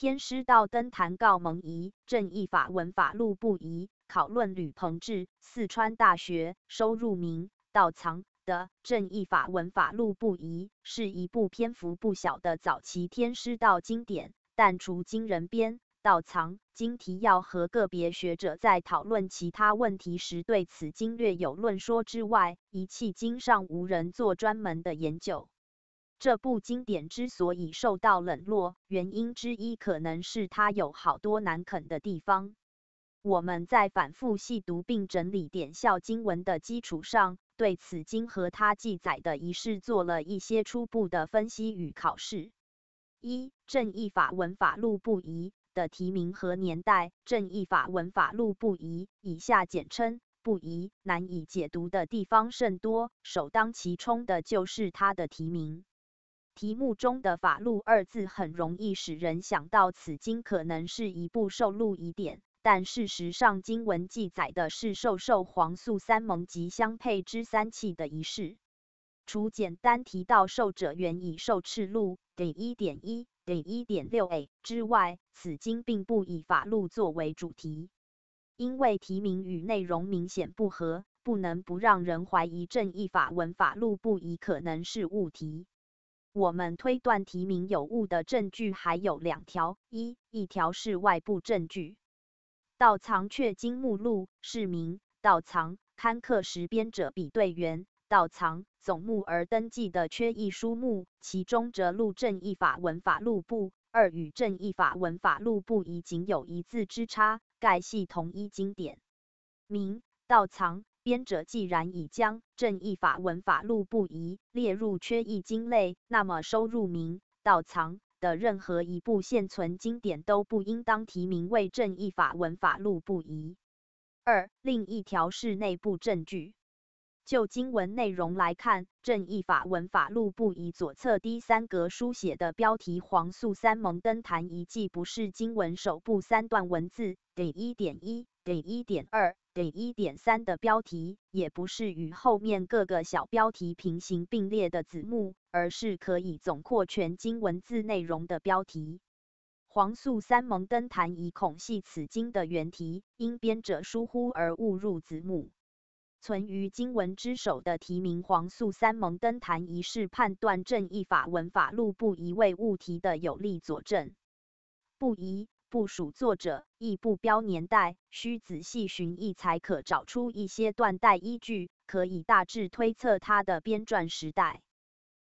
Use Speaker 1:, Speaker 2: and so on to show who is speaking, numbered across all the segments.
Speaker 1: 天师道登坛告蒙仪，正义法文法录不疑。考论吕鹏志，四川大学收入名道藏的《正义法文法录不疑》，是一部篇幅不小的早期天师道经典。但除经人编、道藏经提要和个别学者在讨论其他问题时对此经略有论说之外，一气经上无人做专门的研究。这部经典之所以受到冷落，原因之一可能是它有好多难啃的地方。我们在反复细读并整理典校经文的基础上，对此经和它记载的仪式做了一些初步的分析与考试。一《正义法文法录不疑》的题名和年代，《正义法文法录不疑》以下简称不疑，难以解读的地方甚多，首当其冲的就是它的题名。题目中的“法录”二字很容易使人想到此经可能是一部受录疑典，但事实上经文记载的是授受黄素三盟及相配之三气的仪式。除简单提到受者原以受赤录给一点一给一点六 a 之外，此经并不以法录作为主题，因为题名与内容明显不合，不能不让人怀疑正义法文法录不疑可能是误题。我们推断提名有误的证据还有两条：一，一条是外部证据，道藏阙经目录是名道藏刊刻时编者比对员道藏总目而登记的缺一书目，其中则录正义法文法录部二与正义法文法录部已仅有一字之差，盖系同一经典名道藏。编者既然已将正义法文法录不疑列入缺译经类，那么收入名道藏的任何一部现存经典都不应当提名为正义法文法录不疑。二，另一条是内部证据。就经文内容来看，正义法文法录不疑左侧第三格书写的标题“黄素三蒙登坛遗迹”不是经文首部三段文字得一点一给一点二。给一点三的标题，也不是与后面各个小标题平行并列的子目，而是可以总括全经文字内容的标题。黄素三蒙登坛以恐系此经的原题，因编者疏忽而误入子目。存于经文之首的题名“黄素三蒙登坛仪式”，判断正义法文法录不疑为误题的有力佐证。不疑。部署作者亦不标年代，需仔细寻译才可找出一些断代依据，可以大致推测他的编撰时代。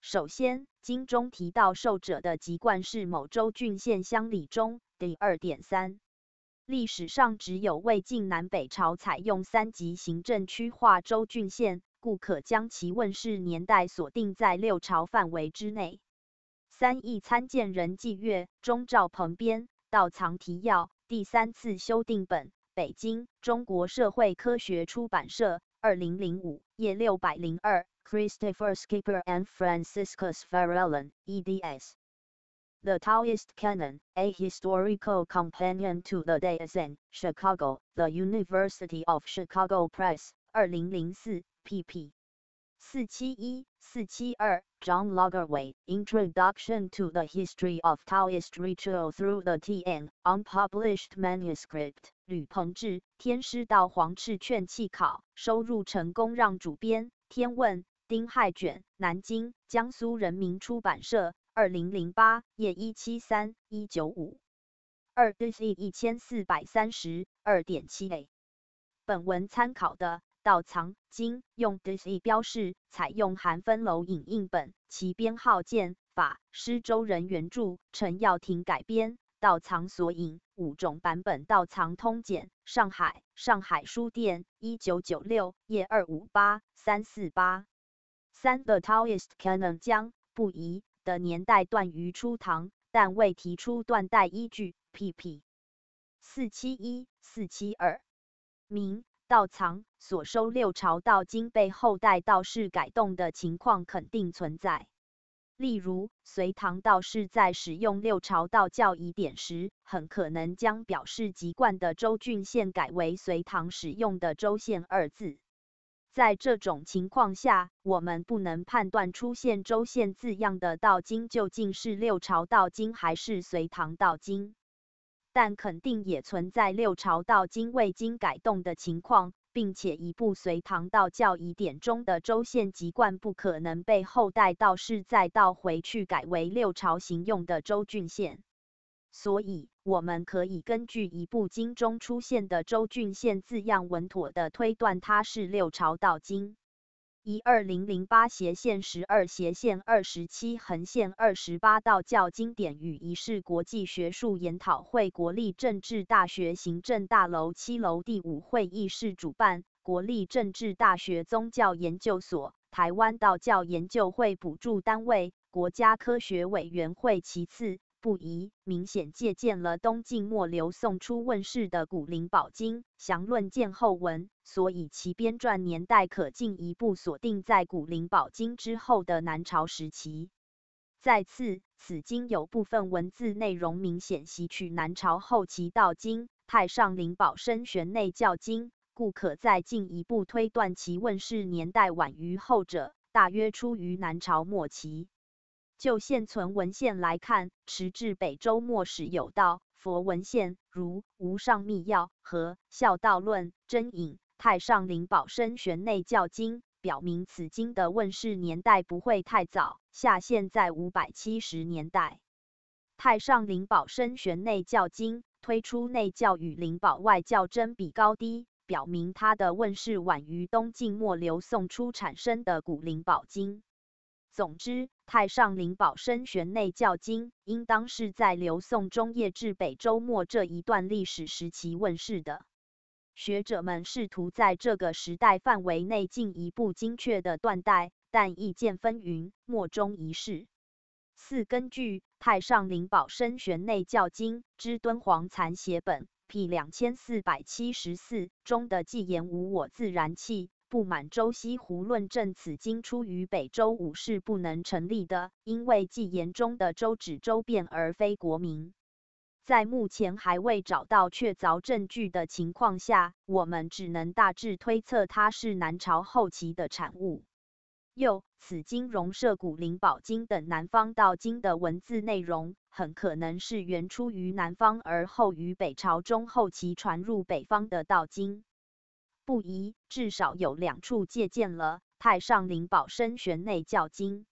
Speaker 1: 首先，经中提到受者的籍贯是某州郡县乡里中。第二点三，历史上只有魏晋南北朝采用三级行政区划州郡县，故可将其问世年代锁定在六朝范围之内。三亦参见人纪月中赵鹏编。道藏提要第三次修订本，北京中国社会科学出版社，二零零五页六百零二。Christopher Skipper and Franciscus Farrellin, eds. The Taoist Canon, a historical companion to the Daisen, Chicago, The University of Chicago Press, 二零零四 pp. 四七一四七二 John Lagerway Introduction to the History of Taoist Ritual Through the TN Unpublished Manuscript 吕鹏志天师道黄赤劝弃考收入成功让主编天问丁亥卷南京江苏人民出版社二零零八页一七三一九五二 DC 一千四百三十二点七 A 本文参考的。道藏经用 DC 标示，采用韩分楼影印本，其编号见法师周人原著，陈耀廷改编。道藏索引五种版本，道藏通简，上海上海书店，一九九六页二五八三四八三。The Taoist Canon 将不疑的年代断于初唐，但未提出断代依据。pp 四七一四七二明。道藏所收六朝道经被后代道士改动的情况肯定存在。例如，隋唐道士在使用六朝道教仪典时，很可能将表示籍贯的州郡县改为隋唐使用的州县二字。在这种情况下，我们不能判断出现州县字样的道经究竟是六朝道经还是隋唐道经。但肯定也存在六朝道经未经改动的情况，并且一部隋唐道教仪典中的州县籍贯不可能被后代道士再倒回去改为六朝行用的州郡县。所以，我们可以根据一部经中出现的州郡县字样，稳妥的推断它是六朝道经。一二零零八斜线十二斜线二十七横线二十八道教经典与仪式国际学术研讨会国立政治大学行政大楼七楼第五会议室主办，国立政治大学宗教研究所、台湾道教研究会补助单位、国家科学委员会其次。不疑，明显借鉴了东晋末流宋初问世的《古灵宝经》，详论见后文，所以其编撰年代可进一步锁定在《古灵宝经》之后的南朝时期。再次，此经有部分文字内容明显吸取南朝后期道经《太上灵宝生玄内教经》，故可再进一步推断其问世年代晚于后者，大约出于南朝末期。就现存文献来看，迟至北周末始有道佛文献，如《无上密要》和《孝道论》《真隐太上灵宝生玄内教经》，表明此经的问世年代不会太早，下限在五百七十年代。太上灵宝生玄内教经推出内教与灵宝外教真比高低，表明它的问世晚于东晋末流宋初产生的古灵宝经。总之，《太上灵宝生玄内教经》应当是在刘宋中叶至北周末这一段历史时期问世的。学者们试图在这个时代范围内进一步精确的断代，但意见纷纭，莫衷一是。四、根据《太上灵宝生玄内教经》之敦煌残写本 P 两千四百七十四中的纪言无我自然气。不满周西湖论证此经出于北周武士不能成立的，因为纪言中的周指周变而非国名。在目前还未找到确凿证据的情况下，我们只能大致推测它是南朝后期的产物。又，此经融摄古灵宝经等南方道经的文字内容，很可能是原出于南方而后于北朝中后期传入北方的道经。不疑，至少有两处借鉴了《太上灵宝生玄内教经》。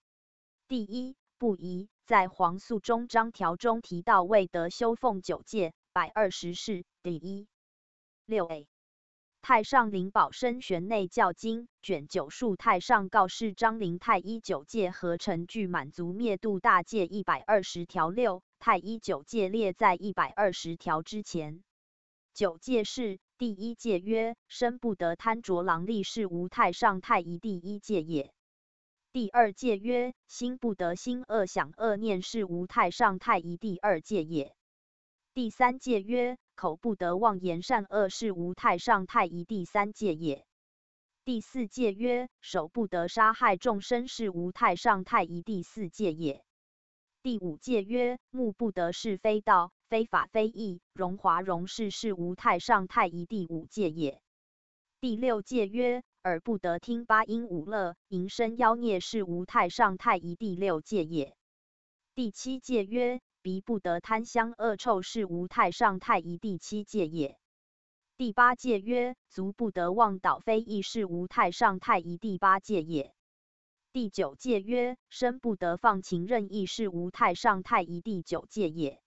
Speaker 1: 第一，不疑，在黄素中章条中提到未得修奉九戒百二十事。第一六 A，《太上灵宝生玄内教经》卷九述太上告示张灵太一九戒合成具满足灭度大戒一百二十条六，太一九戒列在一百二十条之前。九戒是。第一戒曰：身不得贪着狼力，是无太上太一第一戒也。第二戒曰：心不得心恶想恶念，是无太上太一第二戒也。第三戒曰：口不得妄言善恶，是无太上太一第三戒也。第四戒曰：手不得杀害众生，是无太上太一第四戒也。第五戒曰：目不得是非道。非法非义，荣华荣事是无太上太一第五戒也。第六戒曰：耳不得听八音五乐，淫声妖孽是无太上太一第六戒也。第七戒曰：鼻不得贪香恶臭，是无太上太一第七戒也。第八戒曰：足不得妄导非义，是无太上太一第八戒也。第九戒曰：身不得放情任意，是无太上太一第九戒也。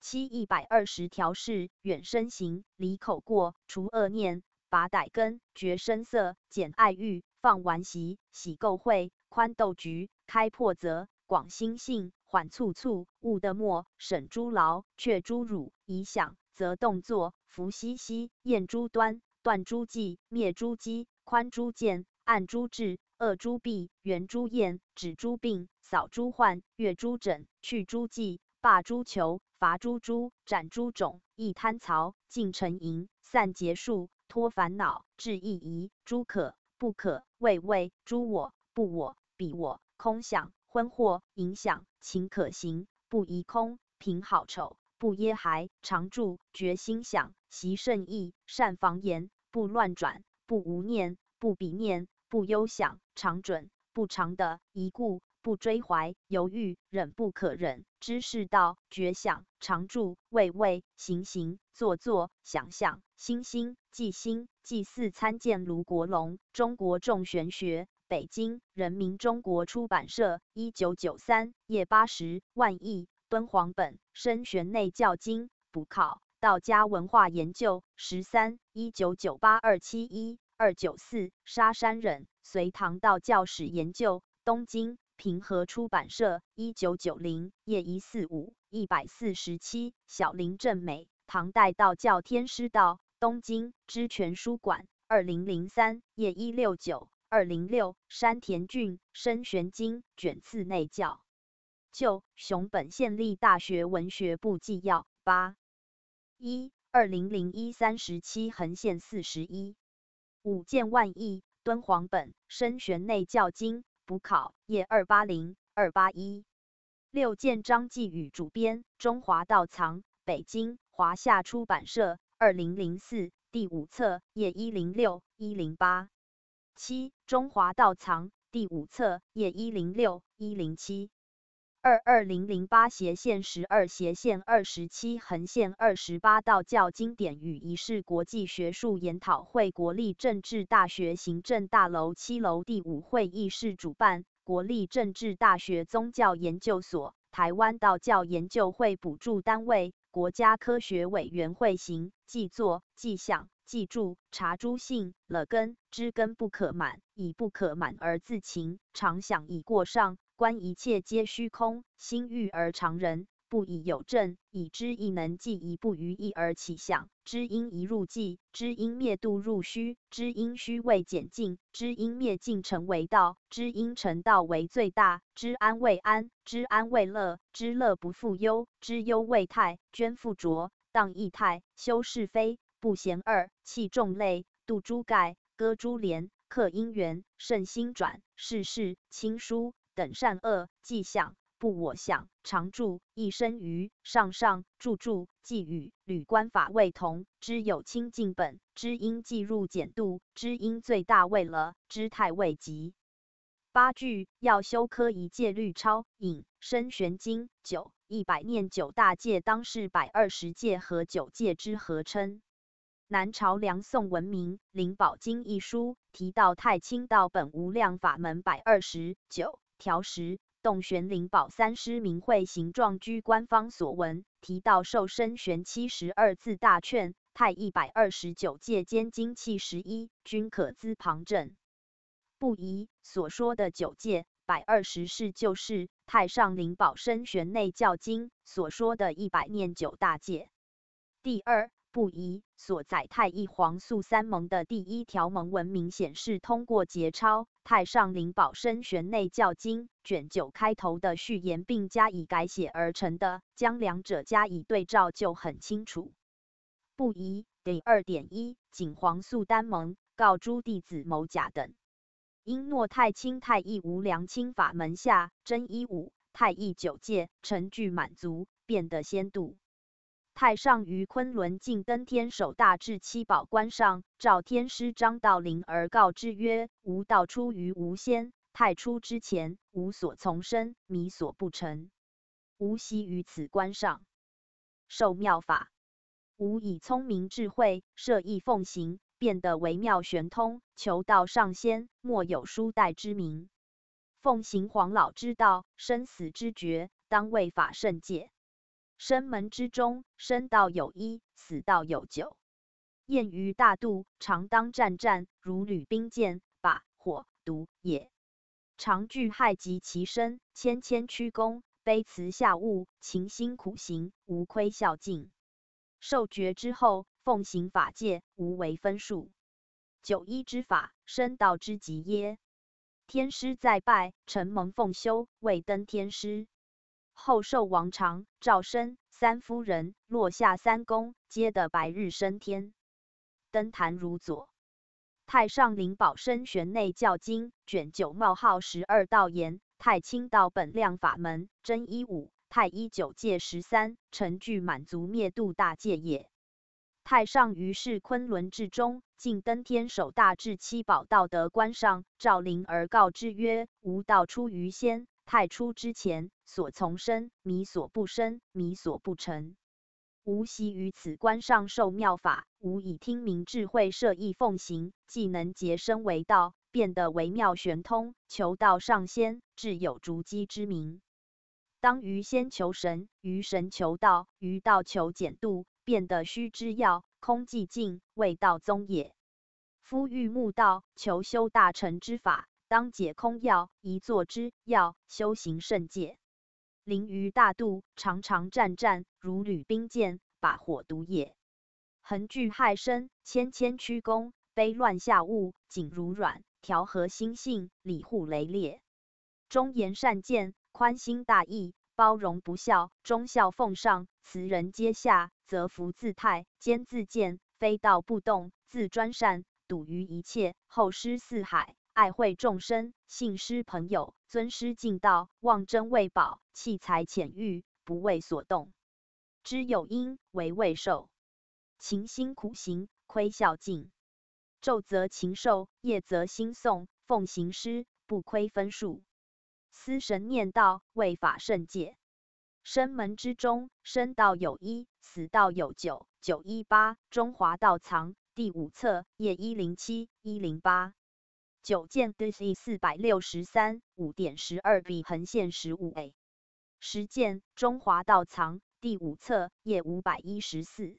Speaker 1: 七一百二十条是：远身行，离口过，除恶念，拔歹根，绝声色，减爱欲，放顽习，喜垢秽，宽斗局，开破则，广心性，缓促促，悟得末，审诸劳，却诸辱，以想则动作，伏息息，厌诸端，断诸计，灭诸机，宽诸见，暗诸智，恶诸弊，圆诸厌，止诸病，扫诸患，阅诸诊，去诸忌，罢诸求。伐诸诸，斩诸种，益贪曹，尽沉淫，散结束，脱烦恼，治意疑，诸可不可，畏畏，诸我不我，彼我，空想，昏惑，影响，情可行，不宜空，凭好丑，不揶孩，常住，决心想，习慎意，善防言，不乱转，不无念，不比念，不忧想，常准，不常的，一故。不追怀，犹豫，忍不可忍。知是道，觉想，常住，畏畏，行行，坐坐，想想，心心，记心。祭祀参见卢国龙，《中国众玄学》，北京人民中国出版社，一九九三，页八十。万亿敦煌本深玄内教经补考，道家文化研究十三，一九九八二七一二九四。沙山忍，隋唐道教史研究，东京。平和出版社，一九九零，页一四五，一百四十七。小林正美，唐代道教天师道，东京知全书馆，二零零三，页一六九，二零六。山田俊，深玄经卷次内教，就熊本县立大学文学部纪要八一，二零零一三十七，横线四十一。五见万亿，敦煌本深玄内教经。补考页二八零二八一六见张继宇主编，中华道藏，北京华夏出版社，二零零四第五册页一零六一零八七中华道藏第五册页一零六一零七。二二零零八斜线十二斜线二十七横线二十八道教经典与仪式国际学术研讨会国立政治大学行政大楼七楼第五会议室主办，国立政治大学宗教研究所、台湾道教研究会补助单位、国家科学委员会行记作记想记住查诸信了根知根不可满，以不可满而自情，常想已过上。观一切皆虚空，心欲而常人，不以有证，以知亦能记一不于一而起想，知因一入寂，知因灭度入虚，知因虚未减尽，知因灭尽成为道，知因成道为最大，知安为安，知安为乐，知乐不复忧，知忧未泰，捐复浊，当易泰，修是非，不嫌二，弃众类，度诸盖，割诸连，克因缘，胜心转，世事亲疏。等善恶迹象不我想，常住一生于上上住住寄语履观法未同，知有清净本，知因计入简度，知因最大未了，知太未极。八句要修科一戒律超引深玄经九一百念九大戒，当是百二十戒和九戒之合称。南朝梁宋文明《灵宝经》一书提到太清道本无量法门百二十九。条十，洞玄灵宝三师名会形状居官方所闻，提到受身玄七十二字大劝，太一百二十九戒兼精气十一，均可资旁证。不疑所说的九戒百二十是就是太上灵宝身玄内教经所说的一百念九大戒。第二。不疑所载太一黄素三盟的第一条盟文明显示，通过节抄《太上灵宝生玄内教经》卷九开头的序言，并加以改写而成的，将两者加以对照就很清楚。不疑第二点一，仅黄素丹盟告诸弟子某甲等，因诺太清太一无量清法门下真一五太一九戒成具满足，变得仙度。太上于昆仑镜登天守大至七宝关上，召天师张道陵而告之曰：“吾道出于无仙，太初之前，无所从生，迷所不成。吾昔于此关上受妙法，吾以聪明智慧设意奉行，变得微妙玄通，求道上仙，莫有书代之名。奉行黄老之道，生死之诀，当为法圣界。”生门之中，生道有一，死道有九。厌于大度，常当战战，如履冰剑，把火毒也。常惧害及其身，谦谦屈躬，卑辞下物，勤心苦行，无亏孝敬。受爵之后，奉行法界，无为分数。九一之法，生道之极耶？天师再拜，承蒙奉修，未登天师。后寿王长、赵生三夫人落下三公，皆得白日升天，登坛如左。太上灵宝生玄内教经卷九冒号十二道言：太清道本量法门真一五，太一九界十三，成具满足灭度大戒也。太上于是昆仑至中，进登天守大至七宝道德观上，召灵而告之曰：吾道出于仙。太初之前，所从生，弥所不生，弥所不成。吾习于此观上受妙法，吾以听明智慧摄意奉行，既能结身为道，变得微妙玄通，求道上仙，至有逐机之名。当于仙求神，于神求道，于道求简度，变得虚之要，空寂静，谓道宗也。夫欲慕道，求修大成之法，当解空要，一作之要，修行圣戒。临于大度，常常战战，如履冰剑，把火毒也。恒惧害身，谦谦屈躬，悲乱下物，谨如软，调和心性，理护雷烈。忠言善谏，宽心大义，包容不孝，忠孝奉上，慈人皆下，则福自泰，坚自见，非道不动，自专善，笃于一切，后施四海。爱惠众生，信师朋友，尊师敬道，望真为宝，弃财浅欲，不为所动。知有因，为未受。勤心苦行，亏孝敬。昼则勤受，夜则心诵，奉行师，不亏分数。思神念道，为法圣戒。生门之中，生道有一，死道有九。九一八，中华道藏第五册，页一零七一零八。九件 DC 四百六十三五点十二 B 横线十五 A 十件中华道藏第五册页五百一十四。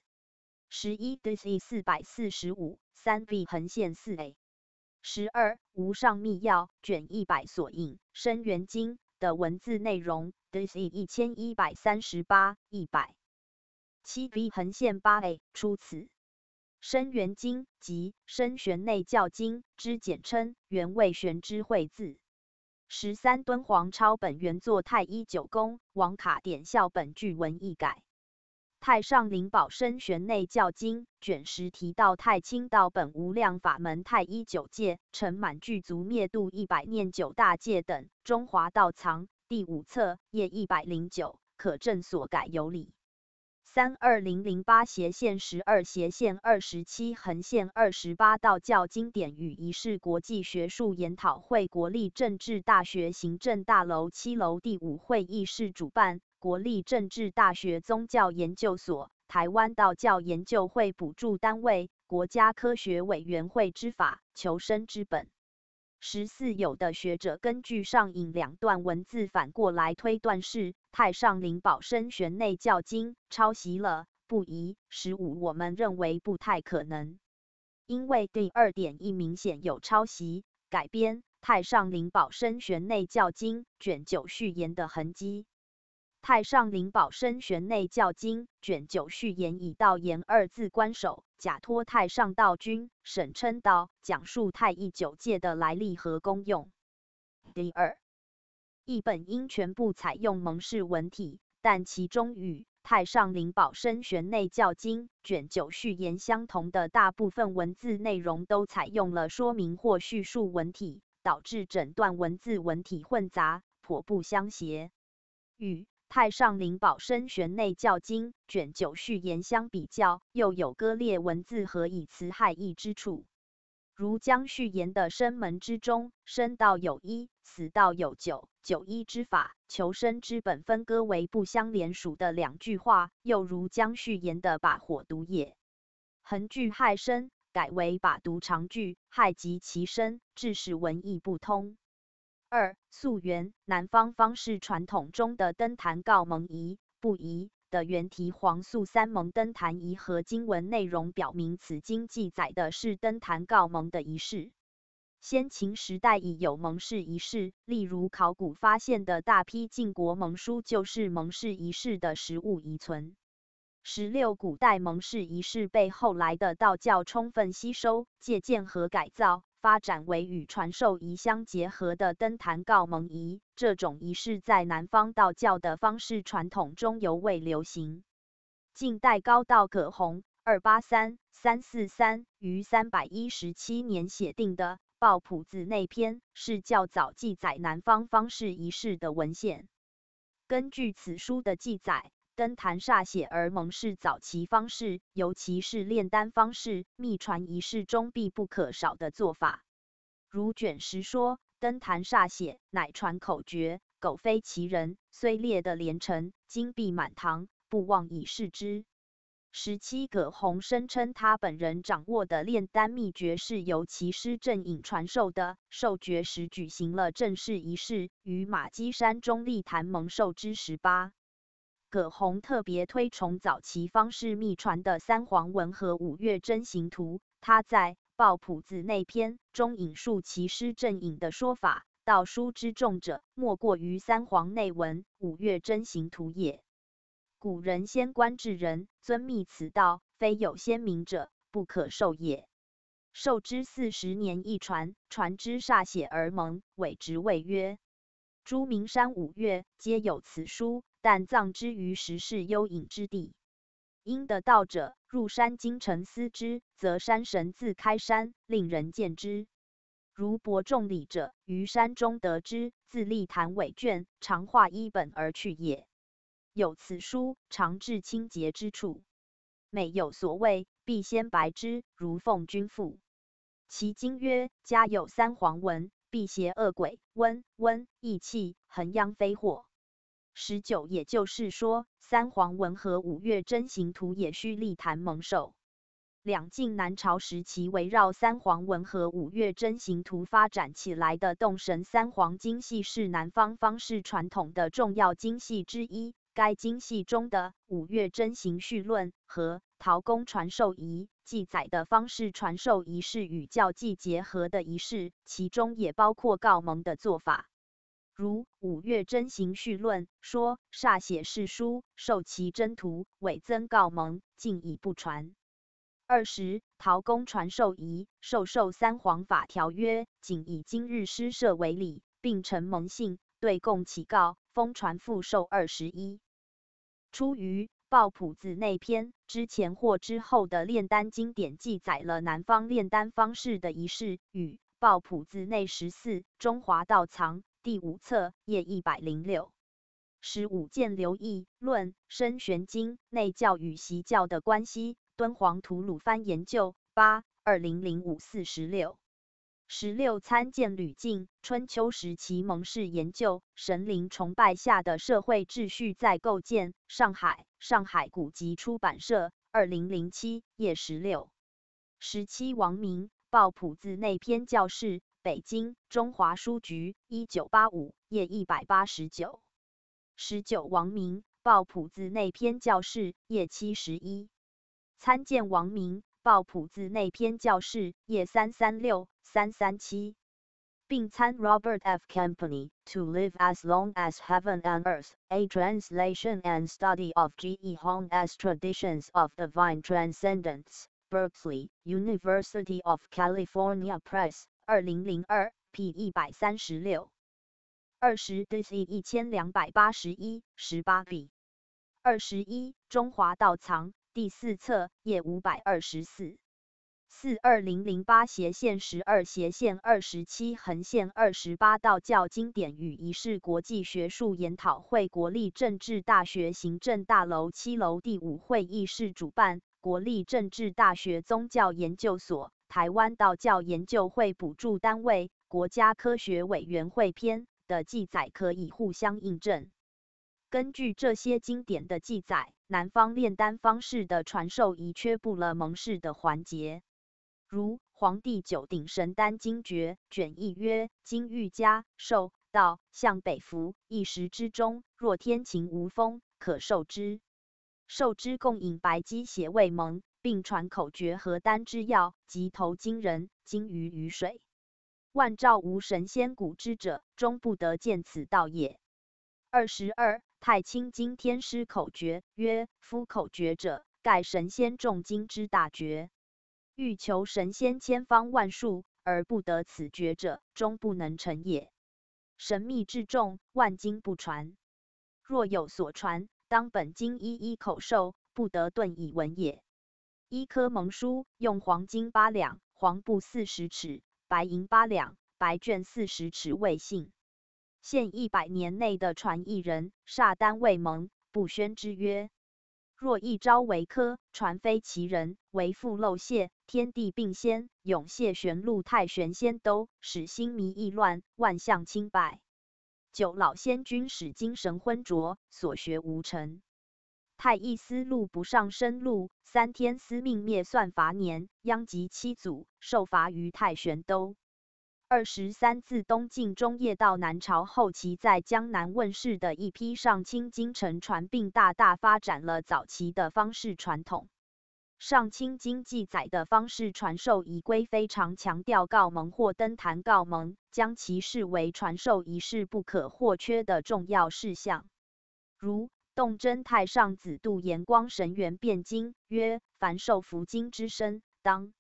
Speaker 1: 十一 DC 四百四十五三 B 横线四 A 十二无上密钥卷一百所印生元经的文字内容 DC 一千一百三十八一百。七 B 横线八 A 出此。生元经即生玄内教经之简称，原为玄之会字。十三敦煌抄本原作太一九宫王卡典校本句文一改。太上灵宝生玄内教经卷十提到太清道本无量法门太一九戒成满具足灭度一百念九大戒等。中华道藏第五册页一百零九，可证所改有理。三二零零八斜线十二斜线二十七横线二十八道教经典与仪式国际学术研讨会国立政治大学行政大楼七楼第五会议室主办，国立政治大学宗教研究所、台湾道教研究会补助单位、国家科学委员会之法求生之本。十四有的学者根据上引两段文字反过来推断是太上灵宝生玄内教经抄袭了，不疑。十五我们认为不太可能，因为第二点一明显有抄袭、改编太上灵宝生玄内教经卷九序言的痕迹。太上灵宝生玄内教经卷九序言以道言二字关首，假托太上道君，沈称道，讲述太乙九界的来历和功用。第二，译本应全部采用蒙氏文体，但其中与太上灵宝生玄内教经卷九序言相同的大部分文字内容都采用了说明或叙述文体，导致整段文字文体混杂，颇不相协。与太上灵宝生玄内教经卷九序言相比较，又有割裂文字和以词害义之处。如将序言的生门之中，生道有一，死道有九，九一之法，求生之本分割为不相连属的两句话；又如将序言的把火毒也，横句害身，改为把毒长句，害及其身，致使文意不通。二溯源，南方方式传统中的登坛告蒙仪不仪的原题黄素三蒙登坛仪和经文内容表明，此经记载的是登坛告蒙的仪式。先秦时代已有蒙氏仪式，例如考古发现的大批晋国蒙书就是蒙氏仪式的实物遗存。十六古代蒙氏仪式被后来的道教充分吸收、借鉴和改造。发展为与传授仪相结合的登坛告蒙仪，这种仪式在南方道教的方式传统中尤为流行。晋代高道葛洪（二八三三四三）于三百一十七年写定的《抱朴子内篇》是较早记载南方方式仪式的文献。根据此书的记载。登坛歃血而盟是早期方式，尤其是炼丹方式，秘传仪式中必不可少的做法。如卷石说，登坛歃血乃传口诀，苟非其人，虽列的连城，金碧满堂，不忘以示之。十七，葛洪声称他本人掌握的炼丹秘诀是由其师郑隐传授的。授爵时举行了正式仪式，于马基山中立坛蒙受之。十八，葛洪特别推崇早期方士秘传的三皇文和五岳真行图。他在《抱朴子内篇》中引述其师郑隐的说法。道书之重者，莫过于三皇内文、五岳真行图也。古人先官至人，尊密此道，非有先明者，不可受也。受之四十年一传，传之歃血而盟，伪之谓曰：诸名山五岳皆有此书，但葬之于时世幽隐之地。因得道者入山经沉思之，则山神自开山，令人见之。如伯仲礼者，于山中得之，自立坛尾卷，常画一本而去也。有此书，常至清洁之处，每有所谓，必先白之，如奉君父。其经曰：家有三皇文，辟邪恶鬼，温温义气，衡阳飞火。十九，也就是说，三皇文和五岳真行图也需立坛蒙受。两晋南朝时期，围绕三皇文和五岳真行图发展起来的洞神三皇经系是南方方士传统的重要经系之一。该经系中的五岳真行序论和陶公传授仪记载的方式传授仪式与教祭结合的仪式，其中也包括告蒙的做法。如五岳真行序论说：“歃写誓书，受其真图，伪增告蒙，尽以不传。”二十，陶公传授仪，授受三皇法条约，仅以今日诗社为礼，并承蒙信，对共启告，封传复授二十一。出于《抱朴子内篇》之前或之后的炼丹经典，记载了南方炼丹方式的仪式，与《抱朴子内十四中华道藏》第五册页一百零六。十五见刘毅论《深玄经》内教与习教的关系。敦煌吐鲁番研究八二零零五四十六十六参见吕敬春秋时期蒙氏研究神灵崇拜下的社会秩序在构建。上海上海古籍出版社二零零七页十六十七王明抱朴子内篇教室北京中华书局一九八五页一百八十九十九王明抱朴子内篇教室页七十一。参见王明《抱朴子内篇教室》页三三六三三七，并参 Robert F. Company To Live as Long as Heaven and Earth: A Translation and Study of G. E. Hong's Traditions of Divine Transcendence, Berkeley University of California Press，二零零二 P 一百三十六，二十 DC 一千两百八十一十八 B，二十一中华道藏。第四册页五百二十四，四二零零八斜线十二斜线二十七横线二十八道教经典与仪式国际学术研讨会，国立政治大学行政大楼七楼第五会议室主办，国立政治大学宗教研究所、台湾道教研究会补助单位、国家科学委员会篇的记载可以互相印证。根据这些经典的记载。南方炼丹方式的传授遗缺不了蒙氏的环节，如《黄帝九鼎神丹经诀》卷一曰：“今欲加受道向北服，一时之中，若天晴无风，可受之。受之共饮白鸡血未蒙，并传口诀和丹之药，及投金人、金鱼于水。万兆无神仙古之者，终不得见此道也。”二十二。太清经天师口诀曰：夫口诀者，盖神仙众经之大诀。欲求神仙千方万术而不得此诀者，终不能成也。神秘至重，万经不传。若有所传，当本经一一口授，不得顿以闻也。一颗蒙书，用黄金八两，黄布四十尺，白银八两，白绢四十尺为信。现一百年内的传一人，煞丹未蒙，不宣之曰：若一朝为科，传非其人，为父漏泄，天地并先，永谢玄禄太玄仙都，使心迷意乱，万象清白。九老仙君使精神昏浊，所学无成。太一思路不上深路，三天司命灭算罚年，殃及七祖，受罚于太玄都。二十三自东晋中叶到南朝后期，在江南问世的一批上清京城传，并大大发展了早期的方式传统。上清经记载的方式传授仪规非常强调告蒙或登坛告蒙，将其视为传授仪式不可或缺的重要事项，如。洞真太上子度延光神元辩经曰：凡受福经之身，当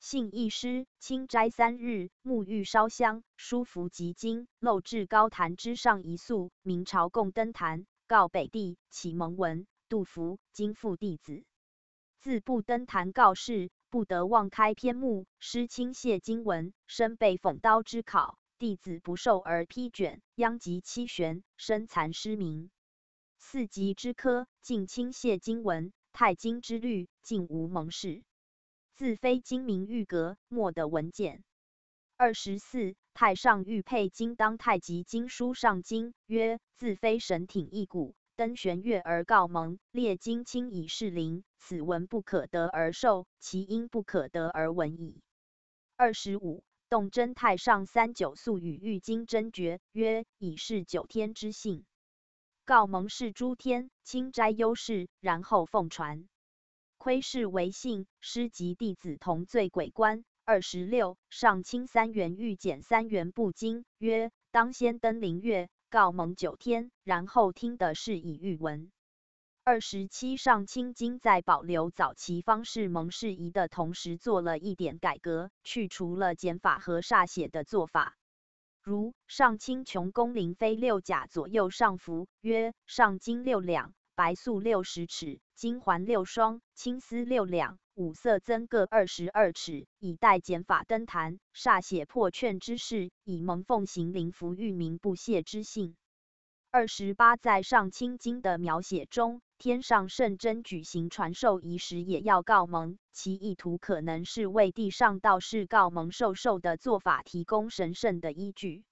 Speaker 1: 信一师，清斋三日，沐浴烧香，书符及经，漏至高坛之上一宿。明朝共登坛，告北帝启蒙文，杜甫今复弟子，自不登坛告示，不得妄开篇目。师亲谢经文，身被讽刀之考，弟子不受而批卷，殃及七玄，身残失明。四级之科，尽轻谢经文；太经之律，尽无蒙氏。自非精明玉格，莫得文简。二十四，太上玉佩金当太极经书上经曰：自非神挺一骨，登玄月而告蒙，列金清以示灵。此文不可得而受，其因不可得而闻矣。二十五，洞真太上三九宿与玉经真诀曰：以示九天之性。告蒙是诸天，清斋优士，然后奉传。窥视为信，师及弟子同罪鬼官。二十六，上清三元御简三元不经曰：当先登灵月，告蒙九天，然后听的是以御文。二十七，上清经在保留早期方式蒙氏仪的同时，做了一点改革，去除了减法和歃血的做法。如上清琼宫灵妃六甲左右上浮曰：上金六两，白素六十尺，金环六双，青丝六两，五色增各二十二尺，以待减法登坛，歃血破劝之事，以蒙奉行灵符御民不懈之性。二十八，在上清经的描写中，天上圣真举行传授仪时，也要告蒙，其意图可能是为地上道士告蒙受受的做法提供神圣的依据。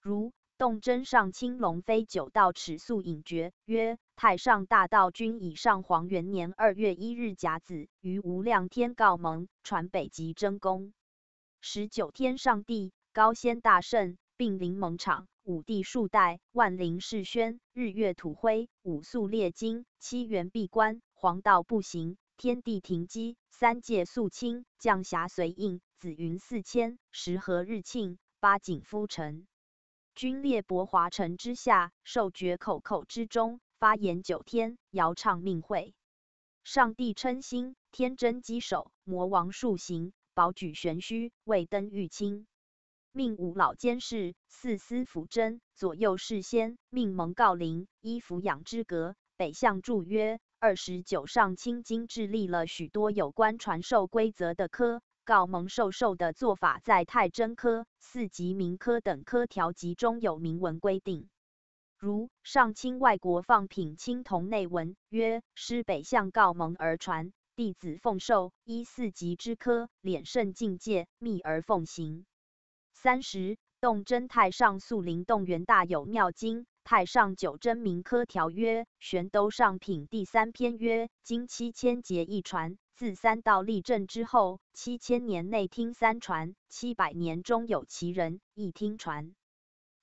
Speaker 1: 如动真上清龙飞九道尺素隐诀曰：太上大道君以上皇元年二月一日甲子，于无量天告盟，传北极真宫。十九天上帝高仙大圣，并临蒙场。五帝数代，万灵世宣，日月土辉，五宿列金，七元闭关，黄道不行，天地停机，三界肃清，降霞随应，紫云四千，时和日庆，八景夫尘，君列伯华城之下，受爵口口之中，发言九天，遥唱命会。上帝称心，天真稽首，魔王数行，宝举玄虚，未登玉清。命五老监视，四司辅真，左右侍仙，命蒙告灵，依抚养之格。北向注曰：二十九上清经制立了许多有关传授规则的科，告蒙授受的做法，在太真科、四级名科等科条集中有明文规定。如上清外国放品青铜内文曰：师北向告蒙而传，弟子奉授，依四级之科，敛圣境界，密而奉行。三十，洞真太上素灵洞元大有妙经，太上九真名科条约，玄都上品第三篇曰：经七千节一传，自三道立正之后，七千年内听三传，七百年中有其人一听传，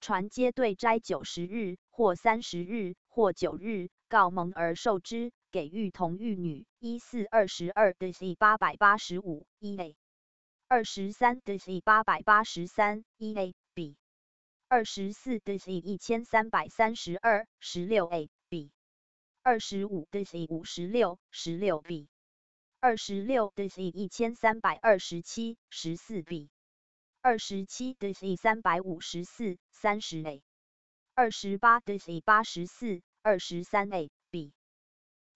Speaker 1: 传皆对斋九十日，或三十日，或九日，告蒙而受之，给玉童玉女。一四二十二的 C 八百八十五一 a。二十三 d c 八百八十三 e a b，二十四 d c 一千三百三十二十六 a b，二十五 d c 五十六十六 b，二十六 d c 一千三百二十七十四 b，二十七 d c 三百五十四三十 a，二十八 d c 八十四二十三 a b，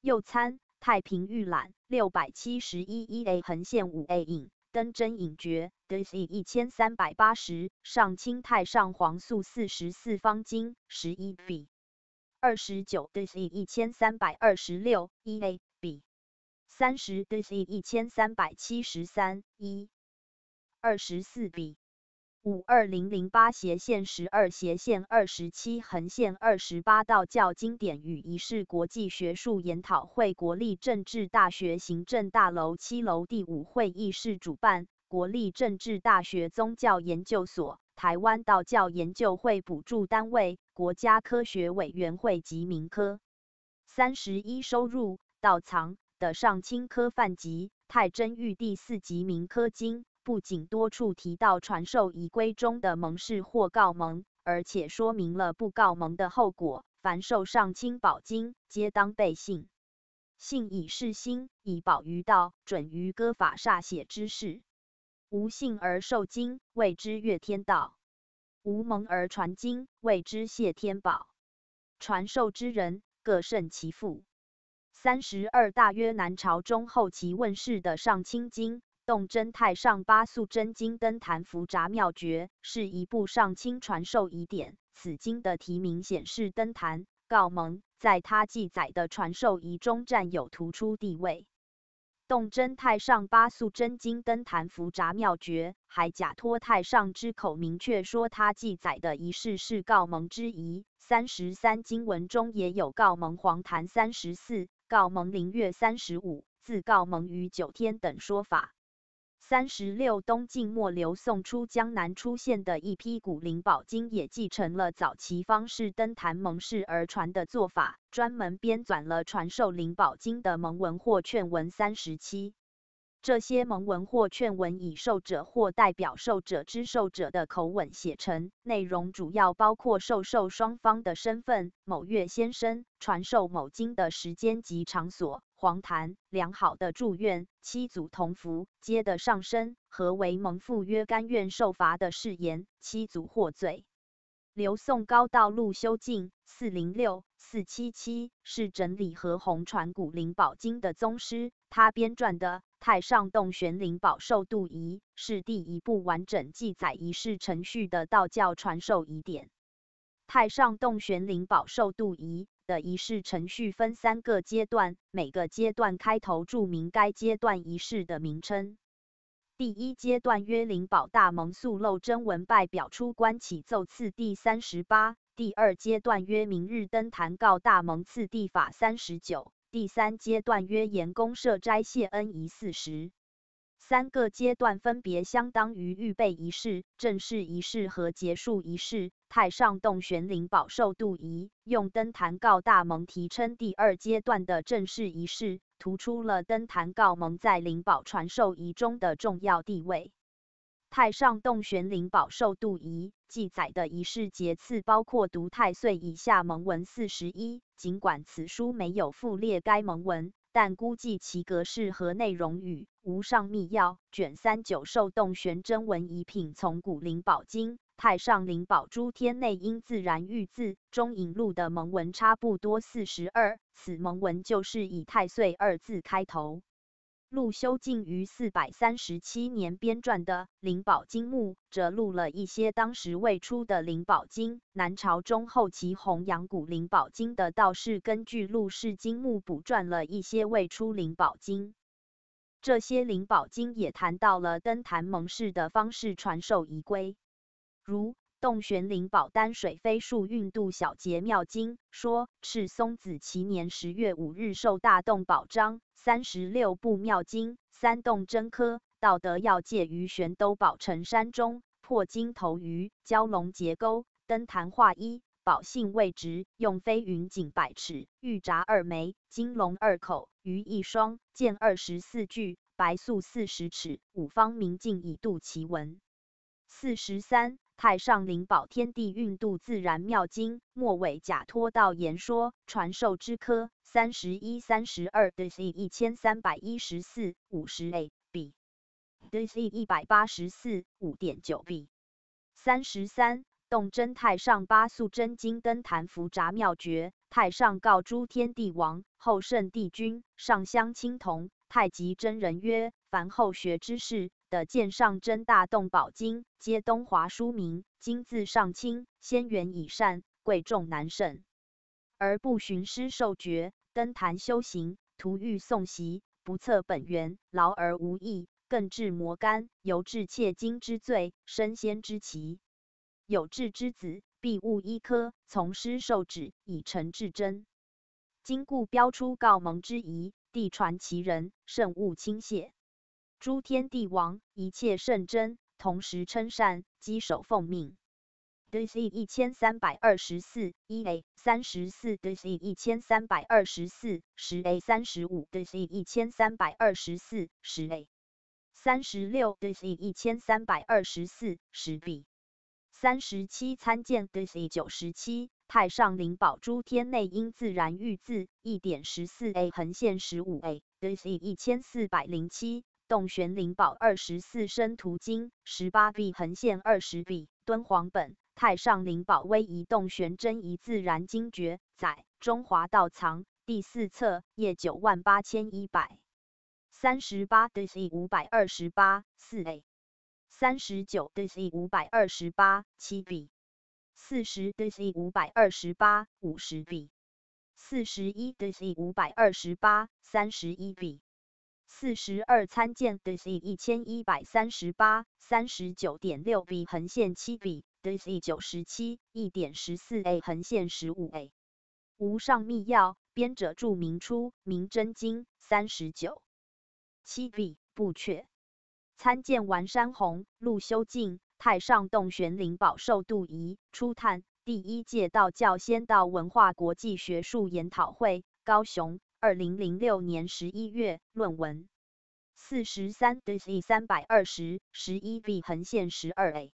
Speaker 1: 右参太平御览六百七十一一 a 横线五 a 影。登真影诀，D C 一千三百八十，上清太上皇素四十四方经十一 B，二十九 D C 一千三百二十六一 A B，三十 D C 一千三百七十三一，二十四笔五二零零八斜线十二斜线二十七横线二十八道教经典与仪式国际学术研讨会国立政治大学行政大楼七楼第五会议室主办，国立政治大学宗教研究所、台湾道教研究会补助单位、国家科学委员会及民科。三十一收入道藏的上清科范集太真玉第四级民科经。不仅多处提到传授仪规中的蒙氏或告蒙，而且说明了不告蒙的后果。凡受上清宝经，皆当背信。信以示心，以保于道，准于歌法歃血之事。无信而受经，谓之越天道；无蒙而传经，谓之谢天宝。传授之人，各胜其父。三十二大约南朝中后期问世的上清经。洞真太上八宿真经登坛符札妙诀是一部上清传授遗典。此经的题名显示，登坛告蒙在他记载的传授仪中占有突出地位。洞真太上八宿真经登坛符札妙诀还假托太上之口，明确说他记载的仪式是告蒙之仪。三十三经文中也有告蒙黄坛三十四、告蒙灵月三十五、自告蒙于九天等说法。三十六东晋末流宋初江南出现的一批古灵宝经，也继承了早期方士登坛蒙氏而传的做法，专门编纂了传授灵宝经的蒙文或劝文三十七。这些蒙文或劝文以受者或代表受者之受者的口吻写成，内容主要包括授受双方的身份、某月先生、传授某经的时间及场所。黄坛良好的祝愿，七祖同福，皆的上身，何为蒙父曰甘愿受罚的誓言，七祖获罪。刘宋高道陆修敬四零六四七七是整理和红传古灵宝经的宗师，他编撰的《太上洞玄灵宝授度仪》是第一部完整记载仪式程序的道教传授仪典。《太上洞玄灵宝授度仪》。的仪式程序分三个阶段，每个阶段开头注明该阶段仪式的名称。第一阶段约灵宝大蒙素漏真文拜表出关起奏次第三十八。第二阶段约明日登坛告大蒙次第法三十九。第三阶段约严公社斋谢恩仪四时。三个阶段分别相当于预备仪式、正式仪式和结束仪式。太上洞玄灵宝授度仪用登坛告大蒙提称第二阶段的正式仪式，突出了登坛告蒙在灵宝传授仪中的重要地位。太上洞玄灵宝授度仪记载的仪式节次包括读太岁以下蒙文四十一，尽管此书没有附列该蒙文。但估计其格式和内容与《无上密要》卷三九受洞玄真文遗品从古灵宝经太上灵宝诸天内因自然玉字中引录的蒙文差不多四十二。此蒙文就是以太岁二字开头。陆修敬于四百三十七年编撰的《灵宝经目》，则录了一些当时未出的《灵宝经》。南朝中后期弘扬古《灵宝经》的道士，根据陆氏经目补撰了一些未出《灵宝经》。这些《灵宝经》也谈到了登坛蒙氏的方式传授仪规，如。洞玄灵宝丹水飞树运度小节妙经说，赤松子其年十月五日受大洞宝章三十六部妙经三洞真科道德要界于玄都宝城山中破金头鱼蛟龙结钩登坛画一宝性位直用飞云锦百尺玉札二枚金龙二口鱼一双剑二十四具白素四十尺五方明镜以度其文四十三。太上灵宝天地运度自然妙经末尾假托道言说传授之科三十一三十二 d c 一千三百一十四五十 a b d c 一百八十四五点九 b 三十三洞真太上八宿真经灯坛符札妙诀太上告诸天地王后圣帝君上香青铜太极真人曰凡后学之事。的剑上真大洞宝经，皆东华书名，经字上清，仙缘以善，贵重难胜，而不寻师受诀，登坛修行，徒欲诵习，不测本源，劳而无益，更至魔干，犹至窃金之罪，身先之奇。有志之子，必务一科，从师受旨，以成至真。今故标出告蒙之仪，地传其人，慎勿轻泄。诸天帝王一切圣真，同时称善，稽首奉命。D.C. 一千三百二十四一 A 三十四 D.C. 一千三百二十四十 A 三十五 D.C. 一千三百二十四十 A 三十六 D.C. 一千三百二十四十 B 三十七参见 D.C. 九十七。太上灵宝诸天内因自然御字一点十四 a 横线十五 a dc 一千四百零七洞玄灵宝二十四生图经十八 b 横线二十 b 敦煌本太上灵宝威仪洞玄真仪自然经诀载中华道藏第四册页九万八千一百三十八 dc 五百二十八四 a 三十九 dc 五百二十八七 b 四十 dc 五百二十八五十 b，四十一 dc 五百二十八三十一 b，四十二参见 dc 一千一百三十八三十九点六 b 横线七 b dc 九十七一点十四 a 横线十五 a，无上密要编者注明出明真经三十九七 b 不缺参见完山红陆修静。太上洞玄灵宝寿度仪初探第一届道教仙道文化国际学术研讨会，高雄，二零零六年十一月，论文四十三 D 三百二十十一 B 横线十二 A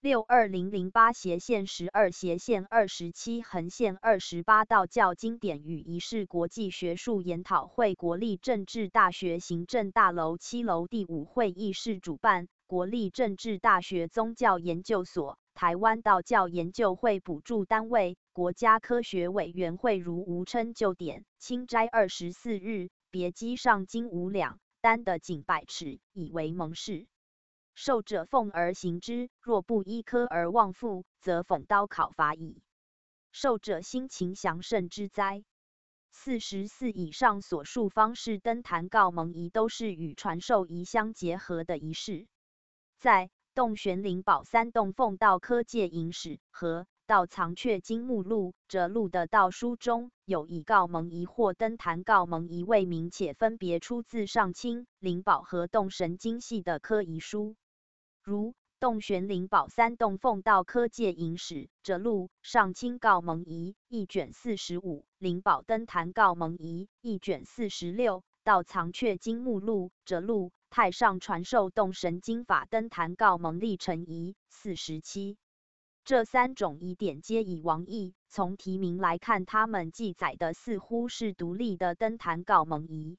Speaker 1: 六二零零八斜线十二斜线二十七横线二十八道教经典与仪式国际学术研讨会，国立政治大学行政大楼七楼第五会议室主办。国立政治大学宗教研究所、台湾道教研究会补助单位、国家科学委员会如无称就点，清斋二十四日，别机上金五两，单的仅百尺，以为盟誓。受者奉而行之，若不依科而忘复，则讽刀考罚矣。受者心情祥甚之哉！四十四以上所述方式登坛告蒙仪，都是与传授仪相结合的仪式。在洞玄灵宝三洞奉道科界引史和道藏阙经目录折录的道书中有以告蒙仪或登坛告蒙仪为名，且分别出自上清灵宝和洞神经系的科仪书，如洞玄灵宝三洞奉道科界引史折录上清告蒙仪一卷四十五，灵宝登坛告蒙仪一卷四十六，道藏阙经目录折录。太上传授动神经法登坛告蒙历程仪四十七，这三种疑点皆以王义。从题名来看，他们记载的似乎是独立的登坛告蒙仪。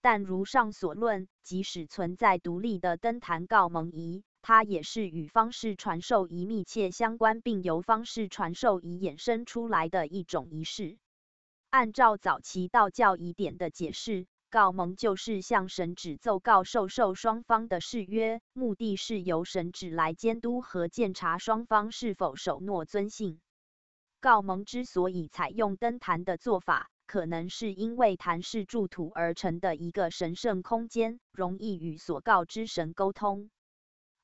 Speaker 1: 但如上所论，即使存在独立的登坛告蒙仪，它也是与方式传授仪密切相关，并由方式传授仪衍生出来的一种仪式。按照早期道教仪典的解释。告蒙就是向神旨奏告受受双方的誓约，目的是由神旨来监督和检查双方是否守诺遵信。告蒙之所以采用登坛的做法，可能是因为坛是筑土而成的一个神圣空间，容易与所告之神沟通。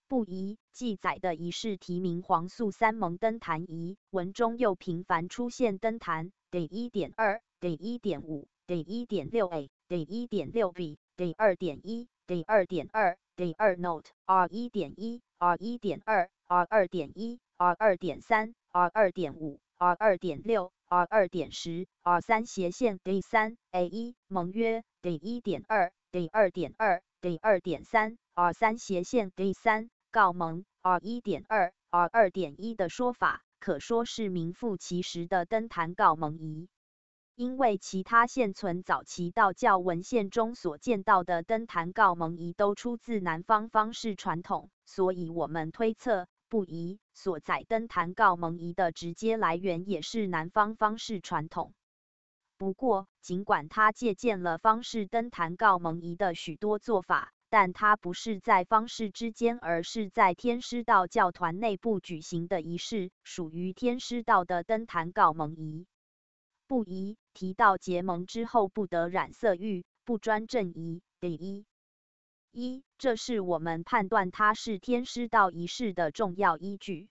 Speaker 1: 不疑记载的仪式题名黄素三蒙登坛仪，文中又频繁出现登坛。得一点二，得一点五，得一点六 a。第一点六 b，第二点一，第二点二，第二 note r 一点一，r 一点二，r 二点一，r 二点三，r 二点五，r 二点六，r 二点十，r 三斜线 d 三 a 一盟约第一点二，第二点二，第二点三，r 三斜线 d 三告盟 r 一点二，r 二点一的说法，可说是名副其实的登坛告盟仪。因为其他现存早期道教文献中所见到的登坛告蒙仪都出自南方方式传统，所以我们推测不疑所载登坛告蒙仪的直接来源也是南方方式传统。不过，尽管他借鉴了方式登坛告蒙仪的许多做法，但他不是在方式之间，而是在天师道教团内部举行的仪式，属于天师道的登坛告蒙仪。不宜提到结盟之后不得染色欲，不专正仪。第一一，这是我们判断它是天师道仪式的重要依据。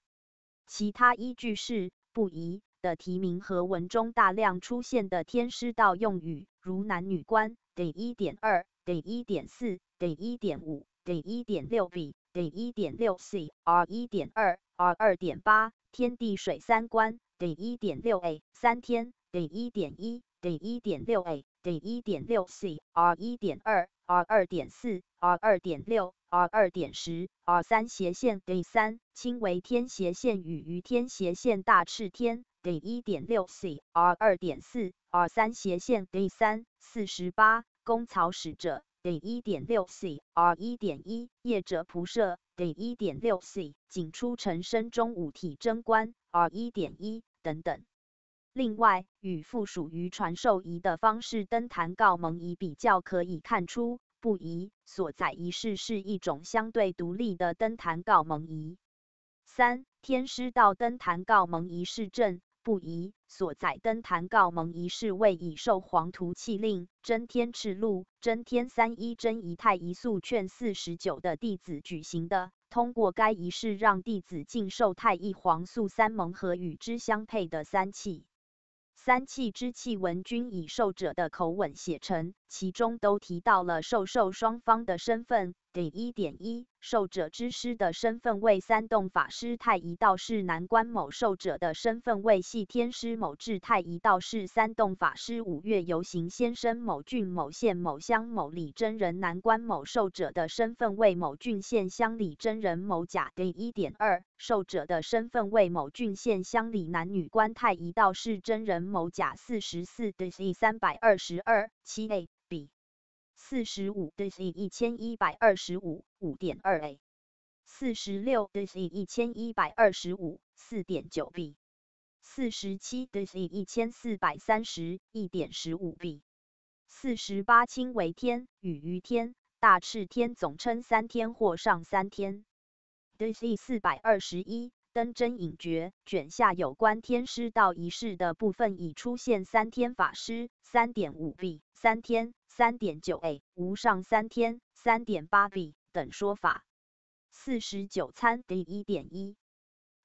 Speaker 1: 其他依据是不宜的提名和文中大量出现的天师道用语，如男女官得一点二、得一点四、得一点五、得一点六 b、得一点六 c、r 一点二、r 二点八、天地水三观得一点六 a、三天得一点一、得一点六 a、得一点六 c、r 一点二、r 二点四、r 二点六。R 二点十，R 三斜线 D 三，轻为天斜线与于天斜线大赤天 D 一点六 C，R 二点四，R 三斜线 D 三，四十八，公曹使者 D 一点六 C，R 一点一，业者仆射 D 一点六 C，仅出成身中五体贞观 R 一点一等等。另外，与附属于传授仪的方式登坛告蒙仪比较，可以看出。不仪所载仪式是一种相对独立的登坛告蒙仪。三天师道登坛告蒙仪式正不仪所载登坛告蒙仪式为以受黄图气令真天敕录真天三一真仪太仪素劝四十九的弟子举行的。通过该仪式，让弟子尽受太一黄素三盟和与之相配的三气。三气之气文均以受者的口吻写成，其中都提到了受受双方的身份。第一点一，受者之师的身份为三洞法师太乙道士南关某，受者的身份为系天师某智太乙道士三洞法师五岳游行先生某郡某县某乡某里真人南关某，受者的身份为某郡县乡里真人某甲。第一点二，受者的身份为某郡县乡里男女关太乙道士真人某甲。四十四第三百二十二七 A。四十五的是一千一百二十五五点二 a，四十六的是一千一百二十五四点九 b，四十七的是一千四百三十一点十五 b，四十八清为天与于天大赤天总称三天或上三天。的是四百二十一登真隐诀卷下有关天师道仪式的部分已出现三天法师三点五 b 三天。三点九 a 无上三天三点八 b 等说法。四十九参第一点一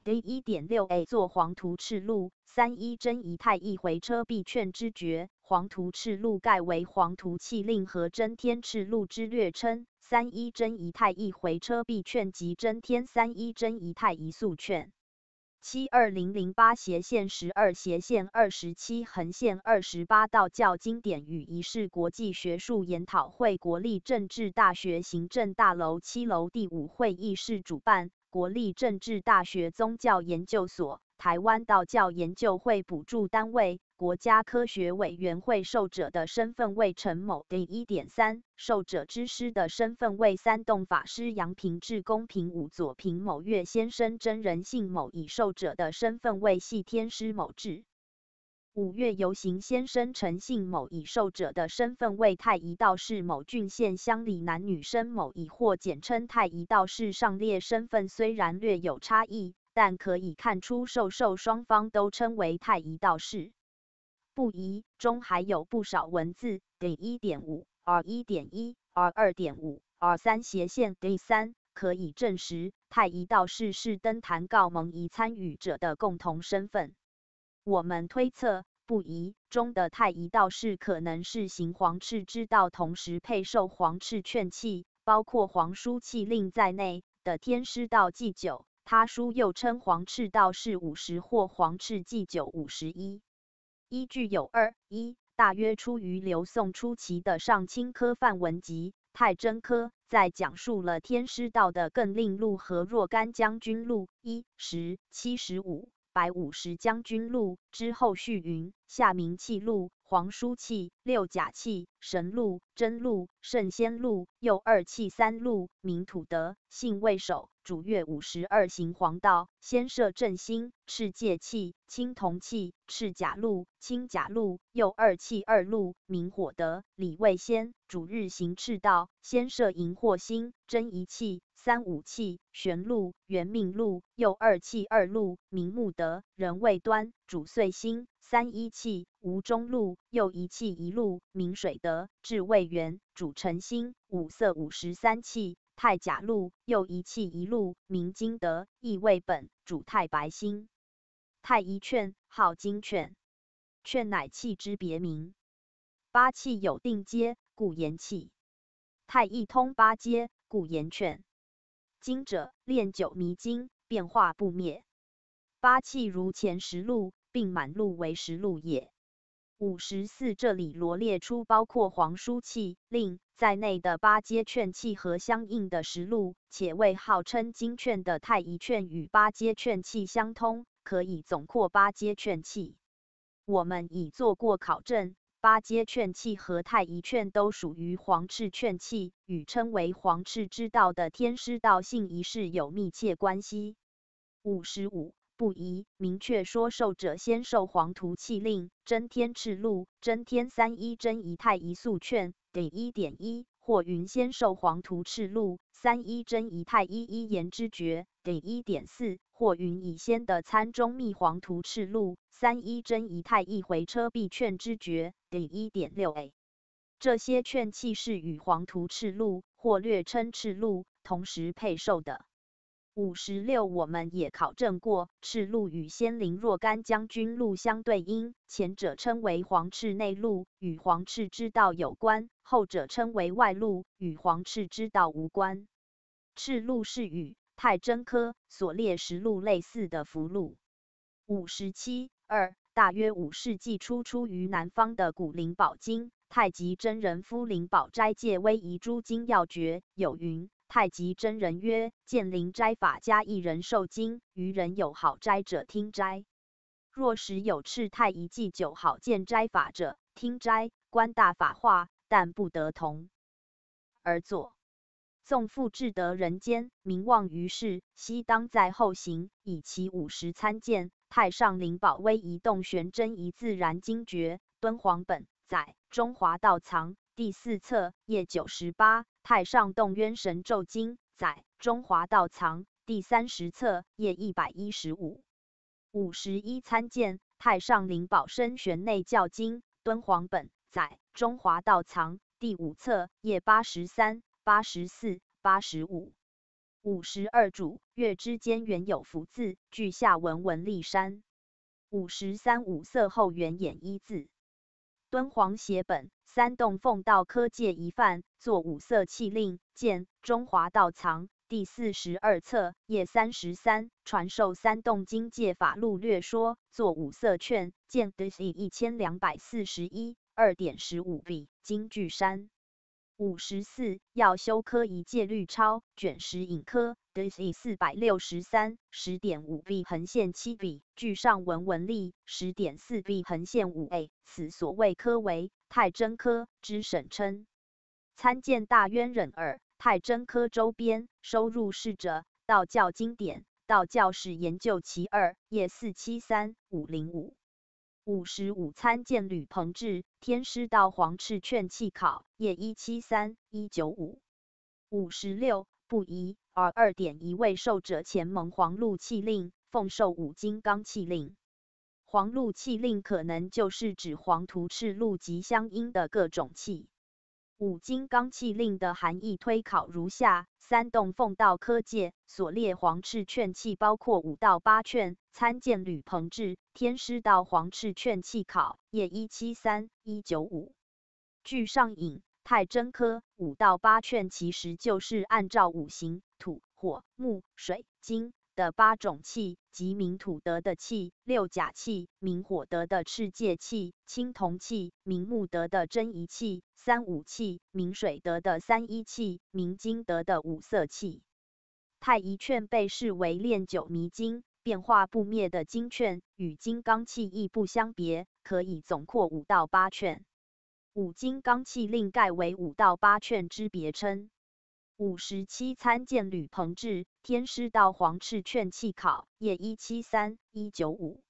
Speaker 1: 第一点六 a 作黄图赤录三一真仪太一回车必劝之诀。黄图赤录盖为黄图气令和真天赤录之略称。三一真仪太一回车币券及真天三一真仪太一速券。七二零零八斜线十二斜线二十七横线二十八道教经典与仪式国际学术研讨会国立政治大学行政大楼七楼第五会议室主办，国立政治大学宗教研究所。台湾道教研究会补助单位，国家科学委员会受者的身份为陈某。第一点三，受者之师的身份为三洞法师杨平志、公平武、左平某月先生真人姓某，以受者的身份为系天师某志。五月游行先生陈姓某，以受者的身份为太乙道士某郡县乡里男女生某，以或简称太乙道士。上列身份虽然略有差异。但可以看出，受受双方都称为太乙道士。不疑中还有不少文字。第一点五，R 一点一，R 二点五，R 三斜线 D 三，可以证实太乙道士是登坛告蒙仪参与者的共同身份。我们推测，不疑中的太乙道士可能是行黄赤之道，同时配受黄赤劝器，包括黄书气令在内的天师道祭酒。他书又称黄赤道士五十或黄赤祭酒五十一，依据有二一，大约出于刘宋初期的上清科范文集《太真科》，在讲述了天师道的更令录和若干将军录一十七十五百五十将军录之后续云，下明气录。黄书气、六甲气、神禄、真禄、圣仙禄、又二气三禄，名土德，姓魏守，主月五十二行黄道，先设正心，赤戒气、青铜气、赤甲禄、青甲禄，又二气二禄，名火德，李卫仙，主日行赤道，先设荧惑星，真一气。三五气，玄禄，元命禄，又二气二禄，名木德，人未端，主岁星。三一气，无中禄，又一气一禄，名水德，至未元，主辰星。五色五十三气，太甲禄，又一气一禄，名金德，亦未本，主太白星。太一券，号金券，券乃气之别名。八气有定阶，故言气。太一通八阶，故言券。经者炼九迷经，变化不灭。八气如前十路，并满路为十路也。五十四这里罗列出包括黄书气令在内的八阶券气和相应的十路，且为号称经券的太乙券与八阶券气相通，可以总括八阶券气。我们已做过考证。八阶劝气和太一劝都属于黄赤劝气，与称为黄赤之道的天师道性仪式有密切关系。五十五不宜明确说受者先受黄图气令，真天赤禄，真天三一真一太一素劝点一点一，或云仙授黄图赤禄，三一真一太一一言之诀点一点四，或云以仙的餐中觅黄图赤禄。三一真一太一回车必劝之诀第一点六 a，这些券器是与黄图赤禄或略称赤禄同时配售的。五十六，我们也考证过，赤鹿与仙灵若干将军鹿相对应，前者称为黄赤内鹿，与黄赤之道有关；后者称为外鹿，与黄赤之道无关。赤鹿是与太真科所列十鹿类似的符禄。五十七。二大约五世纪初出于南方的古灵宝经，太极真人夫灵宝斋戒威仪诸经要诀有云：太极真人曰：见灵斋法家一人受经，余人有好斋者听斋。若时有赤太一祭酒好见斋法者，听斋观大法化，但不得同而作。纵复至得人间，名望于世，悉当在后行，以其五十参见。太上灵宝威移动玄真一自然经诀敦煌本载中华道藏第四册页九十八太上洞渊神咒经载中华道藏第三十册页一百一十五五十一参见太上灵宝身玄内教经敦煌本载中华道藏第五册页八十三八十四八十五。五十二主月之间原有福字，句下文文立山。五十三五色后原演一字。敦煌写本三洞奉道科界一范，作五色器令，见中华道藏第四十二册页三十三，传授三洞经界法录略说，作五色券，见 DC 一千两百四十一二点十五 B 金巨山。五十四要修科一戒律钞卷十引科，DC 四百六十三十点五 B 横线七 B 句上文文例十点四 B 横线五 A 此所谓科为太真科之省称。参见大渊忍二太真科周边收入是者道教经典道教史研究其二页四七三五零五。五十五参见吕鹏志天师道黄赤劝气考页一七三一九五五十六不宜而二点一位受者前蒙黄禄气令奉受五金刚气令黄禄气令可能就是指黄图赤禄及相应的各种气。五金刚气令的含义推考如下：三洞奉道科界所列黄赤劝气，包括五到八劝。参见吕鹏志天师道黄赤劝气考页一七三一九五。据上引，太真科五到八劝其实就是按照五行土、火、木、水、金。的八种气，即明土德的气，六甲气，明火德的赤界气，青铜气，明木德的真一气，三五气，明水德的三一气，明金德的五色气。太乙劝被视为炼九迷经，变化不灭的金劝，与金刚气亦不相别，可以总括五到八劝。五金刚气令盖为五到八券之别称。五十七参见吕鹏志天师道黄赤劝气考页一七三一九五。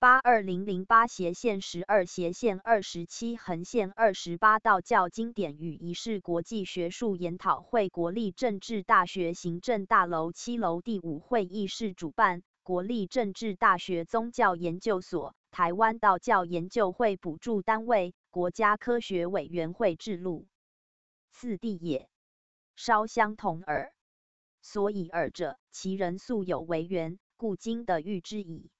Speaker 1: 八二零零八斜线十二斜线二十七横线二十八道教经典与仪式国际学术研讨会国立政治大学行政大楼七楼第五会议室主办，国立政治大学宗教研究所、台湾道教研究会补助单位、国家科学委员会制录。次第也，稍相同耳。所以尔者，其人素有为源，故今的喻之矣。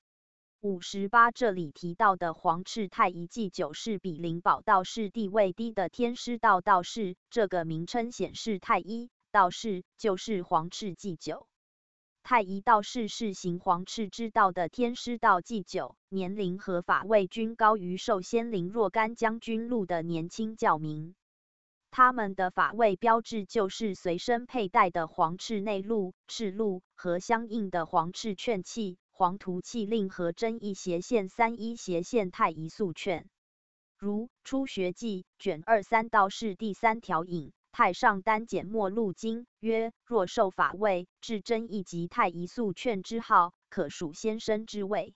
Speaker 1: 五十八，这里提到的黄赤太一祭酒是比灵宝道士地位低的天师道道士，这个名称显示太一道士就是黄赤祭酒。太一道士是行黄赤之道的天师道祭酒，年龄和法位均高于寿仙灵若干将军路的年轻教民。他们的法位标志就是随身佩戴的黄赤内鹿、赤鹿和相应的黄赤券器。黄图器令和真一斜线三一斜线太一素券，如《初学记》卷二三道士第三条引太上丹简末录经曰：若受法位至真一级太一素劝之号，可属先生之位。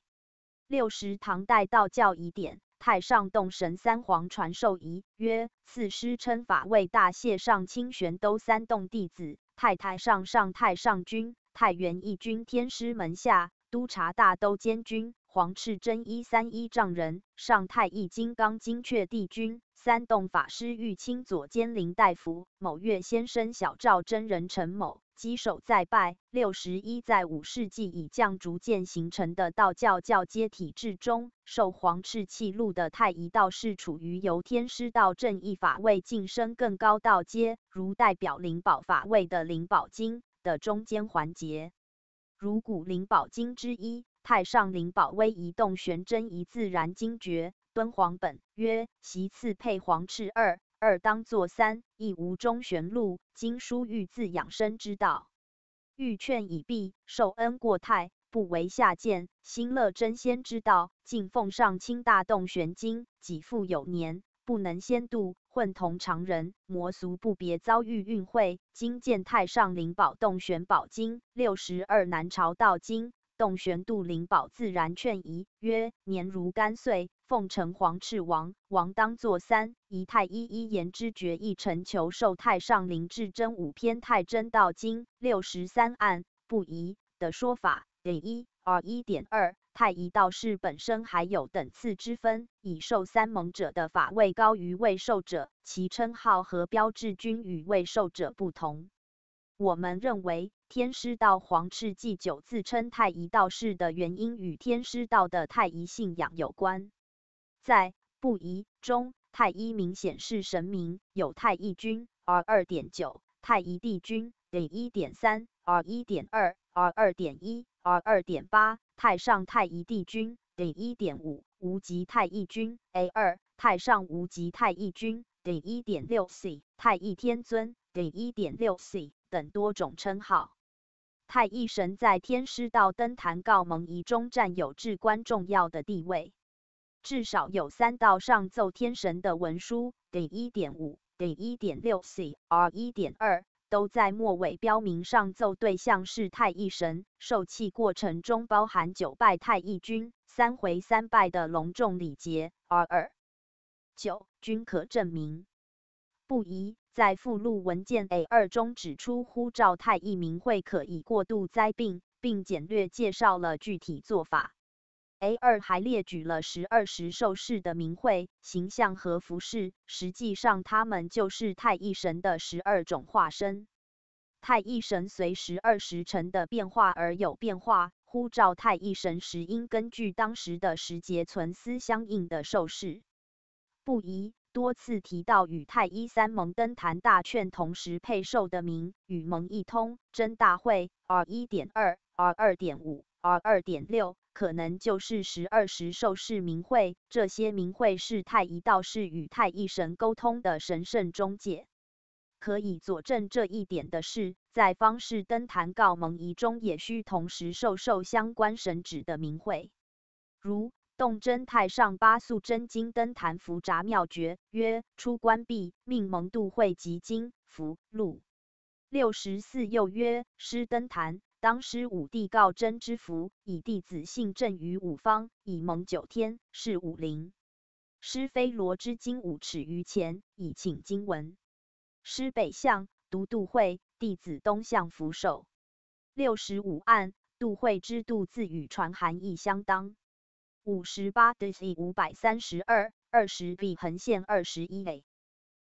Speaker 1: 六十唐代道教疑典太上洞神三皇传授仪曰：赐师称法位大谢上清玄都三洞弟子，太太上上太上君、太元义君天师门下。督察大都监军黄赤真一三一丈人，上太一金刚精确帝君，三洞法师玉清左监林大夫，某月先生小赵真人陈某，稽首再拜。六十一，在五世纪以降逐渐形成的道教教阶体制中，受黄赤气禄的太乙道士处于由天师道正义法位晋升更高道阶，如代表灵宝法位的灵宝经的中间环节。如古灵宝经之一，太上灵宝威移动玄真一自然经诀，敦煌本曰：其次配黄赤二，二当作三，亦无中玄录经书欲自养生之道。欲劝已毕，受恩过泰，不为下贱，心乐真仙之道，敬奉上清大洞玄经，己复有年。不能先度，混同常人，魔俗不别，遭遇运会。今见太上灵宝洞玄宝经六十二南朝道经洞玄度灵宝自然劝仪曰：年如干岁，奉承皇赤王，王当作三。仪太一一言之决议，成求受太上灵至真五篇太真道经六十三案不疑的说法。点一二一点二。太乙道士本身还有等次之分，以受三盟者的法位高于未受者，其称号和标志均与未受者不同。我们认为，天师道黄赤祭酒自称太乙道士的原因与天师道的太乙信仰有关。在不疑中，太一明显是神明，有太一君 R 二点九，太一帝君 D 一点三 R 一点二 R 二点一 R 二点八。太上太一帝君等一点五，无极太一君 A 二，太上无极太一君等一点六 C，太一天尊等一点六 C 等多种称号。太一神在天师道登坛告蒙仪中占有至关重要的地位，至少有三道上奏天神的文书等一点五等一点六 C R 一点二。都在末尾标明上奏对象是太乙神，受气过程中包含九拜太乙君，三回三拜的隆重礼节。R 二九均可证明不疑。在附录文件 A 二中指出，呼召太乙名会可以过度灾病，并简略介绍了具体做法。A 二还列举了十二时受事的名讳、形象和服饰，实际上他们就是太一神的十二种化身。太一神随十二时辰的变化而有变化，呼召太一神时应根据当时的时节存思相应的受事。不宜多次提到与太一三蒙登坛大劝同时配授的名，与蒙一通真大会 R 一点二 R 二点五 R 二点六。可能就是十二时受事名会，这些名会是太乙道士与太乙神沟通的神圣中介。可以佐证这一点的是，在方士登坛告蒙仪中，也需同时受受相关神旨的名会，如洞真太上八宿真经登坛符札妙诀，曰：出关闭，命蒙度会集经符录。六十四又曰：师登坛。当师武帝告真之福，以弟子姓郑于五方，以蒙九天，是武陵。师飞罗之经五尺余前，以请经文。师北向，独度会，弟子东向扶手。六十五案，度会之度字与传含义相当。五十八 d c 五百三十二，二十 b 横线二十一 a。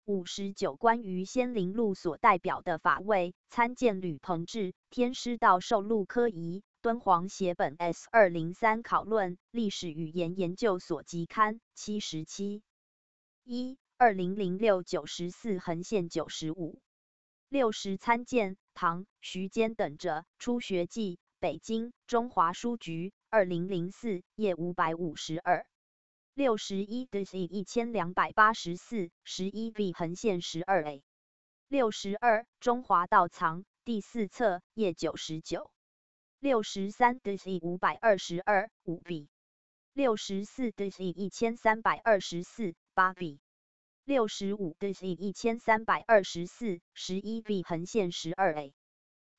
Speaker 1: 五十九关于仙灵录所代表的法位，参见吕鹏志《天师道授录科仪》。敦煌写本 S 二零三考论历史语言研究所集刊七十七一二零零六九十四横线九十五六十参见唐徐坚等着初学记北京中华书局二零零四页五百五十二六十一 D C 一千两百八十四十一 B 横线十二 A 六十二中华道藏第四册页九十九。六十三 D C 五百二十二五 B，六十四 D C 一千三百二十四八 B，六十五 D C 一千三百二十四十一 B 横线十二 A，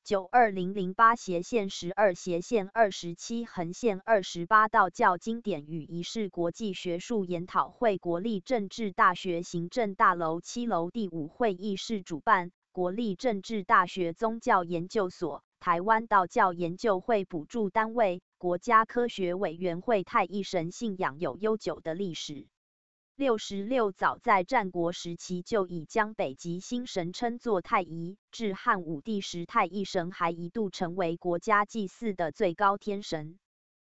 Speaker 1: 九二零零八斜线十二斜线二十七横线二十八道教经典与仪式国际学术研讨会国立政治大学行政大楼七楼第五会议室主办，国立政治大学宗教研究所。台湾道教研究会补助单位，国家科学委员会太一神信仰有悠久的历史。六十六，早在战国时期就已将北极星神称作太乙，至汉武帝时，太乙神还一度成为国家祭祀的最高天神。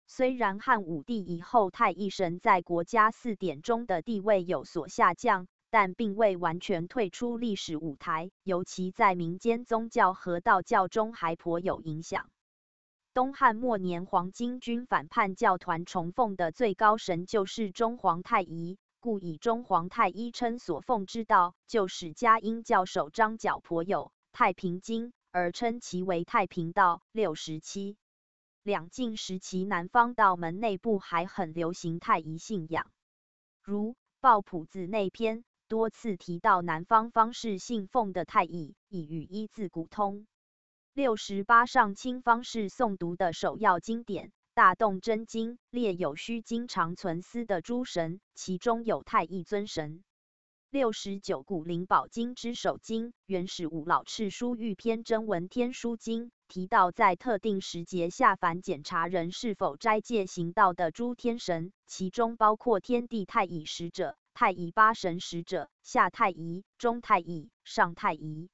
Speaker 1: 虽然汉武帝以后，太乙神在国家祀典中的地位有所下降。但并未完全退出历史舞台，尤其在民间宗教和道教中还颇有影响。东汉末年，黄巾军反叛教团崇奉的最高神就是中皇太乙，故以中皇太一称所奉之道，就使嘉音教首张角颇有《太平经》，而称其为太平道。六十七，两晋时期，南方道门内部还很流行太医信仰，如《抱朴子》内篇。多次提到南方方士信奉的太乙，以与一字古通。六十八上清方士诵读的首要经典《大洞真经》，列有需经常存思的诸神，其中有太乙尊神。六十九古灵宝经之首经，原始五老敕书玉篇真文天书经，提到在特定时节下凡检查人是否斋戒行道的诸天神，其中包括天地太乙使者。太乙八神使者，下太乙、中太乙、上太乙。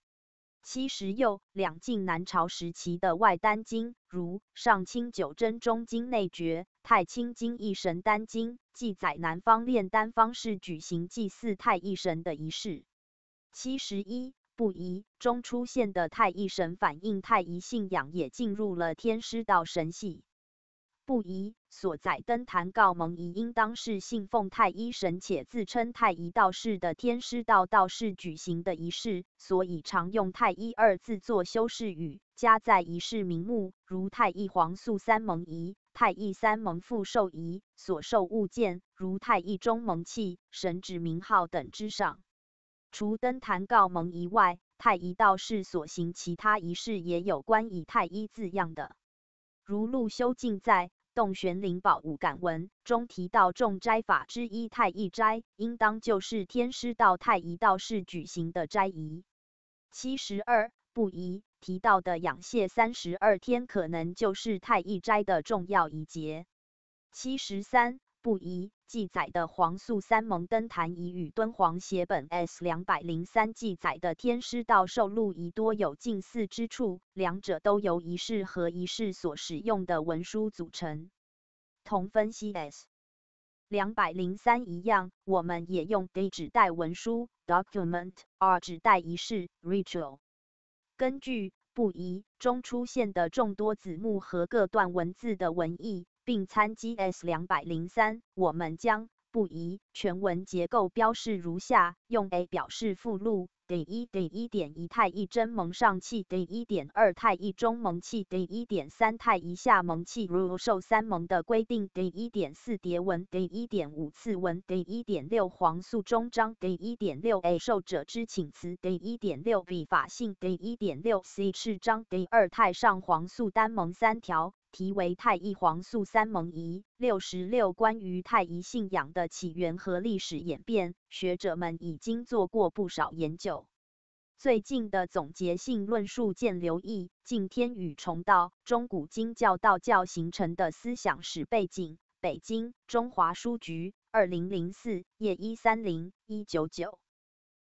Speaker 1: 七十又两晋南朝时期的外丹经，如《上清九真中经内诀》《太清经一神丹经》，记载南方炼丹方式举行祭祀太一神的仪式。七十一不疑中出现的太一神，反映太一信仰也进入了天师道神系。不疑所载登坛告蒙仪，应当是信奉太一神且自称太一道士的天师道道士举行的仪式，所以常用太一二字作修饰语，加在仪式名目，如太一黄素三蒙仪、太一三蒙复寿仪，所受物件如太一中蒙器、神指名号等之上。除登坛告蒙仪外，太一道士所行其他仪式也有关以太一字样的，如陆修静在。洞玄灵宝五感文中提到，众斋法之一太一斋，应当就是天师道太一道士举行的斋仪。七十二不疑提到的养蟹三十二天，可能就是太一斋的重要一节。七十三不疑记载的黄素三蒙登坛仪与敦煌写本 S 两百零三记载的天师道授录仪多有近似之处，两者都由仪式和仪式所使用的文书组成。同分析 S 两百零三一样，我们也用 D 指代文书 （document），R 指代仪式 （ritual）。根据不疑中出现的众多子目和各段文字的文意，并参基 S 两百零三，我们将不宜。全文结构标示如下：用 A 表示附录。第一第一点一太一真蒙上气，第一点二太一中蒙气，第一点三太一下蒙气。如受三蒙的规定。第一点四叠文，第一点五次文，第一点六黄素中章，第一点六 A 受者之请辞，第一点六 B 法性，第一点六 C 是章。第二太上黄素单蒙三条。题为太乙黄素三盟仪六十六关于太乙信仰的起源和历史演变，学者们已经做过不少研究。最近的总结性论述见留意敬天与重道中古经教道教形成的思想史背景。北京中华书局二零零四页一三零一九九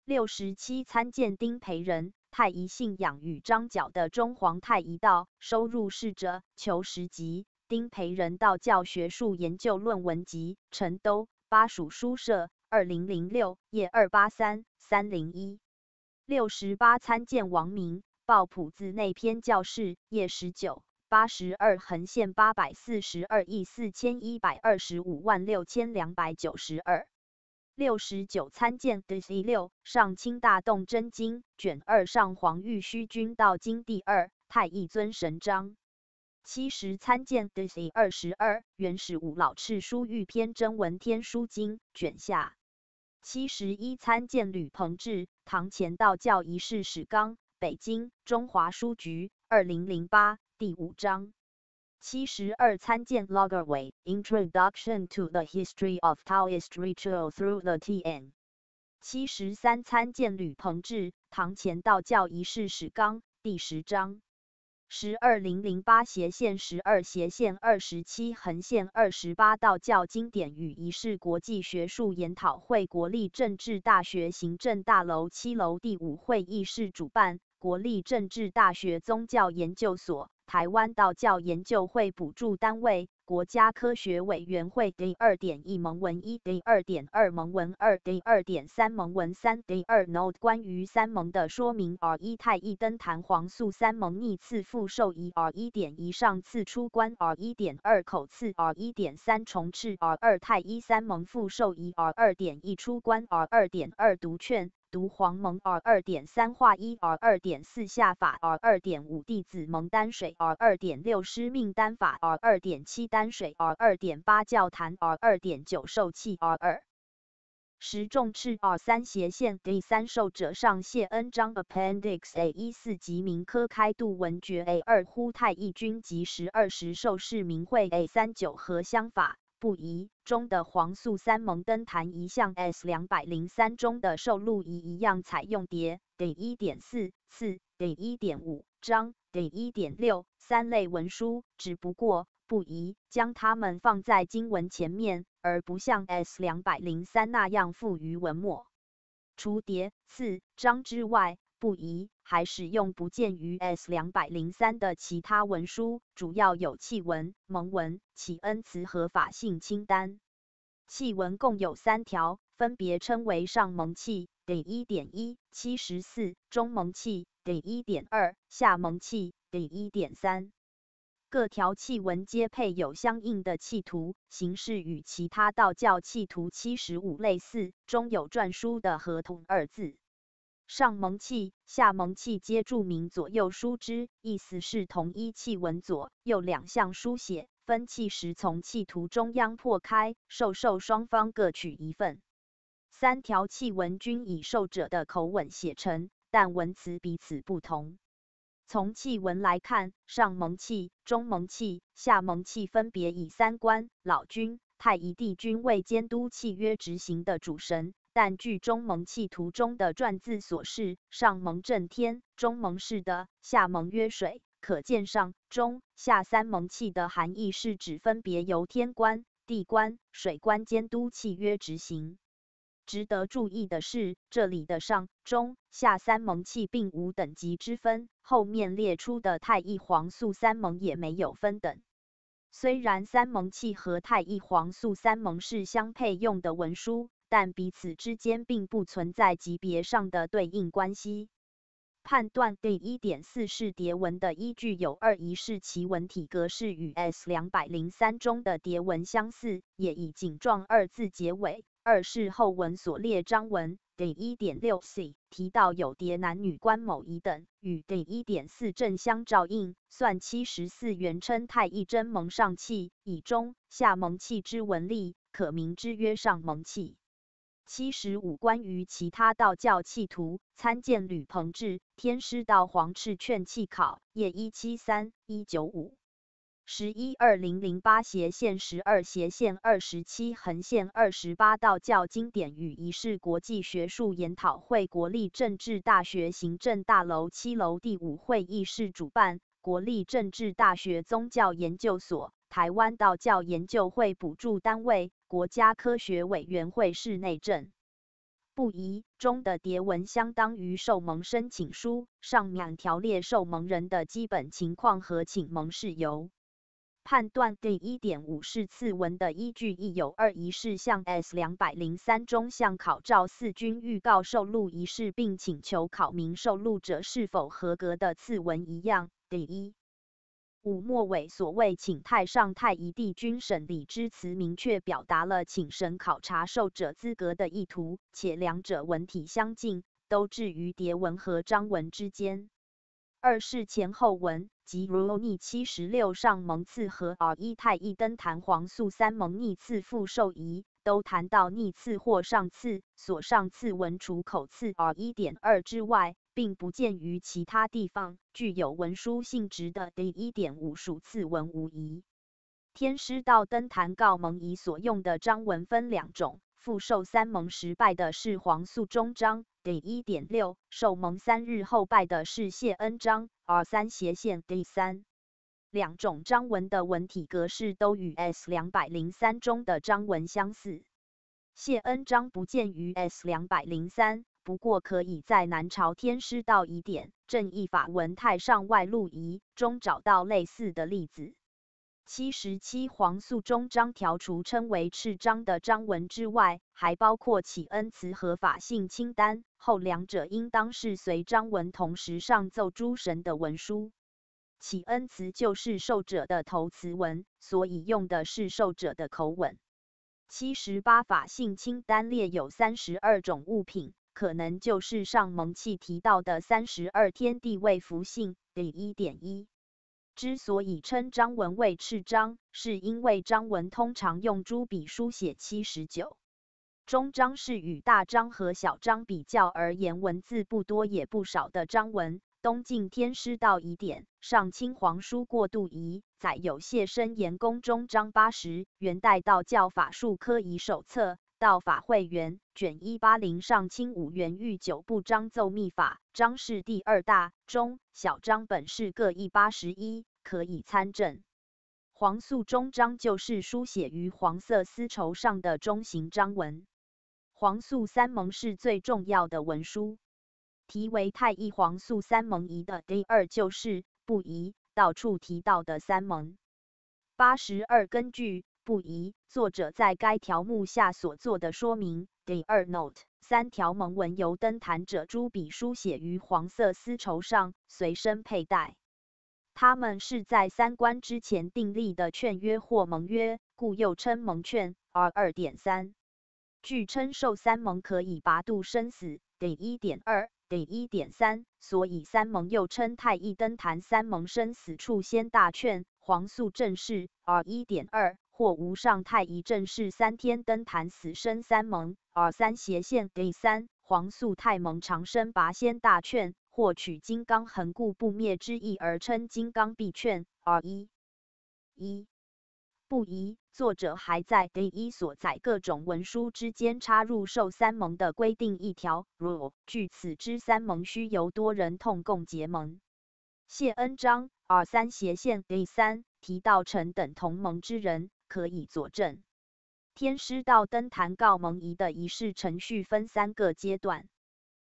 Speaker 1: 六十七参见丁培仁。太乙信仰与张角的中皇太一道收入逝者求实集，丁培仁道教学术研究论文集，成都巴蜀书社，二零零六页二八三三零一六十八参见王明报谱子内篇教室，页十九八十二横线八百四十二亿四千一百二十五万六千两百九十二。六十九参见 D 六上清大洞真经卷二上皇玉虚君道经第二太乙尊神章。七十参见 D 二十二原始五老赤书玉篇真文天书经卷下。七十一参见吕鹏志唐前道教仪式史纲北京中华书局二零零八第五章。七十二参见 Loggerway Introduction to the History of Taoist Ritual Through the TN。七十三参见吕鹏志唐前道教仪式史纲第十章。十二零零八斜线十二斜线二十七横线二十八道教经典与仪式国际学术研讨会国立政治大学行政大楼七楼第五会议室主办，国立政治大学宗教研究所。台湾道教研究会补助单位，国家科学委员会第二点一蒙文一第二点二蒙文二第二点三蒙文三第二 Note 关于三蒙的说明 R 一太一登坛黄素三蒙逆次复受仪 R 一点一上次出关 R 一点二口次 R 一点三重赤 R 二太一三蒙复受仪 R 二点一出关 R 二点二读劝。读黄蒙 R 二点三化一 R 二点四下法 R 二点五弟子蒙丹水 R 二点六师命丹法 R 二点七丹水 R 二点八教坛 R 二点九受气 R 二十重赤 R 三斜线第三受者上谢恩章 Appendix A 一四级名科开度文诀 A 二呼太义君及十二时受市名会 A 三九合相法。不宜中的黄素三蒙登坛仪像 S 两百零三中的受录仪一样采用叠得一点四次得一点五章得一点六三类文书，只不过不宜将它们放在经文前面，而不像 S 两百零三那样附于文末。除叠次章之外。不宜还使用不见于 S 两百零三的其他文书，主要有契文、蒙文、启恩词和法性清单。契文共有三条，分别称为上蒙契得一点一七十四，中蒙契得一点二，下蒙契得一点三。各条契文皆配有相应的契图，形式与其他道教契图七十五类似，中有篆书的合同二字。上蒙契、下蒙契皆注明左右书之，意思是同一契文左右两项书写，分契时从契图中央破开，受受双方各取一份。三条契文均以受者的口吻写成，但文词彼此不同。从契文来看，上蒙契、中蒙契、下蒙契分别以三官老君、太乙帝君为监督契约执行的主神。但据中蒙契图中的篆字所示，上蒙震天，中蒙是的，下蒙曰水，可见上中下三蒙契的含义是指分别由天官、地官、水官监督契约执行。值得注意的是，这里的上中下三蒙契并无等级之分，后面列出的太乙黄素三蒙也没有分等。虽然三蒙契和太乙黄素三蒙是相配用的文书。但彼此之间并不存在级别上的对应关系。判断第一点四是叠文的依据有二：一是其文体格式与 S 两百零三中的叠文相似，也以井状二字结尾；二是后文所列章文第一点六 C 提到有叠男女关某一等，与第一点四正相照应，算七十四元称太乙真蒙上气，以中下蒙气之文例，可名之曰上蒙气。七十五关于其他道教契图，参见吕鹏志《天师道黄赤劝契考》页一七三一九五十一二零零八斜线十二斜线二十七横线二十八道教经典与仪式国际学术研讨会，国立政治大学行政大楼七楼第五会议室主办，国立政治大学宗教研究所。台湾道教研究会补助单位，国家科学委员会室内证不疑中的牒文相当于受蒙申请书，上面条列受蒙人的基本情况和请蒙事由。判断第一点五是次文的依据亦有二：一是向 S 两百零三中向考照四军预告受录一事，并请求考明受录者是否合格的次文一样。第一。五末尾所谓请太上太一帝君审理之词，明确表达了请神考察受者资格的意图，且两者文体相近，都置于叠文和章文之间。二是前后文，即如逆七十六上蒙赐和 R 一太一登坛黄素三蒙逆赐复受仪，都谈到逆赐或上赐，所上赐文除口赐 R 一点二之外。并不见于其他地方具有文书性质的第一点五属次文无疑。天师道登坛告蒙仪所用的章文分两种，复受三蒙时拜的是黄素中章第一点六，受蒙三日后拜的是谢恩章 R 三斜线第三。两种章文的文体格式都与 S 两百零三中的章文相似。谢恩章不见于 S 两百零三。不过，可以在南朝天师道疑典《正义法文太上外录仪》中找到类似的例子。七十七黄素中章条除称为赤章的章文之外，还包括启恩词和法性清单，后两者应当是随章文同时上奏诸神的文书。启恩词就是受者的头词文，所以用的是受者的口吻。七十八法性清单列有三十二种物品。可能就是上蒙契提到的三十二天地位福性第一点一。之所以称章文为赤章，是因为章文通常用朱笔书写七十九。中章是与大章和小章比较而言文字不多也不少的章文。东晋天师道疑典上清皇书过渡仪载有谢生言公中章八十。元代道教法术科仪手册。道法会员卷一八零上清五元玉九部章奏秘法，章是第二大，中小章本是各一八十一，可以参证。黄素中章就是书写于黄色丝绸上的中型章文。黄素三蒙是最重要的文书，题为太一黄素三蒙仪的第二就是不宜，到处提到的三蒙。八十二根据。不宜，作者在该条目下所做的说明。第二 note，三条蒙文由登坛者朱笔书写于黄色丝绸上，随身佩戴。他们是在三关之前订立的劝约或盟约，故又称盟劝。R 二点三，据称受三盟可以拔度生死。第一点二，第一点三，所以三盟又称太一登坛三盟生死处先大劝。黄素正式。R 一点二。或无上太一正是三天登坛死生三盟，而三斜线第三黄素太盟长生拔仙大劝，或取金刚恒固不灭之意而称金刚必劝。而一一不疑，作者还在第一所载各种文书之间插入受三盟的规定一条，rule 据此之三盟须由多人同共结盟。谢恩章二三斜线第三提到臣等同盟之人。可以佐证，天师道登坛告蒙仪的仪式程序分三个阶段。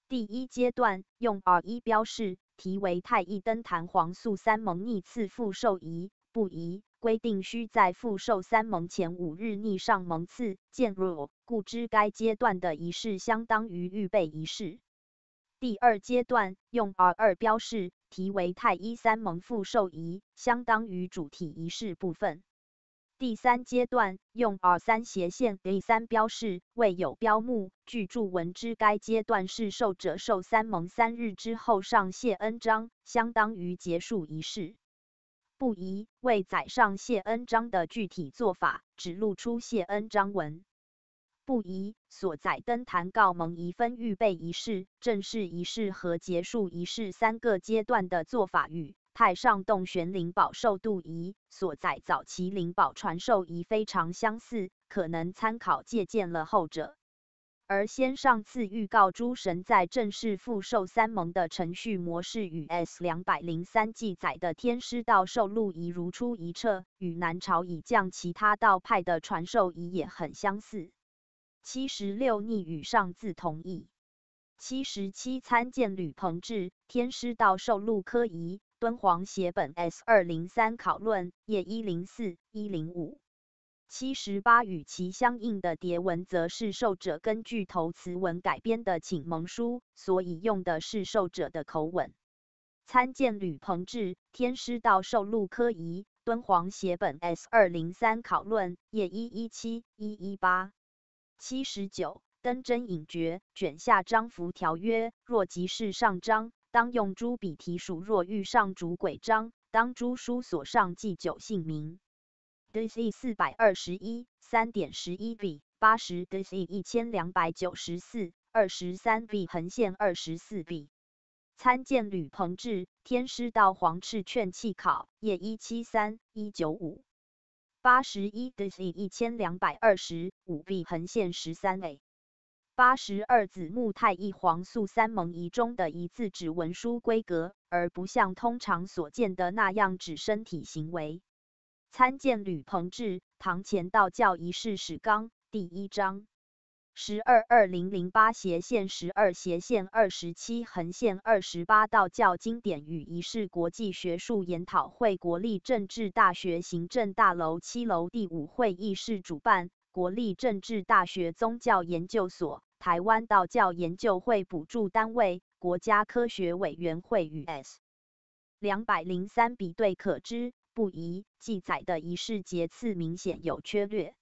Speaker 1: 第一阶段用 R 一标示，题为太一登坛黄素三蒙逆次复受仪，不仪规定需在复受三蒙前五日逆上蒙赐，见若故知该阶段的仪式相当于预备仪式。第二阶段用 R 二标示，题为太一三蒙复受仪，相当于主体仪式部分。第三阶段用 R 三斜线 A 三标示，未有标目，据注文之该阶段是受者受三蒙三日之后上谢恩章，相当于结束仪式。不宜为载上谢恩章的具体做法，只露出谢恩章文。不宜所载登坛告蒙仪分预备仪式、正式仪式和结束仪式三个阶段的做法与。太上洞玄灵宝受度仪所在早期灵宝传授仪非常相似，可能参考借鉴了后者。而先上次预告诸神在正式复授三盟的程序模式与 S 两百零三记载的天师道授录仪如出一辙，与南朝以降其他道派的传授仪也很相似。七十六逆与上自同意。七十七参见吕鹏志天师道授录科仪。敦煌写本 S 二零三考论页一零四一零五七十八与其相应的叠文，则是受者根据头词文改编的请蒙书，所以用的是受者的口吻。参见吕鹏志天师道授录科仪敦煌写本 S 二零三考论页一一七一一八七十九登真引诀卷下章符条约，若即是上章。当用朱笔题属，若遇上主轨章，当朱书所上记九姓名。D.C. 四百二十一三点十一 B 八十 D.C. 一千两百九十四二十三 B 横线二十四 B。参见吕鹏志天师道黄赤劝气考页一七三一九五八十一 D.C. 一千两百二十五 B 横线十三 A。八十二子木太一黄素三蒙仪中的一字指文书规格，而不像通常所见的那样指身体行为。参见吕鹏志《唐前道教仪式史纲》第一章十二二零零八斜线十二斜线二十七横线二十八道教经典与仪式国际学术研讨会国立政治大学行政大楼七楼第五会议室主办，国立政治大学宗教研究所。台湾道教研究会补助单位国家科学委员会与 S 两百零三比对可知，不宜记载的仪式节次明显有缺略。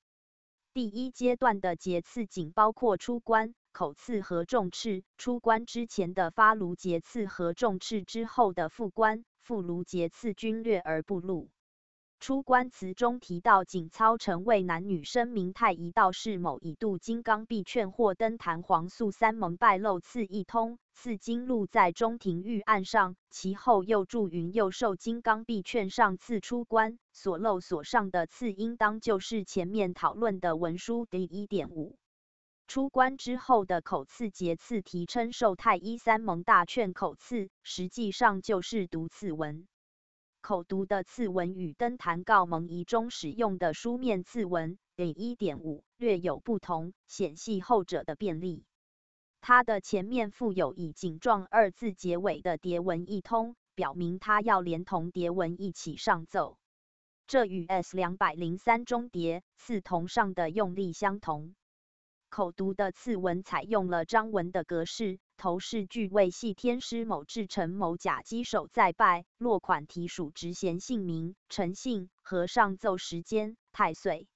Speaker 1: 第一阶段的节次仅包括出关、口次和重赤。出关之前的发炉节次和重赤之后的复关、复炉节次均略而不录。出关词中提到，景操成为男女生明太一道士某已度金刚臂劝或登坛黄素三蒙拜漏次一通，次经录在中庭御案上。其后又注云：又受金刚臂劝上次出关所漏所上的次，应当就是前面讨论的文书第一点五。出关之后的口次节次，提称受太一三蒙大劝口次，实际上就是读次文。口读的次文与登坛告蒙仪中使用的书面次文点一点五略有不同，显系后者的便利。它的前面附有以颈状二字结尾的叠文一通，表明它要连同叠文一起上奏。这与 S 两百零三中叠次同上的用力相同。口读的次文采用了章文的格式。头饰具为系天师某至成某甲基手再拜，落款题属职衔姓名、诚信和上奏时间、太岁。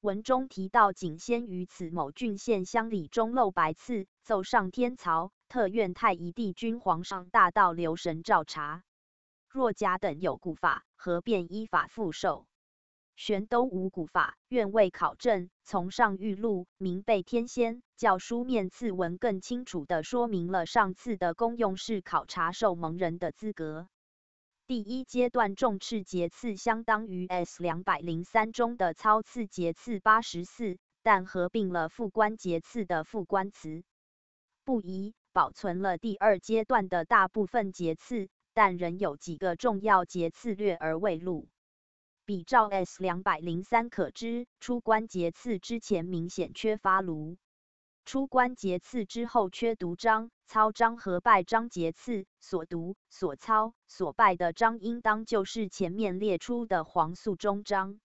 Speaker 1: 文中提到，仅先于此某郡县乡里中漏白刺，奏上天曹，特愿太乙帝君皇上大道留神照察。若甲等有古法，何便依法复授？玄都无古法，愿为考证。从上玉录，明备天仙，教书面次文更清楚地说明了上次的功用是考察受蒙人的资格。第一阶段重赤节次相当于 S 两百零三中的操次节次八十四，但合并了副官节次的副官词，不宜保存了第二阶段的大部分节次，但仍有几个重要节次略而未录。比照 S 两百零三可知，出关节次之前明显缺发炉，出关节次之后缺读章、操章和拜章节次。所读、所操、所拜的章，应当就是前面列出的黄素中章。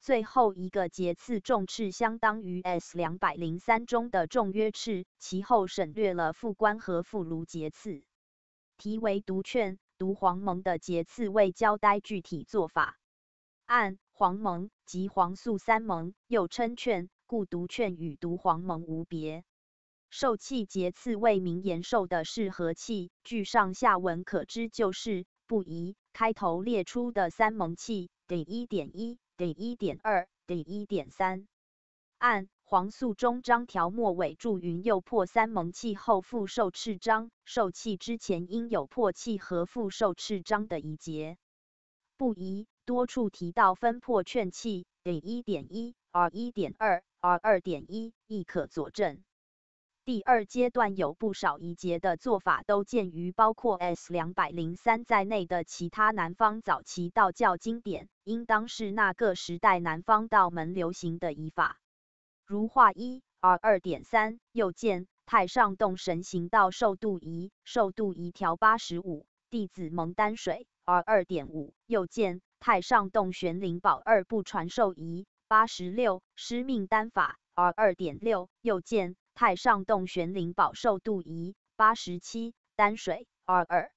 Speaker 1: 最后一个节次重敕相当于 S 两百零三中的重约敕，其后省略了副官和副卢节次。题为读劝、读黄蒙的节次未交代具体做法。按黄蒙及黄素三蒙，又称劝，故读劝与读黄蒙无别。受气节次为明言受的是和气，据上下文可知，就是不宜。开头列出的三蒙气，得一点一、得一点二、得一点三。按黄素中章条末尾注云：又破三蒙气后复受赤章，受气之前应有破气和复受赤章的一节。不宜。多处提到分破劝气，第一点一、R 一点二、R 二点一亦可佐证。第二阶段有不少一节的做法，都见于包括 S 两百零三在内的其他南方早期道教经典，应当是那个时代南方道门流行的仪法。如画一 R 二点三，又见太上洞神行道受度仪，受度仪条八十五，弟子蒙丹水 R 二点五，又见。太上洞玄灵宝二部传授仪八十六师命丹法 R 二点六又见太上洞玄灵宝受度仪八十七丹水 R 二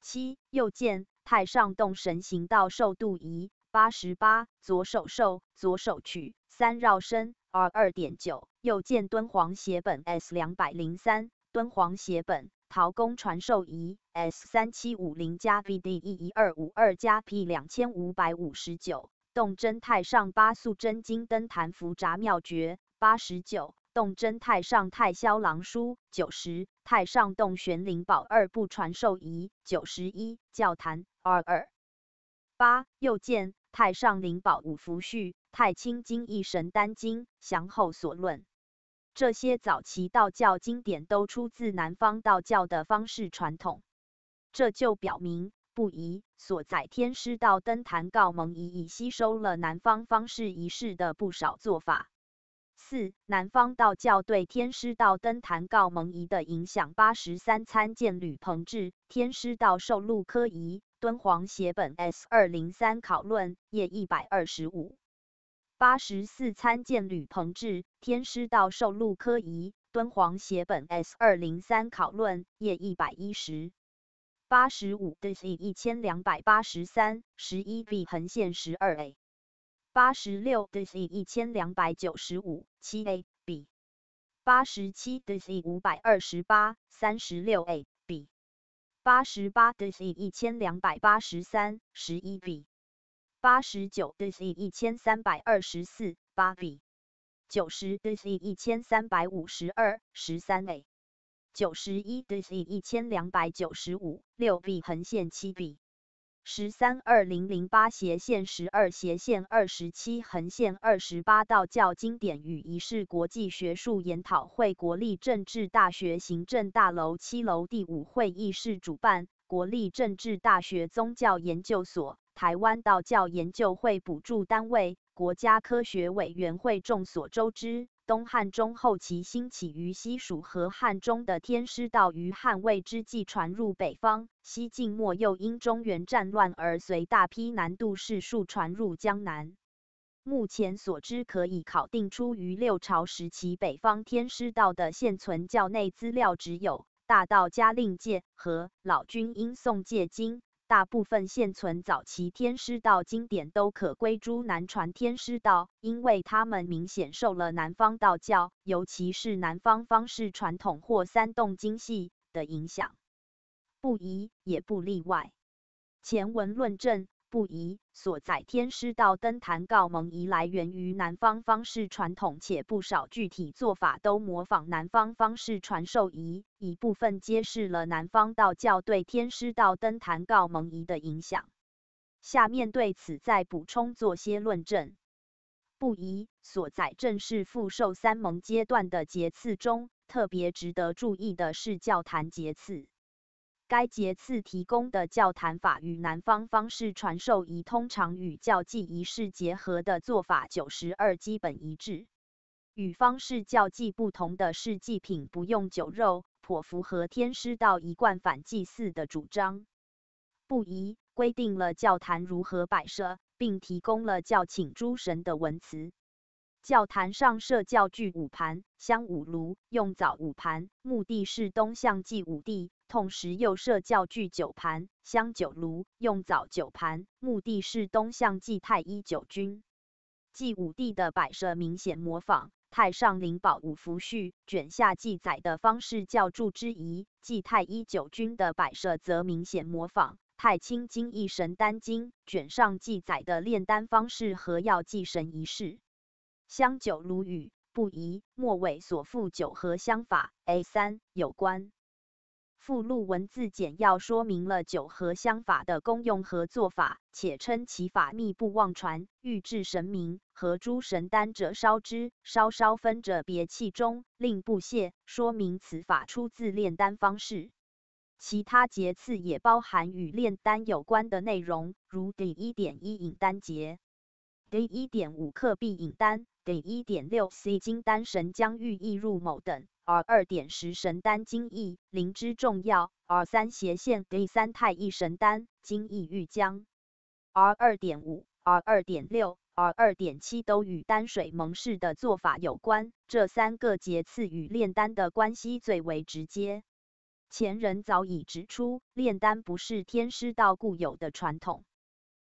Speaker 1: 七又见太上洞神行道受度仪八十八左手受左手取三绕身 R 二点九又见敦煌写本 S 两百零三敦煌写本。陶公传授仪 S 三七五零加 BD 一一二五二加 P 两千五百五十九，洞真太上八宿真经灯坛符札妙诀八十九，洞真太上太霄郎书九十，太上洞玄灵宝二部传授仪九十一，教坛二二八，又见太上灵宝五福序，太清经一神丹经详后所论。这些早期道教经典都出自南方道教的方式传统，这就表明不宜所载天师道登坛告蒙仪已吸收了南方方式仪式的不少做法。四、南方道教对天师道登坛告蒙仪的影响。八十三参见吕鹏志《天师道受录科仪》，敦煌写本 S 二零三考论页一百二十五。八十四参见吕鹏志《天师道受录科仪》，敦煌写本 S 二零三考论页一百一十。八十五 D C 一千两百八十三十一 B 横线十二 A。八十六 D C 一千两百九十五七 A B。八十七 D C 五百二十八三十六 A B。八十八 D C 一千两百八十三十一 B。八十九 D C 一千三百二十四八 B，九十 D C 一千三百五十二十三 A，九十一 D C 一千两百九十五六 B 横线七 B，十三二零零八斜线十二斜线二十七横线二十八道教经典与仪式国际学术研讨会国立政治大学行政大楼七楼第五会议室主办，国立政治大学宗教研究所。台湾道教研究会补助单位，国家科学委员会众所周知，东汉中后期兴起于西蜀和汉中的天师道，于汉魏之际传入北方。西晋末又因中原战乱而随大批南渡士庶传入江南。目前所知可以考定出于六朝时期北方天师道的现存教内资料，只有《大道家令戒》和《老君因宋戒经》。大部分现存早期天师道经典都可归诸南传天师道，因为他们明显受了南方道教，尤其是南方方式传统或三洞经系的影响，不宜也不例外。前文论证。不宜所载天师道登坛告蒙仪来源于南方方式传统，且不少具体做法都模仿南方方式传授仪，一部分揭示了南方道教对天师道登坛告蒙仪的影响。下面对此再补充做些论证。不宜所载正是复授三蒙阶段的节次中，特别值得注意的是教坛节次。该节次提供的教坛法与南方方式传授仪通常与教祭仪式结合的做法九十二基本一致。与方式教祭不同的是，祭品不用酒肉，颇符合天师道一贯反祭祀的主张。不宜规定了教坛如何摆设，并提供了教请诸神的文词。教坛上设教具五盘，香五炉，用枣五盘，目的是东向祭五帝；同时又设教具九盘，香九炉，用枣九盘，目的是东向祭太一九君。祭五帝的摆设明显模仿太上灵宝五福序卷下记载的方式较注之仪；祭太一九君的摆设则明显模仿太清经义神丹经卷上记载的炼丹方式和药祭神仪式。香九如与不宜末尾所附九合香法 A 三有关。附录文字简要说明了九合香法的功用和做法，且称其法密不妄传，欲治神明和诸神丹者烧之，稍稍分者别器中，令不泄。说明此法出自炼丹方式。其他节次也包含与炼丹有关的内容，如第一点一引丹节，第一点五克必引丹。第一点六 C 金丹神将欲意入某等，R 二点十神丹精义灵芝重要，R 三斜线第三太一神丹精益玉浆，R 二点五、R 二点六、R 二点七都与丹水蒙氏的做法有关。这三个节次与炼丹的关系最为直接。前人早已指出，炼丹不是天师道固有的传统。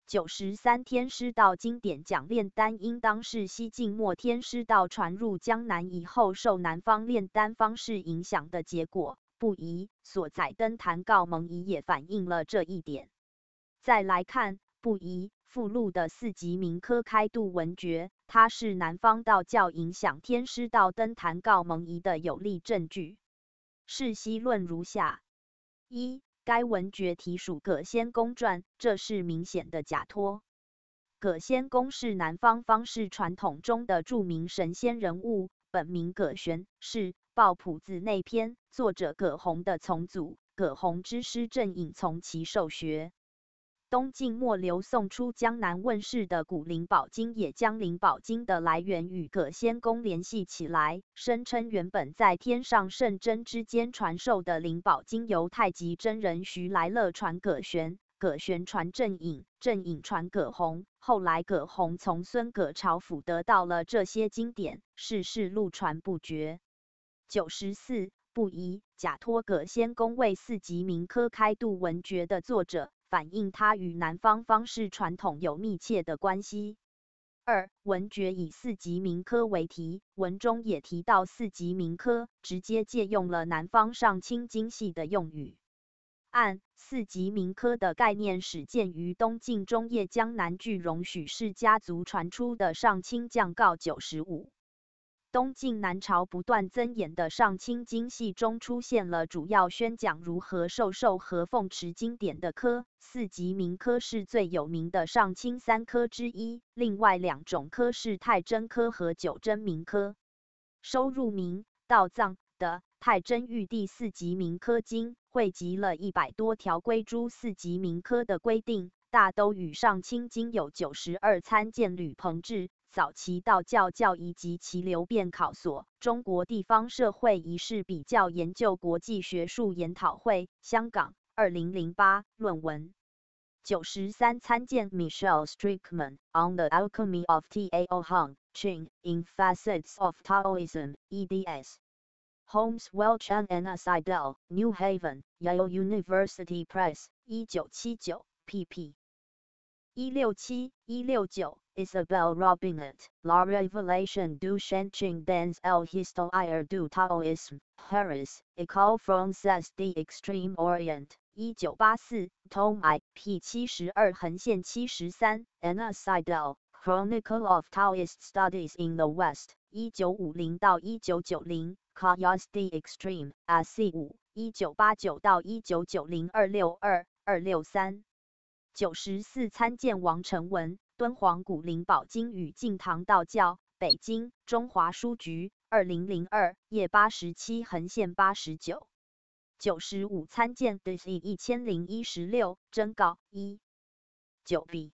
Speaker 1: 九十三天师道经典讲炼丹，应当是西晋末天师道传入江南以后，受南方炼丹方式影响的结果。不疑所载登坛告蒙仪也反映了这一点。再来看不疑附录的四级名科开度文诀，它是南方道教影响天师道登坛告蒙仪的有力证据。释析论如下：一。该文绝题属葛仙公传，这是明显的假托。葛仙公是南方方士传统中的著名神仙人物，本名葛玄，是《抱朴子内篇》作者葛洪的从祖。葛洪之师郑隐从其授学。东晋末流送出江南问世的古灵宝经，也将灵宝经的来源与葛仙公联系起来，声称原本在天上圣真之间传授的灵宝经，由太极真人徐来乐传葛玄，葛玄传正隐，正隐传葛洪，后来葛洪从孙葛朝府得到了这些经典，世世路传不绝。九十四不疑假托葛仙公为四级名科开度文诀的作者。反映它与南方方式传统有密切的关系。二文诀以四级民科为题，文中也提到四级民科，直接借用了南方上清经系的用语。按四级民科的概念，始见于东晋中叶江南句容许氏家族传出的上清降告九十五。东晋南朝不断增演的上清经系中，出现了主要宣讲如何授受和奉持经典的科。四级名科是最有名的上清三科之一，另外两种科是太真科和九真名科。收入名道藏的《太真玉帝四级名科经》，汇集了一百多条归诸四级名科的规定，大都与上清经有九十二参见吕鹏志。早期道教教义及其流变考所，中国地方社会仪式比较研究国际学术研讨会，香港，二零零八论文九十三参见 Michelle Strickman on the alchemy of Tao Hung Ching in facets of Taoism eds Holmes Welch and Anna Seidel New Haven Yale University Press 一九七九 pp 一六七一六九 Isabel Robinet, La Révélation du Shenqing dans l'Histoire du Taoïsme, Paris, École Française d'Extrême Orient, 1984, Tome I, p. 72横线 73, Anna Seidel, Chronicle of Taoist Studies in the West, 1950到 1990, Chaos d'Extreme, AC 5, 1989到1990 262, 263. 九十四参见王成文。敦煌古灵宝经与晋唐道教，北京中华书局，二零零二页八十七横线八十九九十五参见 DC 一千零一十六征稿一九 B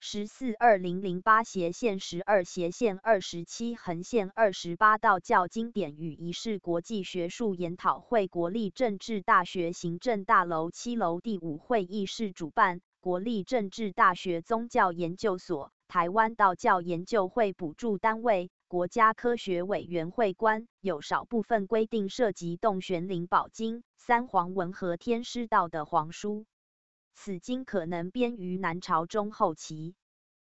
Speaker 1: 十四二零零八斜线十二斜线二十七横线二十八道教经典与仪式国际学术研讨会国立政治大学行政大楼七楼第五会议室主办。国立政治大学宗教研究所、台湾道教研究会补助单位、国家科学委员会官，有少部分规定涉及洞玄灵宝经、三皇文和天师道的皇书。此经可能编于南朝中后期。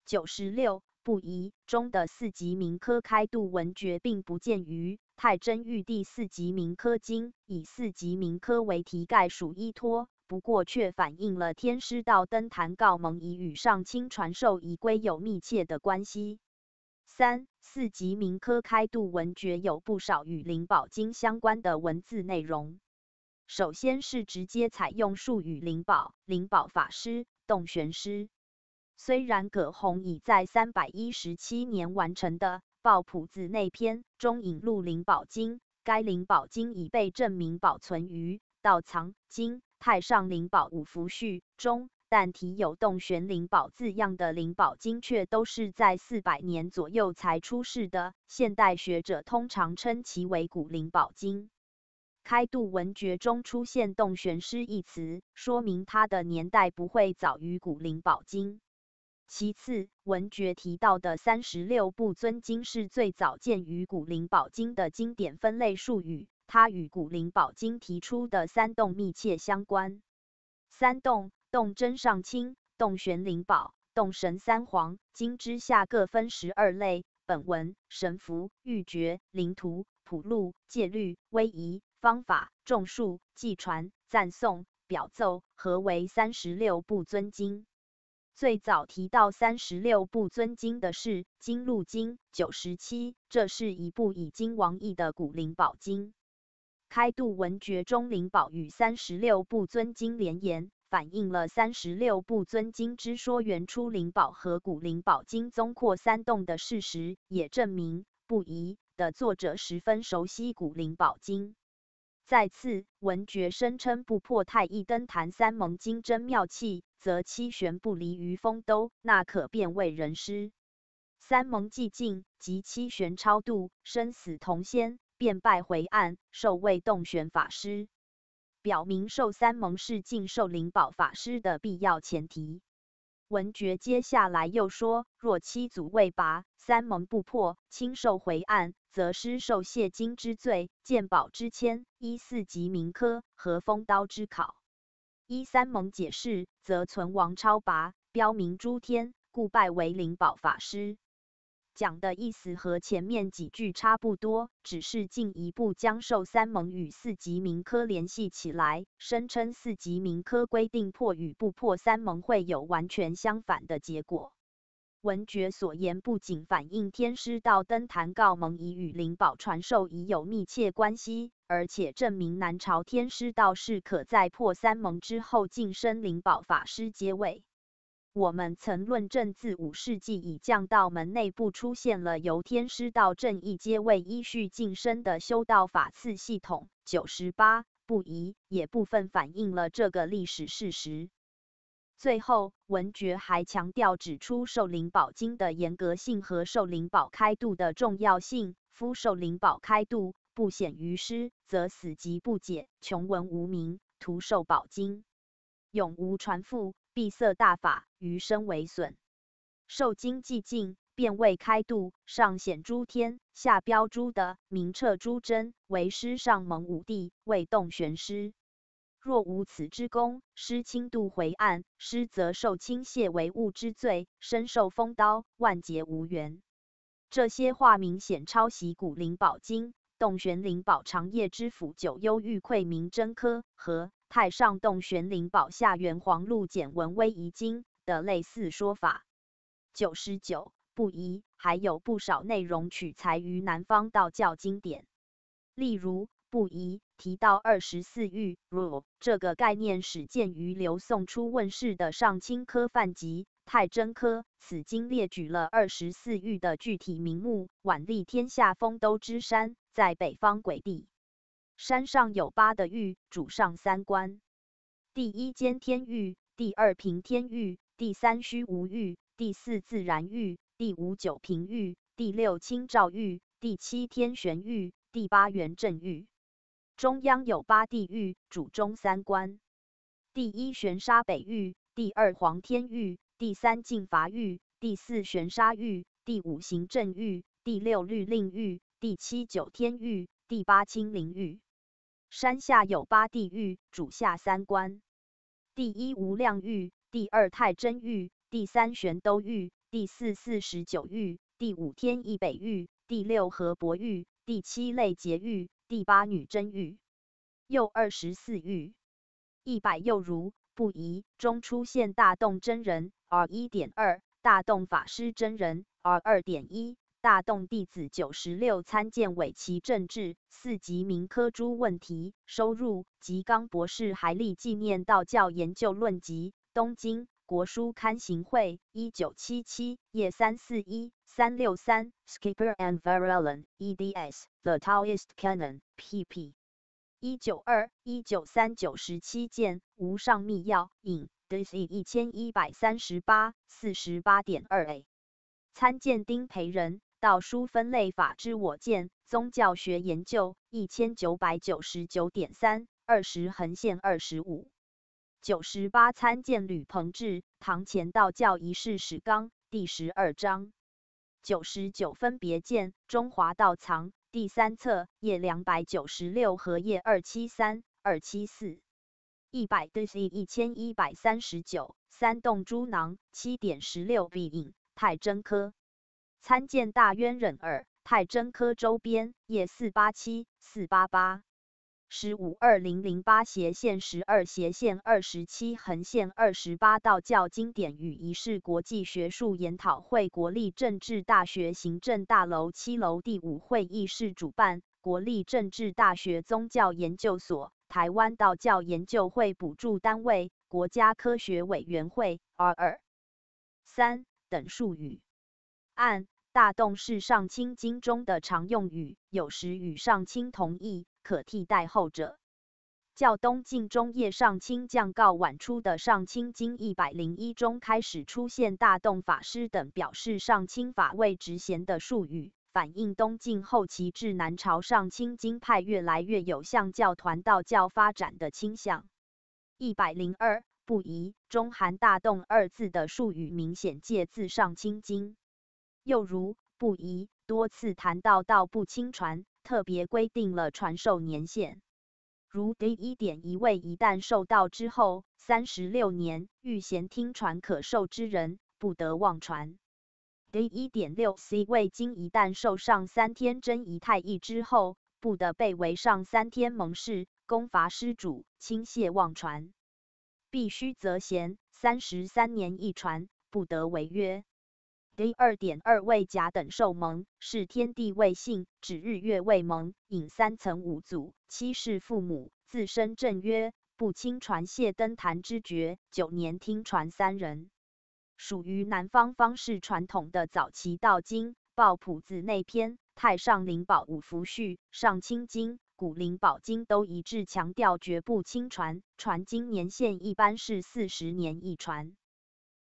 Speaker 1: 九十六不疑中的四级名科开度文诀，并不见于太真玉帝四级名科经，以四级名科为题概属依托。不过，却反映了天师道登坛告蒙仪与上清传授仪规有密切的关系。三四级名科开度文诀有不少与灵宝经相关的文字内容。首先是直接采用术语灵宝、灵宝法师、洞玄师。虽然葛洪已在三百一十七年完成的《报朴子内篇》中引入灵宝经，该灵宝经已被证明保存于《道藏经》。太上灵宝五福序中，但题有“洞玄灵宝”字样的灵宝经，却都是在四百年左右才出世的。现代学者通常称其为古灵宝经。开度文诀中出现“洞玄师”一词，说明它的年代不会早于古灵宝经。其次，文诀提到的三十六部尊经是最早见于古灵宝经的经典分类术语。它与《古灵宝经》提出的三洞密切相关。三洞：洞真上清、洞玄灵宝、洞神三皇。经之下各分十二类：本文、神符、玉诀、灵图、谱录、戒律、威仪、方法、众数、记传、赞颂、表奏，合为三十六部尊经。最早提到三十六部尊经的是《经录经》九十七，这是一部已经亡佚的《古灵宝经》。开度文觉中灵宝与三十六部尊经联言，反映了三十六部尊经之说原出灵宝和古灵宝经宗扩三洞的事实，也证明不疑的作者十分熟悉古灵宝经。再次，文觉声称不破太一登坛三蒙经真妙器，则七玄不离于风兜，那可变为人师。三蒙寂静及七玄超度，生死同仙。便拜回岸，受为洞玄法师，表明受三蒙是敬受灵宝法师的必要前提。文觉接下来又说，若七祖未拔，三蒙不破，亲受回岸，则失受谢金之罪，见宝之谦，依四级名科和风刀之考。依三蒙解释，则存亡超拔，标明诸天，故拜为灵宝法师。讲的意思和前面几句差不多，只是进一步将受三蒙与四级名科联系起来，声称四级名科规定破与不破三蒙会有完全相反的结果。文觉所言不仅反映天师道登坛告盟已与灵宝传授已有密切关系，而且证明南朝天师道是可在破三蒙之后晋升灵宝法师阶位。我们曾论证，自五世纪以降道门内部出现了由天师道正义阶位依序晋升的修道法次系统。九十八不疑，也部分反映了这个历史事实。最后，文觉还强调指出受灵宝经的严格性和受灵宝开度的重要性。夫受灵宝开度不显于师，则死即不解，穷文无名，徒受宝经，永无传复。闭塞大法，余生为损。受经寂静，便未开度，上显诸天，下标诸的，明彻诸真，为师上蒙五帝，为洞玄师。若无此之功，师轻度回岸，师则受轻亵为物之罪，身受风刀，万劫无缘。这些话明显抄袭《古灵宝经》、洞玄灵宝长夜之府九幽玉匮明真科和。太上洞玄灵宝下元皇录简文威仪经的类似说法。九十九不疑，还有不少内容取材于南方道教经典。例如不疑提到二十四玉 rule 这个概念，始建于刘宋初问世的上清科范集《太真科》，此经列举了二十四域的具体名目：宛立天下丰都之山，在北方鬼地。山上有八的玉，主上三关：第一间天域，第二平天域，第三虚无玉，第四自然玉，第五九平玉，第六清照玉，第七天玄玉，第八元正玉。中央有八地狱，主中三关：第一玄沙北域，第二黄天玉，第三进伐狱，第四玄沙狱，第五行政狱，第六律令狱，第七九天狱，第八清灵狱。山下有八地狱，主下三关。第一无量狱，第二太真狱，第三玄都狱，第四四十九狱，第五天一北狱，第六河伯狱，第七类劫狱，第八女真狱。又二十四狱。一百又如。不疑中出现大洞真人 R 一点二，大洞法师真人 R 二点一，大洞弟子九十六参见尾崎政治四级民科诸问题收入吉冈博士海立纪念道教研究论集，东京国书刊行会一九七七页三四一三六三 Skipper and Varellen eds The Taoist Canon pp 一九二一九三九十七件无上密要引 DC 一千一百三十八四十八点二 a 参见丁培仁道书分类法之我见宗教学研究一千九百九十九点三二十横线二十五九十八参见吕鹏志堂前道教仪式史纲第十二章九十九分别见中华道藏。第三册页两百九十六和页二七三二七四一百 DC 一千一百三十九三洞珠囊七点十六 B 引太真科参见大渊忍二太真科周边页四八七四八八。十五二零零八斜线十二斜线二十七横线二十八道教经典与仪式国际学术研讨会国立政治大学行政大楼七楼第五会议室主办，国立政治大学宗教研究所、台湾道教研究会补助单位、国家科学委员会 R 二三等术语。按大洞是上清经中的常用语，有时与上清同义。可替代后者。较东晋中叶上清降告晚出的《上清经》一百零一中开始出现大洞法师等表示上清法位职衔的术语，反映东晋后期至南朝上清经派越来越有向教团道教发展的倾向。一百零二不疑中含大洞二字的术语明显借自《上清经》，又如不疑多次谈到道不清传。特别规定了传授年限，如第一点一位一旦受道之后三十六年，欲贤听传可授之人，不得妄传。第一点六 C 未经一旦受上三天真仪太乙之后，不得被为上三天蒙氏攻伐施主，轻亵妄传，必须择贤三十三年一传，不得违约。第二点二位甲等受盟，是天地未信，指日月未蒙，引三层五祖，七世父母，自身正曰不轻传谢登坛之爵，九年听传三人，属于南方方式传统的早期道经。抱朴子内篇、太上灵宝五福序、上清经、古灵宝经都一致强调绝不轻传，传经年限一般是四十年一传。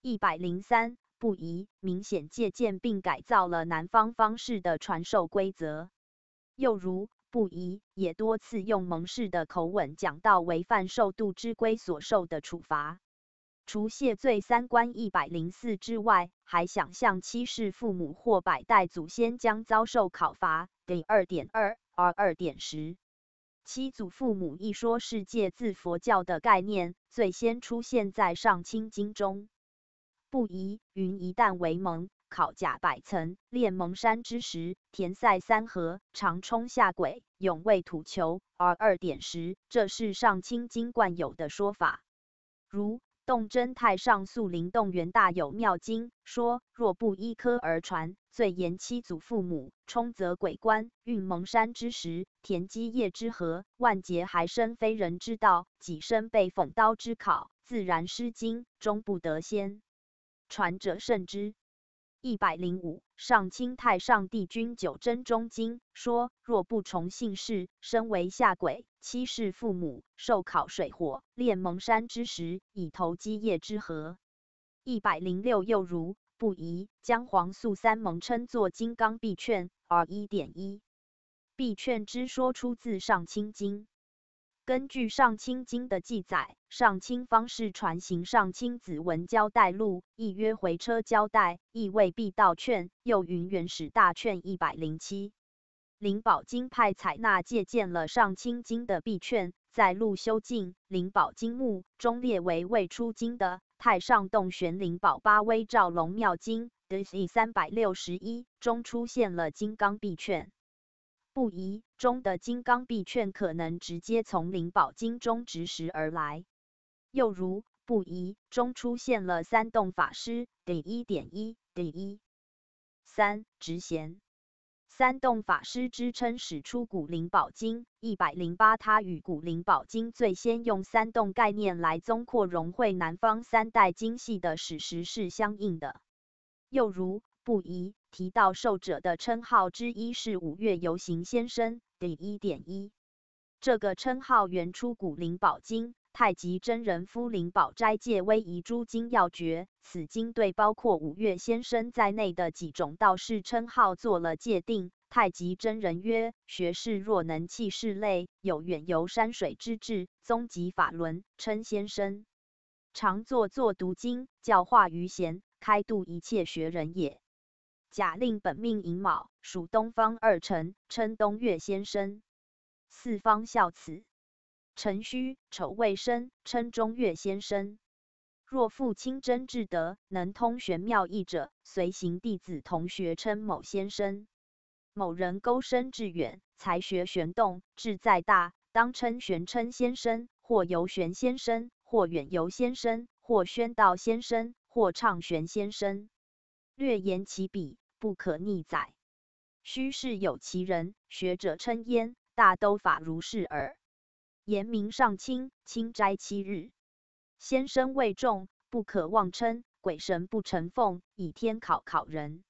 Speaker 1: 一百零三。不宜明显借鉴并改造了南方方式的传授规则。又如不宜也多次用蒙氏的口吻讲到违犯受度之规所受的处罚，除谢罪三观一百零四之外，还想象七世父母或百代祖先将遭受考罚。第二点二 R 二点十七祖父母一说是借自佛教的概念，最先出现在上清经中。不疑云一旦为蒙，考甲百层，炼蒙山之时，填塞三河，长冲下轨，永为土球。而二点石，这是上清经惯有的说法。如洞真太上素灵洞元大有妙经说：若不依科而传，最言七祖父母冲则鬼官运蒙山之时，填积业之河，万劫还生非人之道，己身被讽刀之考，自然失经，终不得仙。传者甚之。一百零五，上清太上帝君九真中经说：若不从姓氏，身为下鬼，七世父母受考水火，炼蒙山之时，以投基业之河。一百零六，又如不宜将黄素三蒙称作金刚臂劝，而一点一臂劝之说出自上清经。根据上清经的记载，上清方士传行上清子文交代录，亦曰回车交代，亦谓必道劝，又云原始大劝一百零七。灵宝经派采纳借鉴了上清经的必劝，在路修进灵宝经目中列为未出经的太上洞玄灵宝八威照龙妙经，D 三百六十一中出现了金刚必劝。不疑中的金刚臂券可能直接从灵宝经中直识而来，又如不疑中出现了三洞法师第一点一第一三直贤三洞法师之称使出古灵宝经一百零八，他与古灵宝经最先用三洞概念来综括融汇南方三代经系的史实是相应的，又如不疑。提到受者的称号之一是五岳游行先生，第一点一。这个称号原出古灵宝经，太极真人夫灵宝斋戒威仪诸经要诀。此经对包括五岳先生在内的几种道士称号做了界定。太极真人曰：学士若能弃世类，有远游山水之志，宗极法轮，称先生。常坐坐读经，教化于贤，开度一切学人也。甲令本命寅卯，属东方二辰，称东岳先生。四方孝子，辰戌丑未生，称中岳先生。若父亲真智德，能通玄妙义者，随行弟子同学称某先生。某人沟深志远，才学玄动，志在大，当称玄称先生，或游玄先生，或远游先生，或宣道先生，或唱玄先生。略言其笔，不可逆载。须是有其人，学者称焉，大都法如是耳。言明上清，清斋七日。先生未重，不可妄称。鬼神不承奉，以天考考人。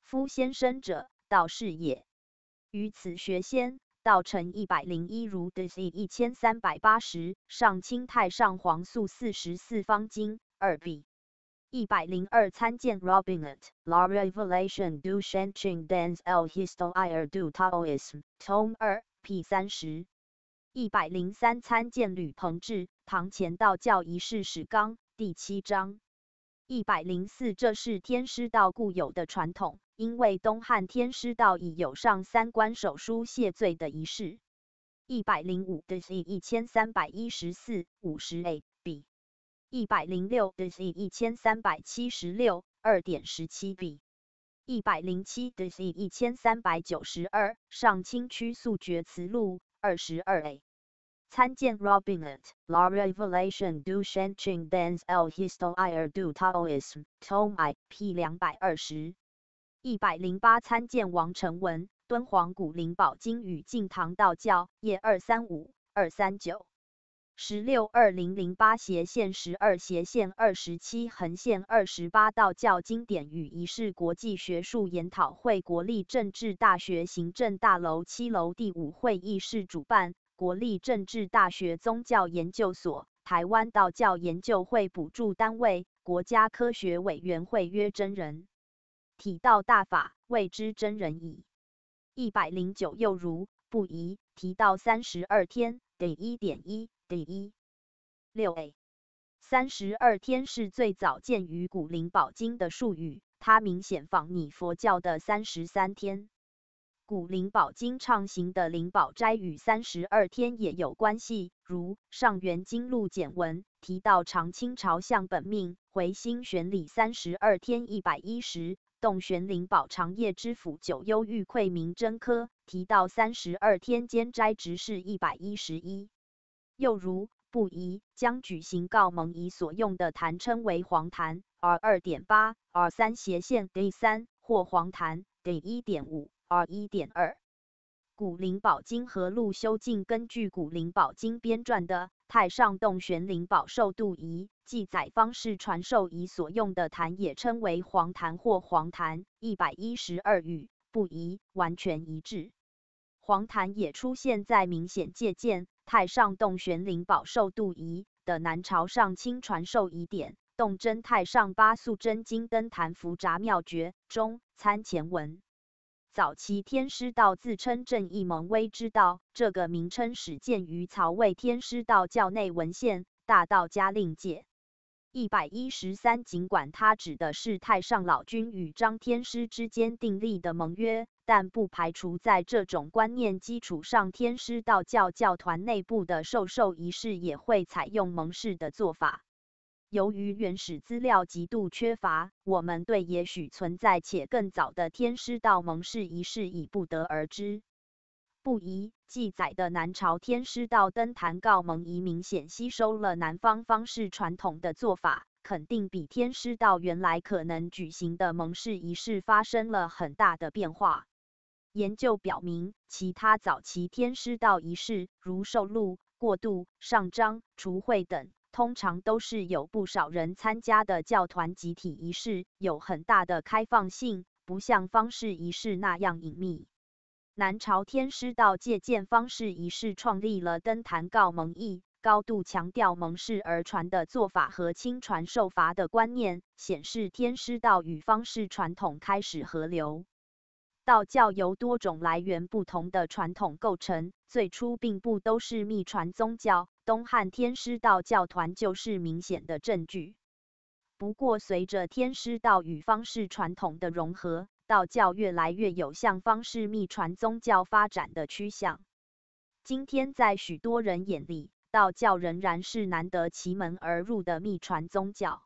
Speaker 1: 夫先生者，道士也。于此学仙，道成一百零一如 D 一千三百八十。上清太上皇素四十四方经二笔。一百零二参见 Robinet La Revelation du Shanqing dans l'Histoire du Taoism Tome 二 P 三十。一百零三参见吕鹏志唐前道教仪式史纲第七章。一百零四这是天师道固有的传统，因为东汉天师道已有上三关手书谢罪的仪式。一百零五的 C 一千三百一十四五十 A B。一百零六 DC 一千三百七十六二点十七 b，一百零七 DC 一千三百九十二上清区速决词录二十二 a，参见 Robinet La Revelation du Shanqing dans l'Histoire du Taoism, Tome I p 两百二十，一百零八参见王成文敦煌古灵宝经与晋唐道教页二三五二三九。十六二零零八斜线十二斜线二十七横线二十八道教经典与仪式国际学术研讨会国立政治大学行政大楼七楼第五会议室主办，国立政治大学宗教研究所、台湾道教研究会补助单位、国家科学委员会约真人体道大法，未知真人矣。一百零九又如不宜提到三十二天得一点一。第一六 A 三十二天是最早见于古灵宝经的术语，它明显仿拟佛教的三十三天。古灵宝经畅行的灵宝斋与三十二天也有关系，如上元经录简文提到长清朝向本命回心玄礼三十二天一百一十，洞玄灵宝长夜之府九幽玉匮明真科提到三十二天兼斋执事一百一十一。又如不宜将举行告蒙仪所用的坛称为黄坛，R 二点八，R 三斜线 D 三或黄坛 D 一点五，R 一点二。古灵宝经和陆修静根据古灵宝经编撰的《太上洞玄灵宝授度仪》记载方式传授仪所用的坛也称为黄坛或黄坛，一百一十二语不宜完全一致。黄坛也出现在明显借鉴。太上洞玄灵宝授度仪的南朝上清传授仪典《洞真太上八素真经灯坛符札妙诀》中参前文。早期天师道自称正义蒙威之道，这个名称始建于曹魏天师道教内文献《大道家令界》一百一十三。尽管它指的是太上老君与张天师之间订立的盟约，但不排除在这种观念基础上，天师道教教团内部的授受仪式也会采用盟誓的做法。由于原始资料极度缺乏，我们对也许存在且更早的天师道盟誓仪式已不得而知。不疑记载的南朝天师道登坛告盟仪明显吸收了南方方式传统的做法，肯定比天师道原来可能举行的盟誓仪式发生了很大的变化。研究表明，其他早期天师道仪式，如受禄、过渡、上章、除秽等。通常都是有不少人参加的教团集体仪式，有很大的开放性，不像方式仪式那样隐秘。南朝天师道借鉴方式仪式，创立了登坛告盟义，高度强调盟誓而传的做法和亲传受罚的观念，显示天师道与方式传统开始合流。道教由多种来源不同的传统构成，最初并不都是秘传宗教。东汉天师道教团就是明显的证据。不过，随着天师道与方士传统的融合，道教越来越有向方式秘传宗教发展的趋向。今天，在许多人眼里，道教仍然是难得其门而入的秘传宗教。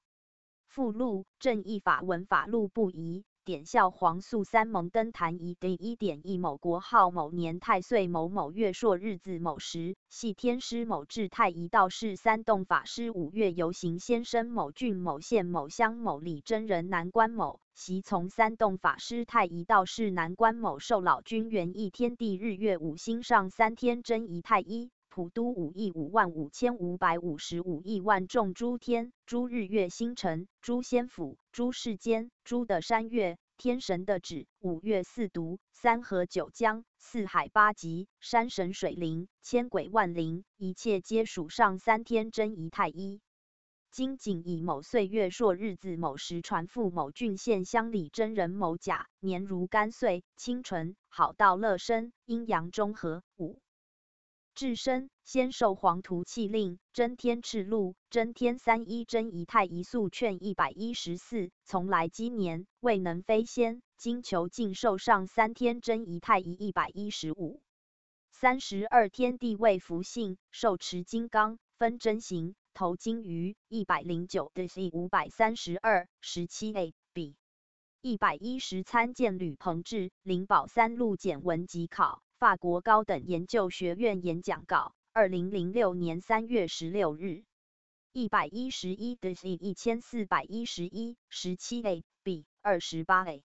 Speaker 1: 附录：正义法文法录不疑。点校黄素三蒙登坛仪第一点一某国号某年太岁某某月朔日子某时，系天师某至太一道士三洞法师五月游行先生某郡某县某乡某里真人南关某，习从三洞法师太一道士南关某受老君元义天地日月五星上三天真仪太一。普都五亿五万五千五百五十五亿万众诸天、诸日月星辰、诸仙府、诸世间、诸的山岳、天神的旨、五岳四渎、三河九江、四海八极、山神水灵、千鬼万灵，一切皆属上三天真仪太一。今仅以某岁月朔日子某时传付某郡县乡里真人某甲年如干岁清纯好道乐生阴阳中和五。至身先受黄图气令，真天赤禄，真天三一真仪太一宿劝一百一十四，从来积年未能飞仙，今求尽受上三天真仪太一一百一十五。三十二天地位福性，受持金刚分真形，头金鱼一百零九 D C 五百三十二十七 A B 一百一十参见吕鹏志灵宝三路简文集考。法国高等研究学院演讲稿，二零零六年三月十六日，一百一十一 D C 一千四百一十一十七 A B 二十八 A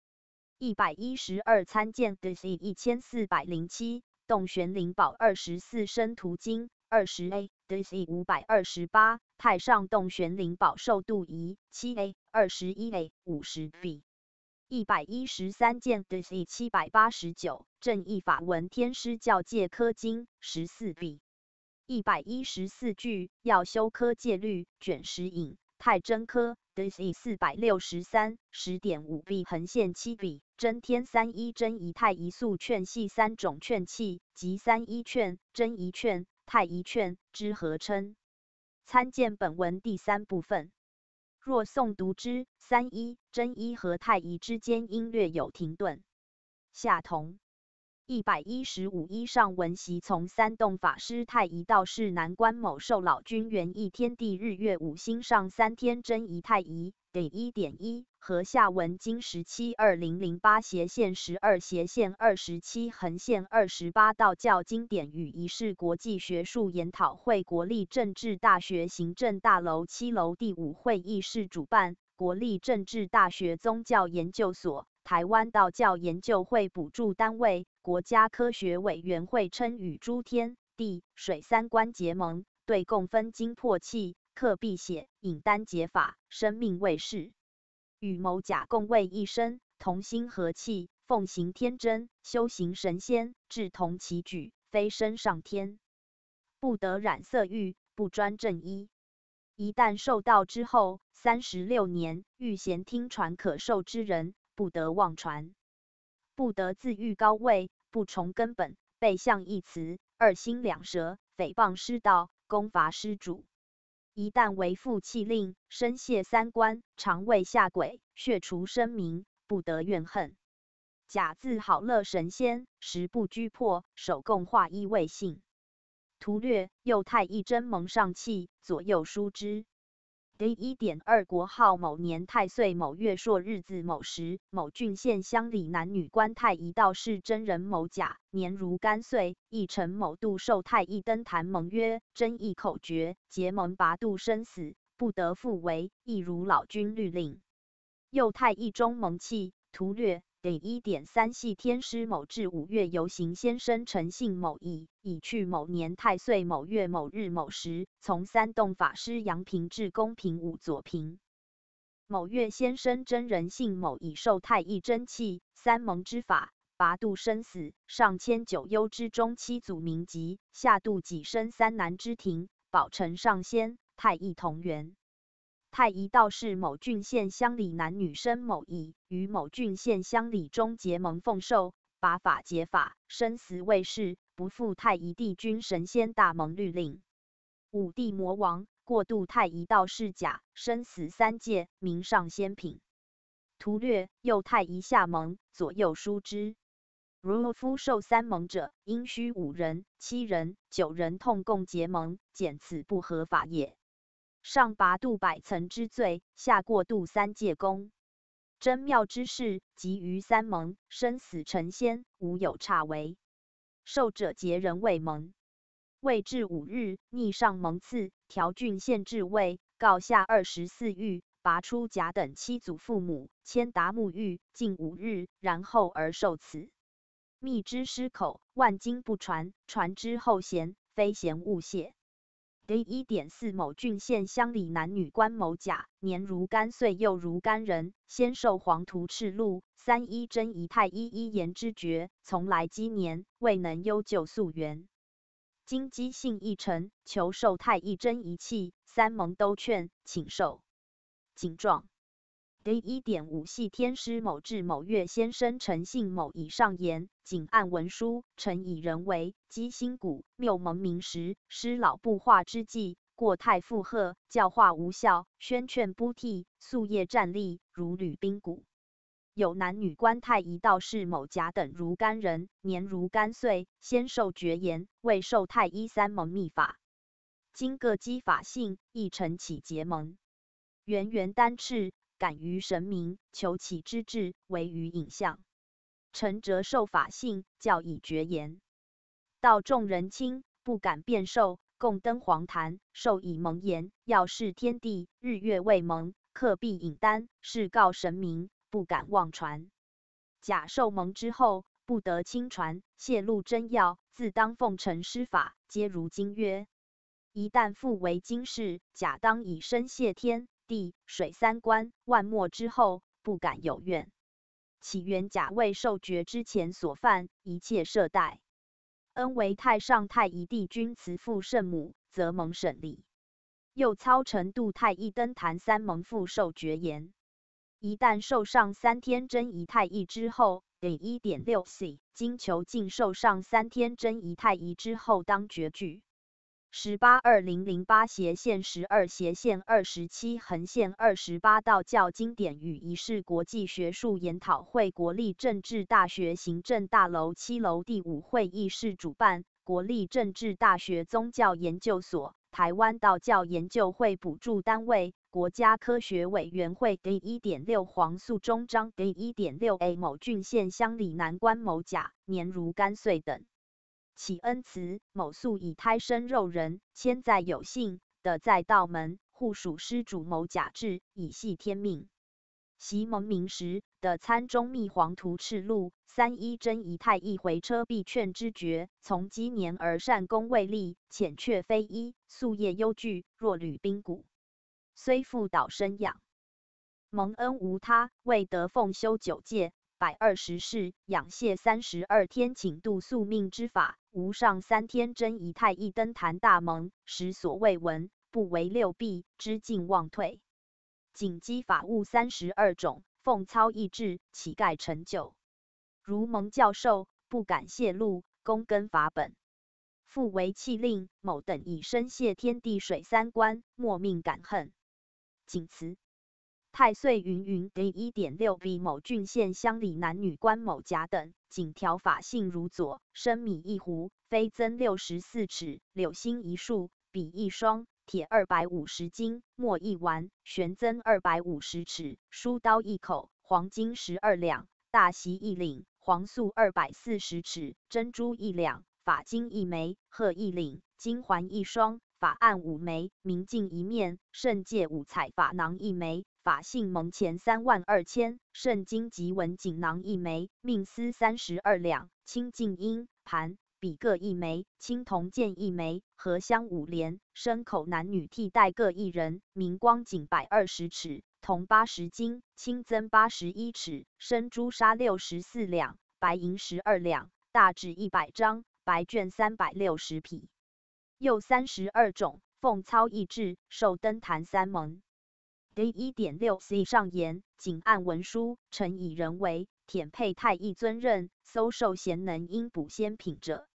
Speaker 1: 一百一十二参见 D C 一千四百零七洞玄灵宝二十四生途经二十 A D C 五百二十八太上洞玄灵宝受度仪七 A 二十一 A 五十 B 一百一十三件 D C 七百八十九。正义法文天师教戒科经十四笔一百一十四句要修科戒律卷十引太真科 DC 四百六十三十点五 B 横线七笔真天三一真一太一素劝系三种劝器及三一劝真一劝太一劝之合称。参见本文第三部分。若诵读之三一真一和太一之间音略有停顿。下同。一百一十五一上文习从三洞法师太一道士南关某寿老君元意天地日月五星上三天真一太一点一点一和下文经十七二零零八斜线十二斜线二十七横线二十八道教经典与仪式国际学术研讨会国立政治大学行政大楼七楼第五会议室主办，国立政治大学宗教研究所。台湾道教研究会补助单位，国家科学委员会称与诸天地水三观结盟，对共分经破气、克辟血、引丹解法、生命卫士，与某甲共为一生，同心合气，奉行天真，修行神仙，志同其举，飞升上天，不得染色欲，不专正衣。一旦受道之后，三十六年，欲贤听传可受之人。不得妄传。不得自欲高位，不从根本，背向一词，二心两舌，诽谤师道，攻伐师主。一旦为父气令，身泄三关，肠胃下鬼，血除生明，不得怨恨。假字好乐神仙，食不拘破，手共化一未信。图略右太一针蒙上气，左右疏之。第一点二国号某年太岁某月朔日子某时，某郡县乡里男女官太一道士真人某甲年如干岁，一臣某度受太一登坛盟曰：真一口诀，结盟拔度生死，不得复为，亦如老君律令。右太一中盟气，图略。第一点三系天师某至五月游行先生陈姓某乙，已去某年太岁某月某日某时，从三洞法师杨平至公平五左平。某月先生真人姓某乙受太乙真气三盟之法，拔度生死，上迁九幽之中七祖名籍，下度己身三难之庭，保成上仙，太乙同源。太乙道士某郡县乡里男女生某乙，于某郡县乡里中结盟奉受，把法结法，生死未誓，不负太乙帝君神仙大盟律令。五帝魔王过度太乙道士甲，生死三界，名上仙品。图略右太乙下盟，左右书之。如夫受三盟者，应须五人、七人、九人痛共结盟，减此不合法也。上拔度百层之罪，下过度三界功。真妙之事，集于三盟，生死成仙，无有差违。受者结人未盟，未至五日，逆上盟次，调郡县治位，告下二十四狱，拔出甲等七祖父母，迁达沐狱，近五日，然后而受此。密之失口，万经不传，传之后贤，非贤勿泄。第一点四某郡县乡里男女官某甲年如干岁又如干人，先受黄图赤禄三一真仪太一一言之诀，从来积年未能悠救溯源。今积性一成，求受太一真仪器，三盟都劝，请受。景状。第一点五系天师某至某月先生陈姓某以上言，仅按文书，臣以人为积心骨，谬蒙明时，师老布化之际，过太负荷，教化无效，宣劝不替，夙夜战立，如履冰谷。有男女官太乙道士某甲等如干人，年如干岁，先受绝言，未受太一三蒙秘法，今各积法性，亦成起结盟，圆圆丹赤。敢于神明，求其之志为于影像。臣折受法性，教以绝言。道众人亲，不敢变受，共登黄坛，授以蒙言：要是天地，日月未蒙，克必引丹，誓告神明，不敢妄传。假受蒙之后，不得轻传，泄露真要，自当奉承施法，皆如今曰。一旦复为今世，假当以身谢天。地水三关万末之后，不敢有怨。起源甲未受爵之前所犯一切赦代。恩为太上太一帝君慈父圣母，则蒙审理。又操成度太一登坛三蒙复受爵言。一旦受上三天真仪太一之后，得一点六 c，经求尽受上三天真仪太一之后，当绝句。十八二零零八斜线十二斜线二十七横线二十八道教经典与仪式国际学术研讨会国立政治大学行政大楼七楼第五会议室主办，国立政治大学宗教研究所、台湾道教研究会补助单位、国家科学委员会第一点六黄素中章第一点六 A 某郡县乡里南关某甲年如干岁等。启恩慈某素以胎生肉人，千载有幸的在道门护属施主某甲志，以系天命。习蒙明时的参中密黄图赤禄三一真仪太一回车必劝之绝，从积年而善功未立，浅却非一，夙夜忧惧，若履冰谷。虽复导生养，蒙恩无他，未得奉修九戒。百二十世养谢三十二天，请度宿命之法，无上三天真仪太一登坛大盟，实所未闻，不为六弊，知进忘退。谨积法务三十二种，奉操意志，乞丐成就。如蒙教授不敢泄露，躬耕法本。复为弃令，某等以身谢天地水三观，莫命感恨。谨辞。太岁云云，A 一点六 b 某郡县乡里男女官某甲等，仅条法性如左：生米一壶，非增六十四尺，柳心一束，笔一双，铁二百五十斤，墨一丸，玄增二百五十尺，书刀一口，黄金十二两，大席一领，黄素二百四十尺，珍珠一两。法金一枚，鹤一领，金环一双，法案五枚，明镜一面，圣戒五彩法囊一枚，法信蒙钱三万二千，圣经及文锦囊一枚，命丝三十二两，清净音盘笔各一枚，青铜剑一枚，合香五连，牲口男女替代各一人，明光景百二十尺，铜八十斤，青增八十一尺，生朱砂六十四两，白银十二两，大纸一百张。白卷三百六十匹，又三十二种，奉操一制，授登坛三门。A 一点六 C 上言，仅按文书，臣以人为舔配太一尊任，搜受贤能应补仙品者，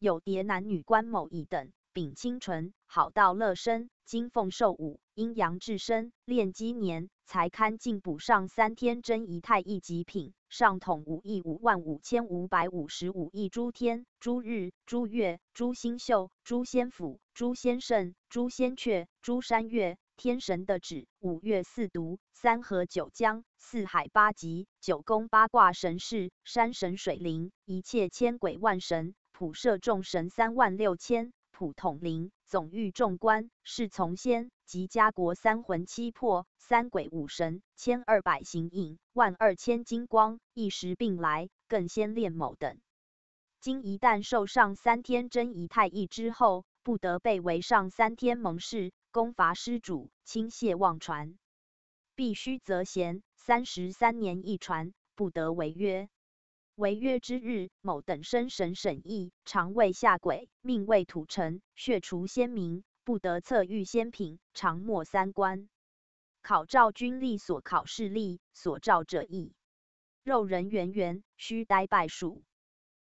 Speaker 1: 有蝶男女官某乙等。丙清纯，好道乐生，金凤寿五，阴阳至身，炼鸡年，才堪进补上三天真仪太一极品，上统五亿五万五千五百五十五亿诸天、诸日、诸月、诸星宿、诸仙府、诸仙圣、诸仙阙、诸山岳、天神的旨，五岳四渎、三河九江、四海八极、九宫八卦神事、山神水灵，一切千鬼万神，普摄众神三万六千。普统灵总御众官侍从仙及家国三魂七魄三鬼五神千二百形影万二千金光一时并来，更先练某等。今一旦受上三天真仪太一之后，不得被为上三天盟誓，攻伐失主，轻亵妄传，必须择贤三十三年一传，不得违约。违约之日，某等生神审议，常未下鬼，命为土城，血除先民，不得测御仙品，常没三关。考照军力所考事力所照者义，肉人圆圆，须呆拜数。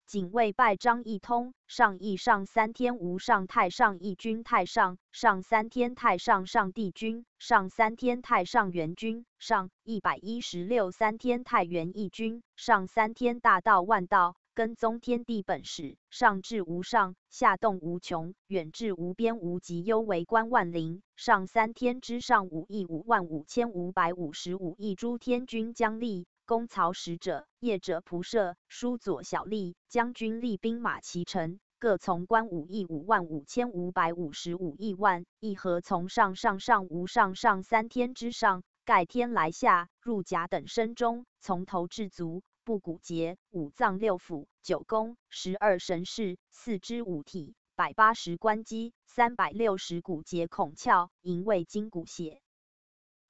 Speaker 1: 警卫拜张义通，上义上三天无上太上义君太上，上三天太上上帝君，上三天太上元君，上一百一十六三天太元义君，上三天大道万道，跟踪天地本始，上至无上，下动无穷，远至无边无极，幽为观万灵，上三天之上五亿五万五千五百五十五亿诸天君将立。公曹使者，业者仆射，书左小吏，将军立兵马齐陈，各从官五亿五万五千五百五十五亿万，一合从上上上无上上三天之上，盖天来下入甲等身中，从头至足，不骨节，五脏六腑，九宫，十二神士，四肢五体，百八十关机，三百六十骨节孔窍，营卫筋骨血，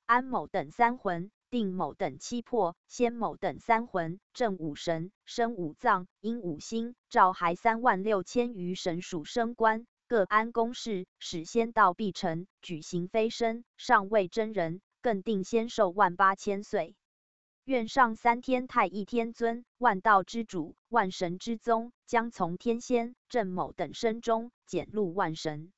Speaker 1: 安某等三魂。定某等七魄，仙某等三魂，正五神，生五脏，阴五星，照还三万六千余神属升官，各安公事，使仙道必成，举行飞升，上位真人，更定仙寿万八千岁。愿上三天太一天尊，万道之主，万神之宗，将从天仙正某等身中减入万神。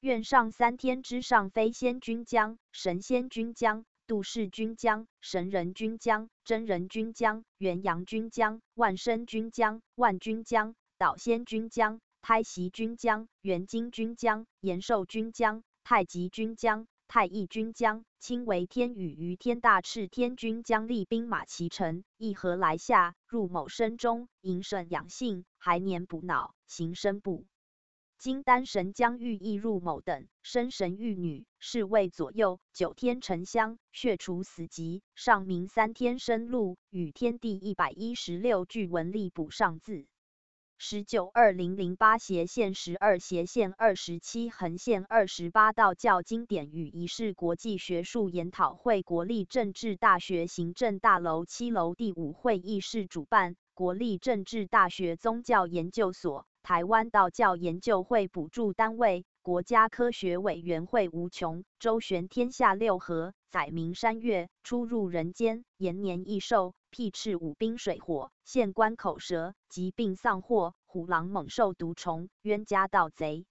Speaker 1: 愿上三天之上飞仙君将，神仙君将。杜氏君将、神人君将、真人君将、元阳君将、万生君将、万君将、导仙君将、胎袭君将、元金君将、延寿君将、太极君将、太乙君将，清为天宇于天大赤天君将，立兵马齐城，一合来下，入某身中，营肾养性，还年补脑，行生部。金丹神将欲意入某等，生神育女，侍卫左右九天沉香，血除死疾，上明三天生禄，与天地一百一十六句文力补上字。十九二零零八斜线十二斜线二十七横线二十八道教经典与仪式国际学术研讨会，国立政治大学行政大楼七楼第五会议室主办，国立政治大学宗教研究所。台湾道教研究会补助单位，国家科学委员会无穷，周旋天下六合，载明山岳，出入人间，延年益寿，辟斥五兵水火，县关口舌，疾病丧祸，虎狼猛兽毒虫，冤家盗贼，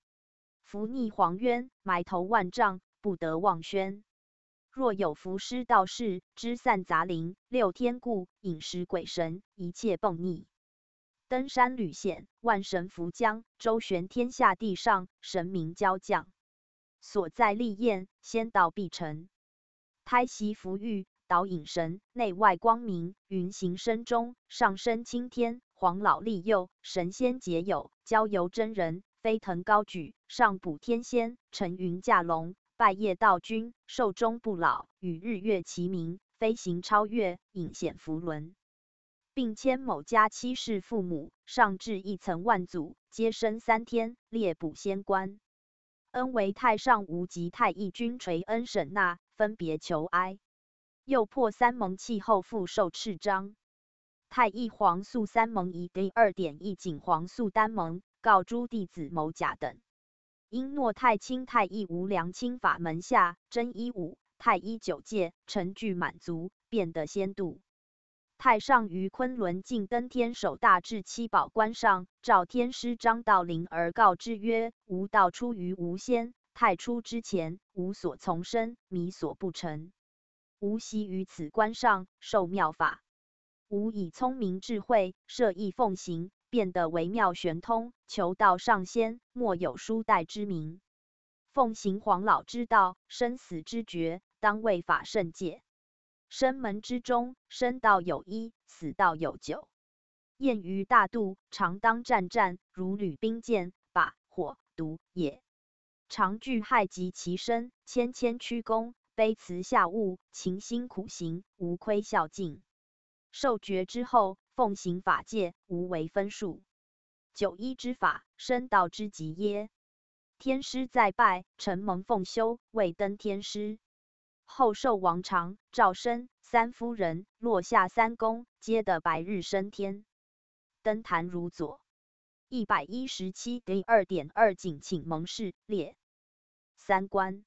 Speaker 1: 伏逆黄渊，埋头万丈，不得妄宣。若有伏尸道士，支散杂灵，六天故，饮食鬼神，一切迸逆。登山履险，万神伏将，周旋天下地上，神明交将。所在立宴，仙道必成。胎息福玉，导引神，内外光明，云行深中，上升青天。黄老立幼，神仙结友，交游真人，飞腾高举，上补天仙。乘云驾龙，拜夜道君，寿终不老，与日月齐名，飞行超越，隐显福轮，并迁某家七世父母，上至一层万祖，皆生三天，列补仙官。恩为太上无极太一君垂恩审纳，分别求哀。又破三盟气后复受敕章。太一皇素三盟仪第二点一景皇素丹盟，告诸弟子谋甲等。因诺太清太一无良清法门下真一五太一九界成具满足，便得仙度。太上于昆仑镜登天守大至七宝关上，召天师张道陵而告之曰：“吾道出于无仙，太初之前，无所从生，迷所不成。吾习于此关上，受妙法。吾以聪明智慧，设意奉行，变得微妙玄通，求道上仙，莫有书代之名。奉行黄老之道，生死之诀，当为法圣界。”生门之中，生道有一，死道有九。厌于大度，常当战战，如履冰剑，把火毒也。常惧害及其身，谦谦屈躬，卑辞下物，勤辛苦行，无亏孝敬。受爵之后，奉行法界，无为分数。九一之法，生道之极耶？天师再拜，承蒙奉修，未登天师。后受王常、赵生三夫人落下三公，皆得白日升天，登坛如左。一百一十七第二点二景请蒙氏列三观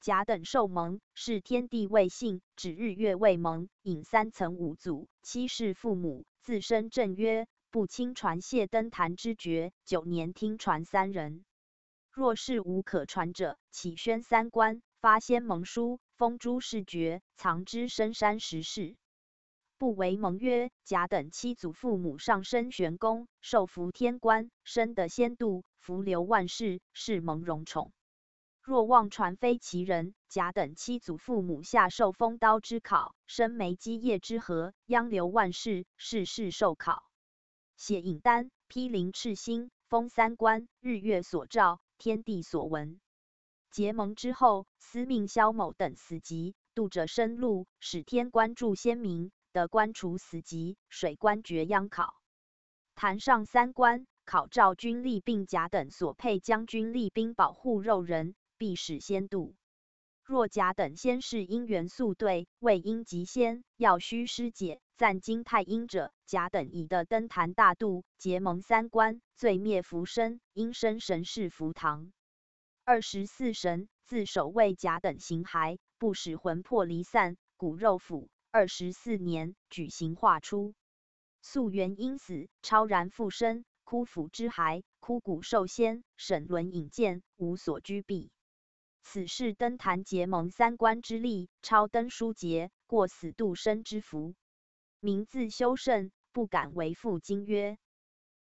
Speaker 1: 甲等受蒙，是天地未信，指日月未蒙，引三层五祖，七世父母，自身正曰：不亲传谢登坛之诀，九年听传三人。若是无可传者，启宣三观，发先蒙书。封诸世爵，藏之深山石室，不为盟约。甲等七祖父母上升玄宫，受福天官，生得仙度，福流万世，是蒙荣宠。若望传非其人，甲等七祖父母下受封刀之考，生眉基业之合，殃流万世，世世受考。写引丹，披灵赤心，封三官，日月所照，天地所闻。结盟之后，司命萧某等死籍，渡者生路，使天官助先民，得官除死籍，水官绝央考。坛上三官，考召军吏并甲等所配将军立兵保护肉人，必使先度。若甲等先是因缘宿对，未因及先，要须师解，赞经太阴者，甲等已得登坛大度，结盟三官，罪灭福身，因生神是福堂。二十四神自守卫甲等形骸，不使魂魄离散，骨肉腐。二十四年举行化出，溯源因死，超然复生。枯腐之骸，枯骨受仙，沈轮引荐，无所居避。此事登坛结盟三官之力，超登书节，过死度生之福。名字修圣，不敢为父经曰。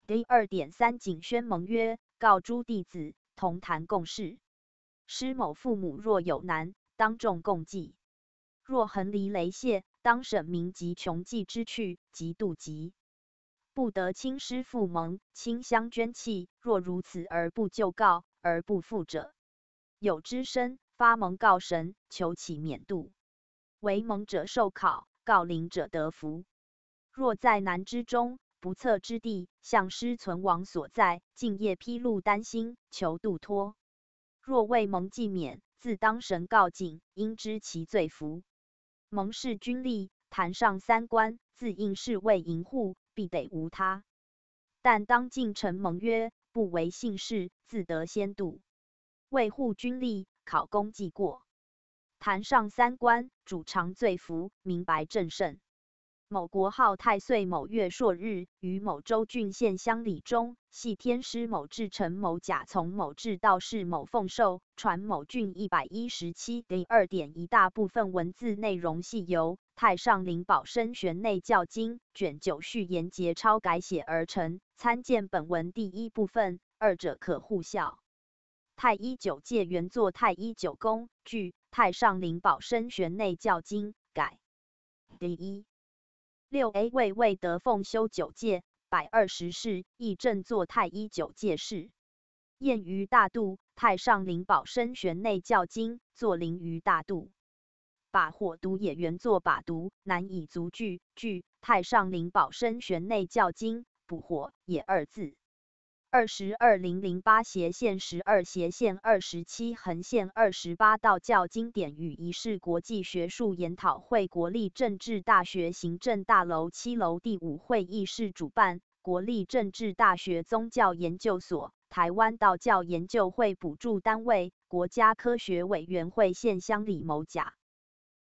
Speaker 1: 第二点三景宣盟约，告诸弟子。同谈共事，师某父母若有难，当众共济；若横离雷泄，当审明及穷济之去，及度疾。不得亲师父盟，亲相捐弃。若如此而不就告，而不复者，有之身发蒙告神，求其免度。为盟者受考，告灵者得福。若在难之中。不测之地，向师存亡所在，敬业披露丹心，求度脱。若未蒙记免，自当神告警，应知其罪福。蒙氏君力，坛上三官，自应是为营护，必得无他。但当进臣盟约，不为姓氏，自得先度。为护君力，考功记过。坛上三官，主常罪福，明白正圣。某国号太岁某月朔日，于某州郡县乡里中，系天师某至臣某甲从某至道士某奉寿，传某郡一百一十七零二点一大部分文字内容系由太上灵宝生玄内教经卷九序言节抄改写而成。参见本文第一部分，二者可互效。太一九界原作太一九宫，据太上灵宝生玄内教经改。第一。六 A 位未得奉修九戒，百二十世，亦正坐太一九戒事。验于大度，太上灵宝生玄内教经，坐灵于大度。把火毒也原作把毒，难以足句。据太上灵宝生玄内教经，补火也二字。二十二零零八斜线十二斜线二十七横线二十八道教经典与仪式国际学术研讨会国立政治大学行政大楼七楼第五会议室主办，国立政治大学宗教研究所、台湾道教研究会补助单位、国家科学委员会县乡里某甲。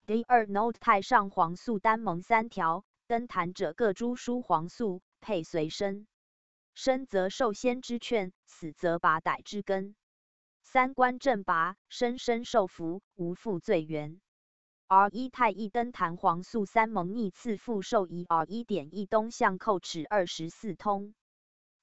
Speaker 1: 第二 Note 太上黄素丹蒙三条，登坛者各诸书黄素配随身。生则受先之劝，死则拔歹之根。三观正拔，生生受福，无负罪缘。而一太一登坛黄素三蒙逆次复受仪 R 一点一东向叩齿二十四通。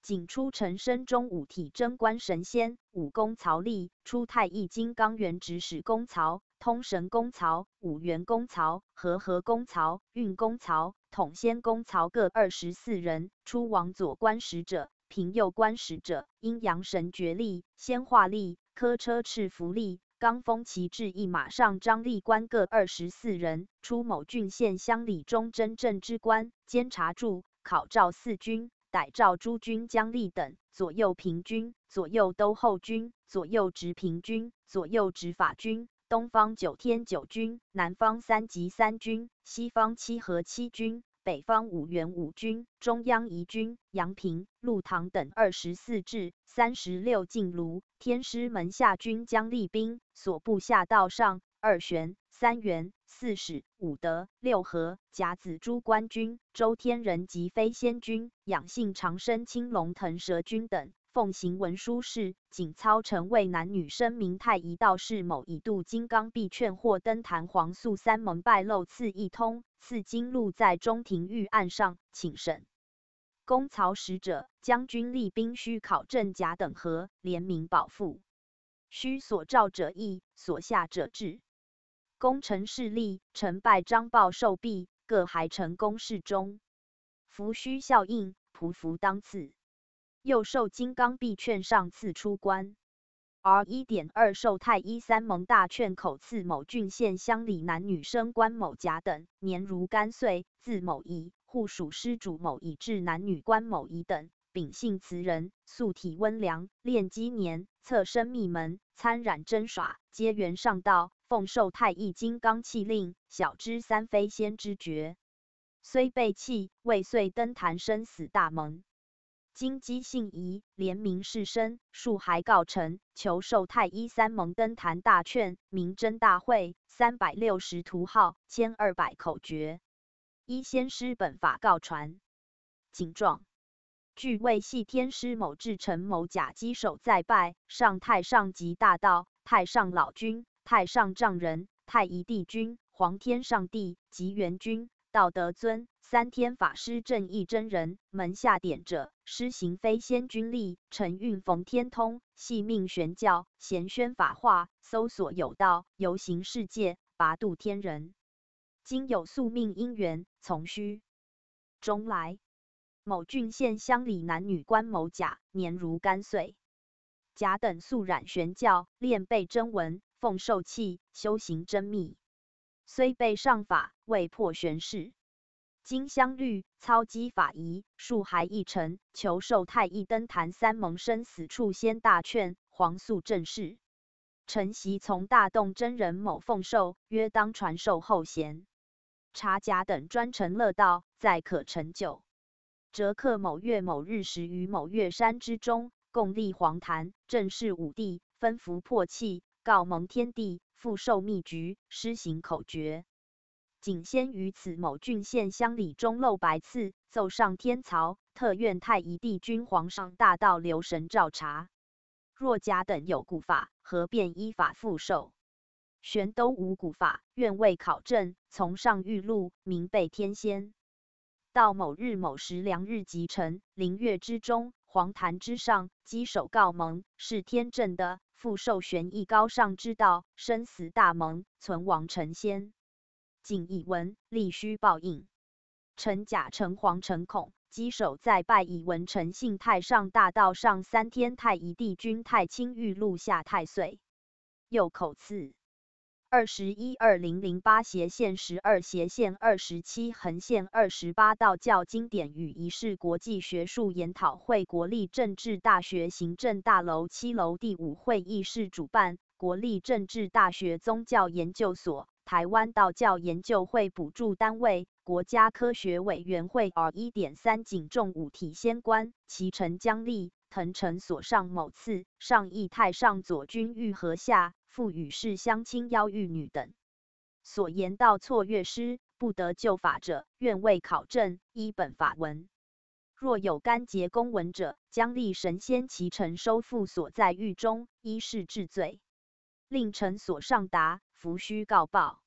Speaker 1: 仅出陈身中五体真观神仙，五功曹立出太一金刚原指使功曹、通神功曹、五元功曹、和合功曹、运功曹。统仙公曹各二十四人，出往左观使者、平右观使者，阴阳神诀力、仙化力、科车赤符力、罡风旗帜一马上张力官各二十四人，出某郡县乡里中真正之官，监察驻、考照四军、逮照诸军将吏等，左右平军、左右都后军、左右执平军、左右执法军。东方九天九军，南方三级三军，西方七和七军，北方五元五军，中央一军，阳平、陆唐等二十四至，三十六进卢，天师门下军将立兵，所部下道上二玄、三元、四使、五德、六合、甲子诸官军，周天人及飞仙军，养性长生青龙腾蛇军等。奉行文书事，仅操成为男女生明太一道士某一度金刚臂劝或登坛黄素三门拜漏赐一通，赐金禄在中庭御案上，请审。公曹使者，将军立兵须考证甲等和，联名保复。须所召者义，所下者治。功臣势力，成败张报受毕，各还成公事中。服须效应，匍匐当次。又受金刚臂劝上赐出关，R 一点二受太一三蒙大劝口赐某郡县乡里男女生官某甲等，年如干岁，字某仪，户属施主某乙至男女官某乙等，秉性慈仁，素体温良，练积年，侧身密门，参染真耍，皆缘上道，奉受太乙金刚气令，晓知三飞仙之诀，虽被弃，未遂登坛生死大盟。今机信宜，联名士绅，数还告成，求受太一三盟登坛大劝，明真大会，三百六十图号，千二百口诀。一先师本法告传，景状。据为系天师某至臣某甲基手在拜，上太上级大道，太上老君，太上丈人，太一帝君，皇天上帝及元君。道德尊三天法师正义真人门下典者施行飞仙君力承运逢天通系命玄教贤宣法化搜索有道游行世界拔度天人。今有宿命因缘从虚。中来。某郡县乡里男女官某甲年如干岁。甲等素染玄教练背真文奉受器修行真密。虽被上法，未破玄事。今相律操机法仪，数还一成，求受太一登坛三盟生死处先大劝，黄素正事。臣袭从大洞真人某奉受，约当传授后贤。查甲等专程乐道，再可成就。折克某月某日时于某月山之中，共立黄坛，正是武帝，吩咐破气，告蒙天地。复受秘诀，施行口诀。仅先于此某郡县乡里中漏白刺，奏上天曹，特愿太乙帝君皇上大道留神照察。若甲等有古法，何便依法复受？玄都无古法，愿为考证。从上玉录，明备天仙。到某日某时良日即辰，灵月之中，黄坛之上，稽首告蒙，是天正的复授玄义高尚之道，生死大盟，存亡成仙。谨以文，立须报应。臣假诚惶诚恐，稽首再拜以文诚信太上大道上三天太乙帝君太清玉录下太岁，又口赐。二十一二零零八斜线十二斜线二十七横线二十八道教经典与仪式国际学术研讨会国立政治大学行政大楼七楼第五会议室主办，国立政治大学宗教研究所、台湾道教研究会补助单位、国家科学委员会 R 一点三警重五体仙官，其臣将立腾城所上某次上议太上左君御和下。父与世相亲邀玉女等所言道错乐师不得就法者，愿为考证依本法文。若有干结公文者，将立神仙其臣收复所在狱中，依事治罪。令臣所上达，伏须告报。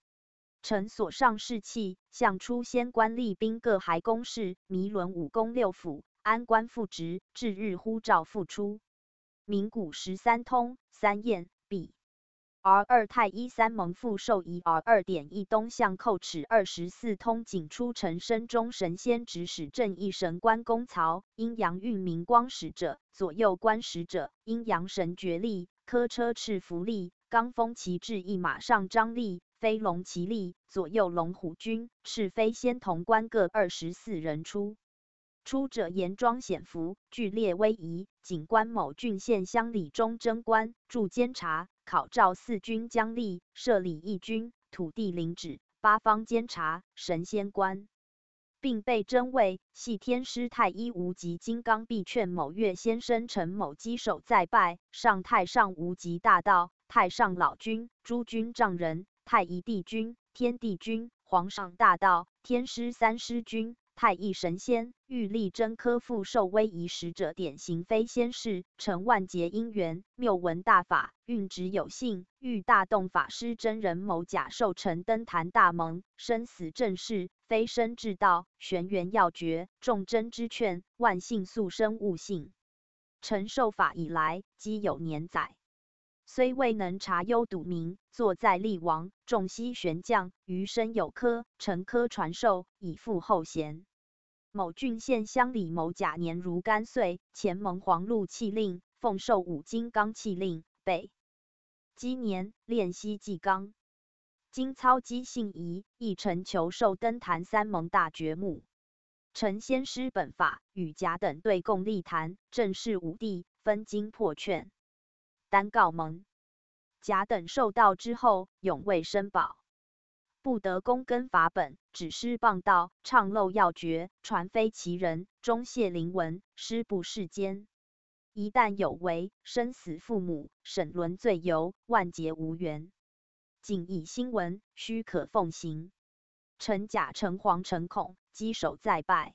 Speaker 1: 臣所上士气，向出仙官吏兵各还公事，弥伦五宫六府，安官复职，至日呼召复出。名古十三通，三验毕。R 二太一三蒙复授仪 R 二点一东向叩齿二十四通景出尘身中神仙指使正义神官公曹阴阳运明光使者左右观使者阴阳神绝力科车赤符力罡风旗帜一马上张力飞龙旗力左右龙虎军赤飞仙童官各二十四人出。出者严庄显服，剧烈威仪。警官某郡县乡里中贞官，驻监察，考召四军将吏，设礼义军，土地领旨，八方监察，神仙官，并被征位。系天师太一无极金刚臂劝某月先生陈某稽首再拜，上太上无极大道，太上老君，诸君丈人，太一帝君，天地君，皇上大道，天师三师君。太乙神仙欲力真科复受威仪使者，典型非仙士，成万劫因缘，谬闻大法，运直有幸，欲大洞法师真人某假受成登坛大盟，生死正事，飞升至道，玄元要诀，众真之劝，万幸速生悟性。承受法以来，积有年载。虽未能察幽睹明，坐在立王，众西玄将，余生有科，成科传授，以复后贤。某郡县乡里某甲年如干岁，前蒙黄禄气令，奉授五金刚气令，备。鸡年练习祭刚，今操机信仪，亦成求授登坛三盟大觉目。陈先师本法，与甲等对共立坛，正是五帝分金破劝。单告蒙，甲等受到之后，永未申报，不得公根法本，只施谤道，唱漏要诀，传非其人，终谢灵文，师不世间。一旦有违，生死父母，审论罪由，万劫无缘。谨以新闻，须可奉行。臣甲诚惶诚恐，稽首再拜。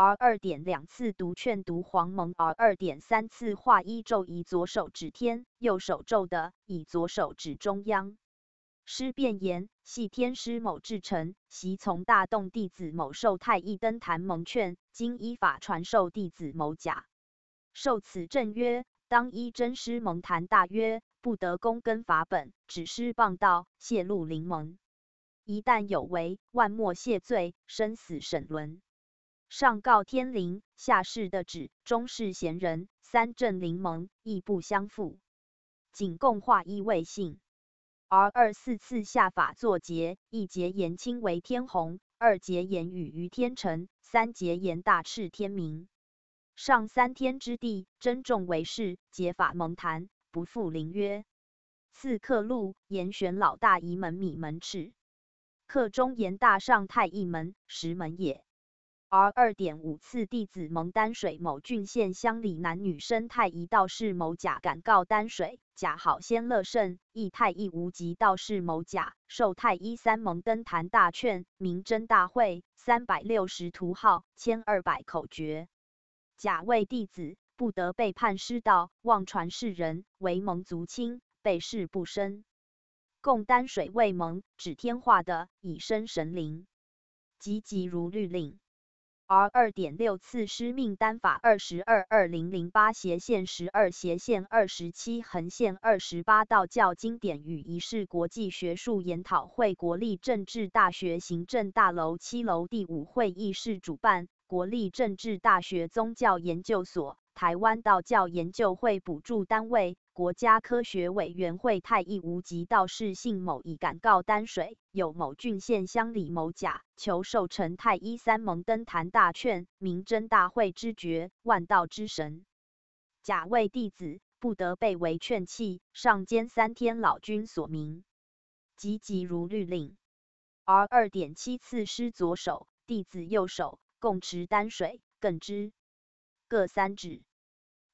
Speaker 1: R 二点两次读劝读黄蒙，R 二点三次画一咒，以左手指天，右手咒的，以左手指中央。师辩言：系天师某至诚，习从大洞弟子某受太一登坛蒙劝，今依法传授弟子某甲。受此正曰：当依真师蒙坛大约，不得公根法本，只师谤道，泄露灵蒙。一旦有违，万莫谢罪，生死审伦。上告天灵，下士的旨，中士贤人，三正灵盟亦不相负，仅共化一位信。而二四次下法作节，一节言亲为天鸿，二节言语于天成，三节言大赤天明。上三天之地，珍重为士，解法蒙坛，不负灵约。次刻录言玄老大仪门米门赤，刻中言大上太一门十门也。R 二点五次弟子蒙丹水某郡县乡里男女生太乙道士某甲敢告丹水甲好仙乐圣亦太乙无极道士某甲受太一三蒙登坛大劝明真大会三百六十图号千二百口诀。甲为弟子不得背叛师道妄传世人为蒙族亲被事不生。共丹水未蒙指天化的以身神灵。急急如律令。R 二点六次师命单法二十二二零零八斜线十二斜线二十七横线二十八道教经典与仪式国际学术研讨会国立政治大学行政大楼七楼第五会议室主办，国立政治大学宗教研究所。台湾道教研究会补助单位、国家科学委员会太乙无极道士姓某已感告丹水有某郡县乡里某甲求受陈太医三蒙登坛大劝明真大会之觉万道之神甲为弟子不得被为劝弃上监三天老君所明急急如律令。而二点七次师左手弟子右手共持丹水更之各三指。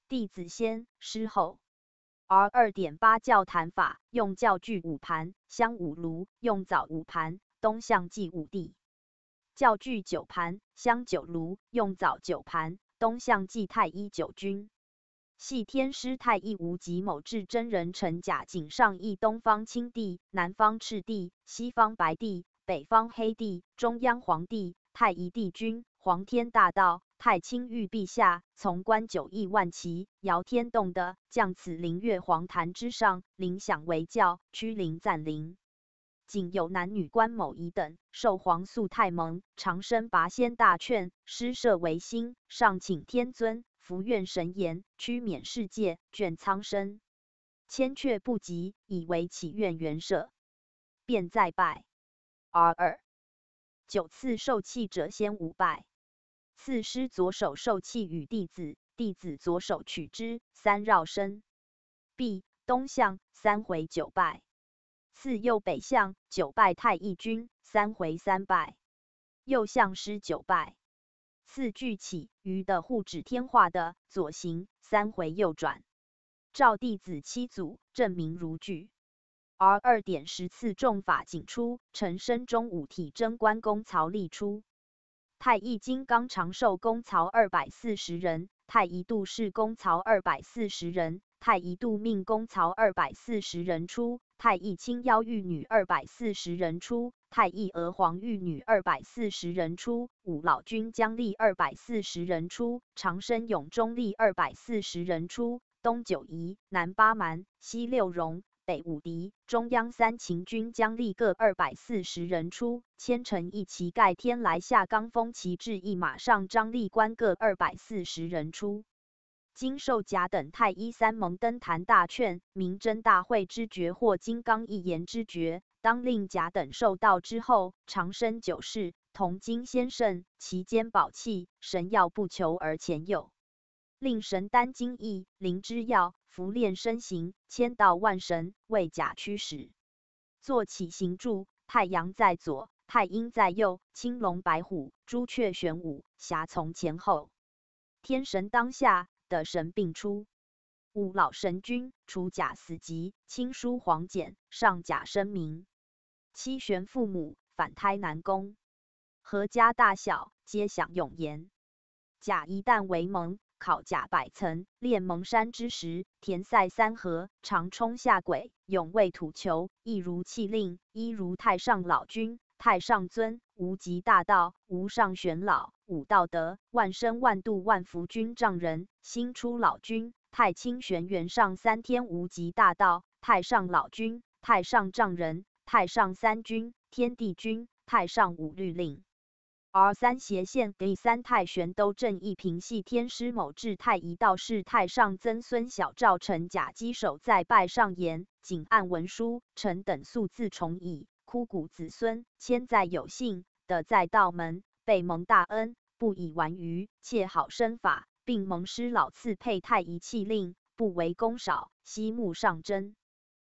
Speaker 1: 弟子先，师后。R 二点八教坛法用教具五盘，香五炉，用枣五盘，东向祭五帝。教具九盘，香九炉，用枣九盘，东向祭太一九君。系天师太一无极某至真人成甲井上义东方青帝，南方赤帝，西方白帝，北方黑帝，中央黄帝，太一帝君，黄天大道。太清玉陛下从观九亿万旗，摇天动的降此灵月黄坛之上，灵响为教，驱灵赞灵。仅有男女官某一等，受皇素太蒙长生拔仙大劝，施设为心，上请天尊，福愿神言，屈免世界，眷苍生。千阙不及，以为祈愿元舍，便再拜。R 二九次受气者先五拜。次师左手受气与弟子，弟子左手取之，三绕身，B 东向三回九拜。次右北向九拜太乙君，三回三拜。右向师九拜。次聚起于的护指天化的左行三回右转。照弟子七祖证明如句。而二点十次重法景出，陈身中五体真关公曹立出。太乙金刚长寿宫曹二百四十人，太乙度世宫曹二百四十人，太乙度命宫曹二百四十人出，太乙青腰玉女二百四十人出，太乙娥皇玉女二百四十人出，五老君将立二百四十人出，长生永中立二百四十人出，东九夷，南八蛮，西六戎。北五敌，中央三秦军将立各二百四十人出，千乘一骑盖天来下罡风旗帜一马上张立官各二百四十人出。今受甲等太一三蒙登坛大劝明真大会之绝或金刚一言之绝，当令甲等受道之后，长生久世，同金先圣，其间宝器神药不求而前有。令神丹精义灵之药，伏练身形，千道万神为甲驱使。坐起行住，太阳在左，太阴在右，青龙白虎，朱雀玄武，霞从前后。天神当下，的神并出。五老神君，除甲死疾，亲书黄简，上甲声明。七玄父母，反胎难攻。阖家大小，皆享永言。甲一旦为盟。考甲百层，炼蒙山之时，田塞三河，长冲下轨，永为土球，一如气令，一如太上老君、太上尊、无极大道、无上玄老、五道德、万生万度万福君丈人，新出老君、太清玄元上三天无极大道、太上老君、太上丈人、太上三君、天地君、太上五律令。R 三斜线给三太玄都正义平系天师某至太一道士太上曾孙小赵成甲基手在拜上言，谨按文书，臣等素自崇矣。枯骨子孙，千载有幸得在道门，被蒙大恩，不以完于，切好身法，并蒙师老赐佩太一器令，不为功少，悉目上真。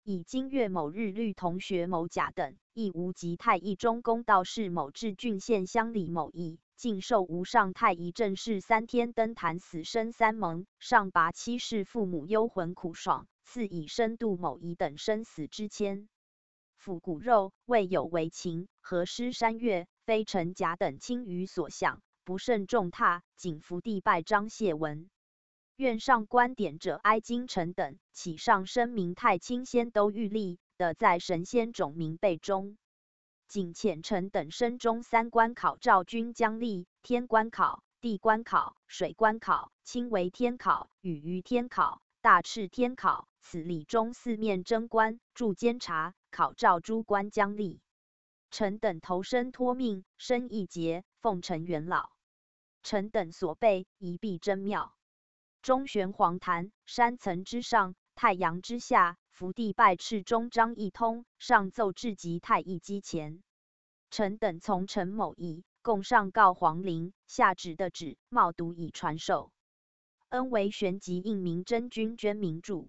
Speaker 1: 以今月某日，律同学某甲等，亦无及太一中公道士某至郡县乡里某义，竟受无上太乙正式三天登坛死生三盟，上拔七世父母幽魂苦爽，赐以深度某仪等生死之签。腐骨肉未有为情，何失山岳？非臣甲等轻于所想，不慎重踏，仅伏地拜张谢文。愿上观点者哀金臣等，启上声明太清仙都欲立的在神仙种名辈中。仅浅臣等身中三关考赵君将立，天官考、地官考、水官考，清为天考，雨于天考，大赤天考。此礼中四面征官，助监察，考赵诸官将立。臣等投身托命，身一节，奉承元老。臣等所备一必真妙。中玄黄坛，山层之上，太阳之下，伏地拜赤中张一通，上奏至极太一机前。臣等从陈某义，共上告皇陵，下旨的旨，冒读以传授。恩为玄极应明真君捐名著。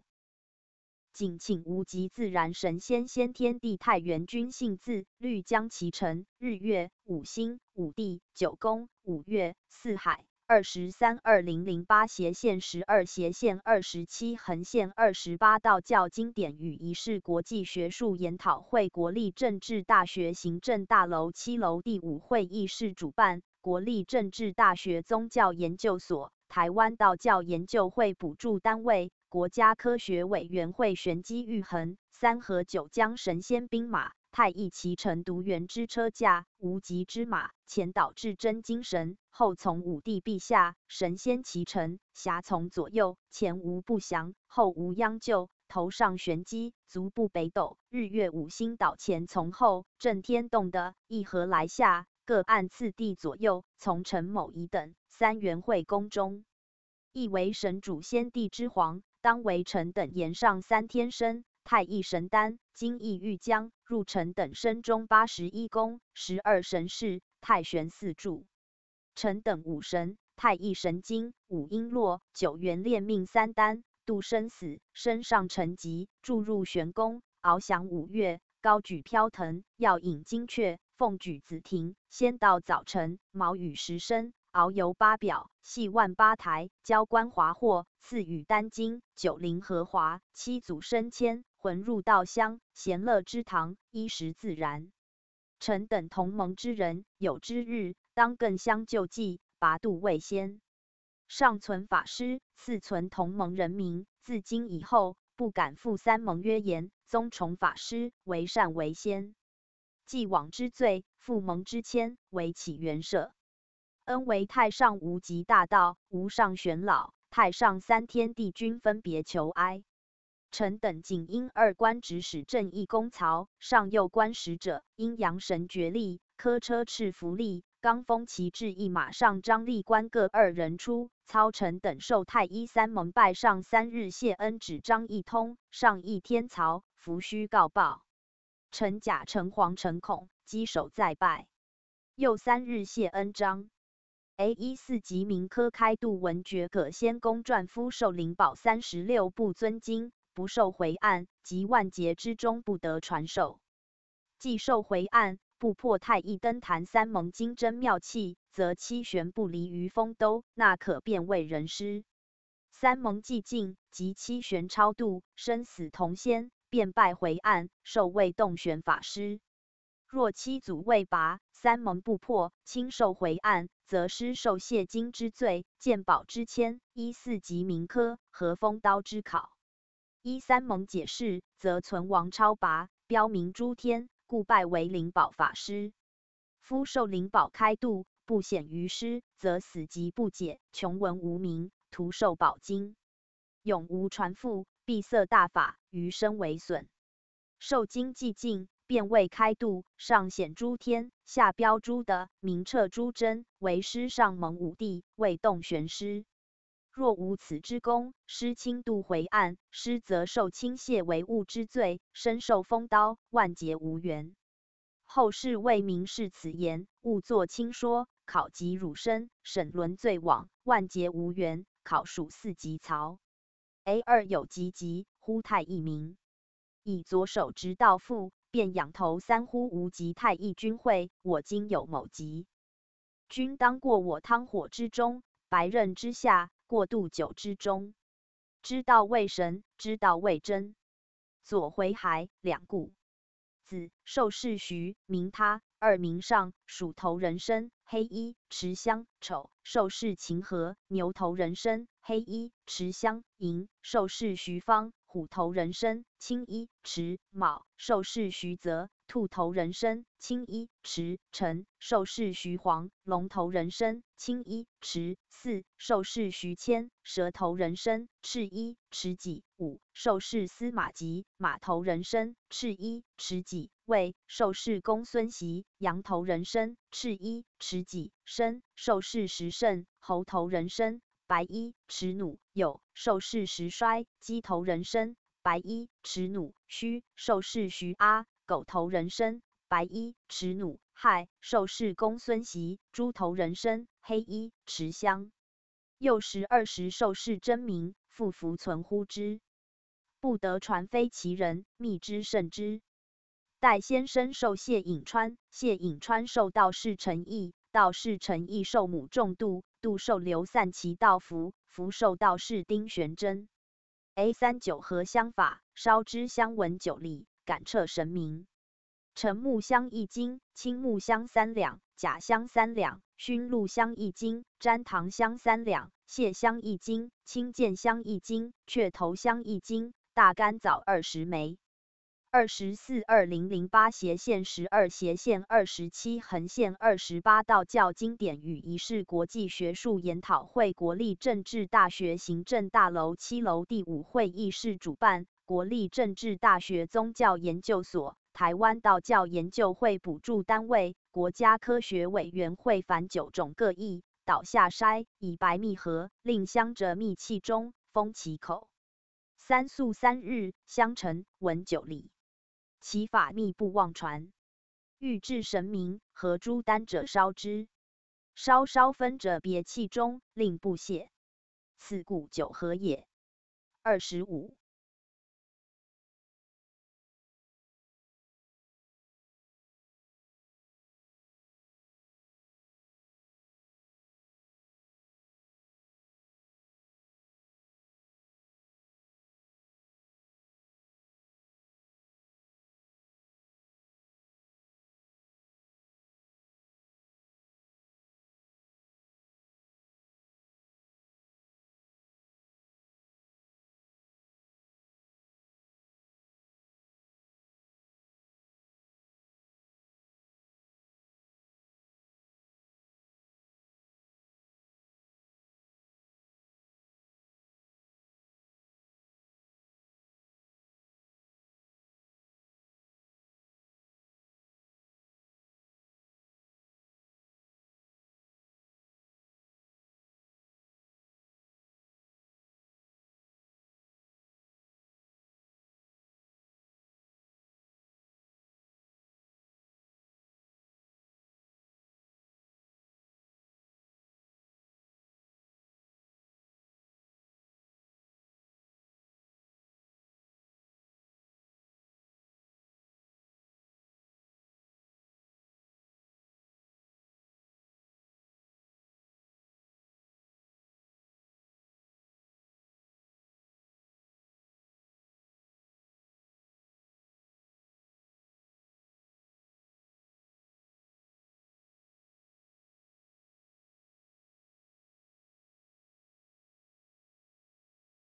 Speaker 1: 谨请无极自然神仙先天地太元君姓字律将其成日月五星五帝九宫五岳四海二十三二零零八斜线十二斜线二十七横线二十八道教经典与仪式国际学术研讨会国立政治大学行政大楼七楼第五会议室主办国立政治大学宗教研究所台湾道教研究会补助单位。国家科学委员会玄机玉衡三河九江神仙兵马太乙骑乘独元之车驾无极之马前导至真精神后从武帝陛下神仙骑乘侠从左右前无不祥后无央救头上玄机足部北斗日月五星导前从后震天动的一合来下各按次第左右从陈某一等三元会宫中亦为神主先帝之皇。当为臣等言上三天生太乙神丹，金翼玉浆入臣等身中八十一宫十二神士太玄四柱，臣等五神太乙神经五璎珞九元炼命三丹度生死身上沉疾注入玄宫翱翔五岳高举飘腾要引金阙凤举紫庭仙到早晨毛羽十身。遨游八表，系万八台，交关华货，赐予丹经，九灵和华，七祖升迁，魂入道乡，闲乐之堂，衣食自然。臣等同盟之人，有之日，当更相救济，拔度未先。尚存法师，赐存同盟人民，自今以后，不敢负三盟约言。宗崇法师，为善为先。既往之罪，复盟之谦，为起元社。恩为太上无极大道，无上玄老，太上三天帝君分别求哀。臣等仅因二官指使正义公曹，上右官使者阴阳神绝力，科车赤福利，刚风旗帜一马上张立官各二人出，操臣等受太医三盟拜上三日谢恩旨张一通，上一天曹伏须告报。臣甲诚惶诚恐，稽首再拜。又三日谢恩章。A 一四级名科开度文觉葛仙公传夫受灵宝三十六部尊经不受回案及万劫之中不得传授，既受回案不破太一登坛三盟金真妙器，则七玄不离于风兜，那可变为人师。三盟既尽，及七玄超度，生死同仙，便拜回案，受为洞玄法师。若七祖未拔，三盟不破，轻受回案，则失受谢金之罪，鉴宝之谦，一四级名科和风刀之考。一三盟解释，则存亡超拔，标明诸天，故拜为灵宝法师。夫受灵宝开度，不显于师，则死即不解，穷文无名，徒受宝经，永无传复，闭塞大法，余生为损。受经既尽。便未开度，上显诸天，下标诸的，明彻诸真，为师上蒙五帝，未动玄师。若无此之功，师轻度回案，师则受轻谢为物之罪，身受风刀，万劫无缘。后世为明示此言，勿作轻说。考及汝身，审论罪枉，万劫无缘。考属四级曹。A 二有吉吉，呼太一名，以左手执道父。便仰头三呼无极太一君会，我今有某疾。君当过我汤火之中，白刃之下，过渡九之中。知道为神，知道为真。左回骸两故。子受氏徐，名他。二名上，鼠头人身，黑衣持香；丑受氏秦和，牛头人身，黑衣持香；银受氏徐芳，虎头人身，青衣持；卯受氏徐泽，兔头人身，青衣持；辰受氏徐黄，龙头人身，青衣持；巳受氏徐谦，蛇头人身，赤衣持己；午受氏司马吉，马头人身，赤衣持己。为受氏公孙袭，羊头人身，赤衣持戟；申受氏石胜，猴头人身，白衣持弩；有受氏时衰，鸡头人身，白衣持弩；戌受氏徐阿，狗头人身，白衣持弩；亥受氏公孙袭，猪头人身，黑衣持香。又时二十受氏真名，复服存乎之，不得传非其人，密之甚之。代先生受谢隐川，谢隐川受道士陈毅，道士陈毅受母重度，度受刘散其道符，符受道士丁玄真。A 三九合香法，烧之香闻九粒，感彻神明。沉木香一斤，青木香三两，假香三两，熏鹿香一斤，粘糖香三两，蟹香一斤，青剑香一斤，雀头香一斤，大甘枣二十枚。二十四二零零八斜线十二斜线二十七横线二十八道教经典与仪式国际学术研讨会国立政治大学行政大楼七楼第五会议室主办，国立政治大学宗教研究所、台湾道教研究会补助单位、国家科学委员会凡九种各异，倒下筛以白蜜合，令香者密气中，封其口。三宿三日，香成闻九里。其法密不忘传，欲至神明，何诸丹者烧之，稍稍分者别气中，令不泄。此故九合也。二十五。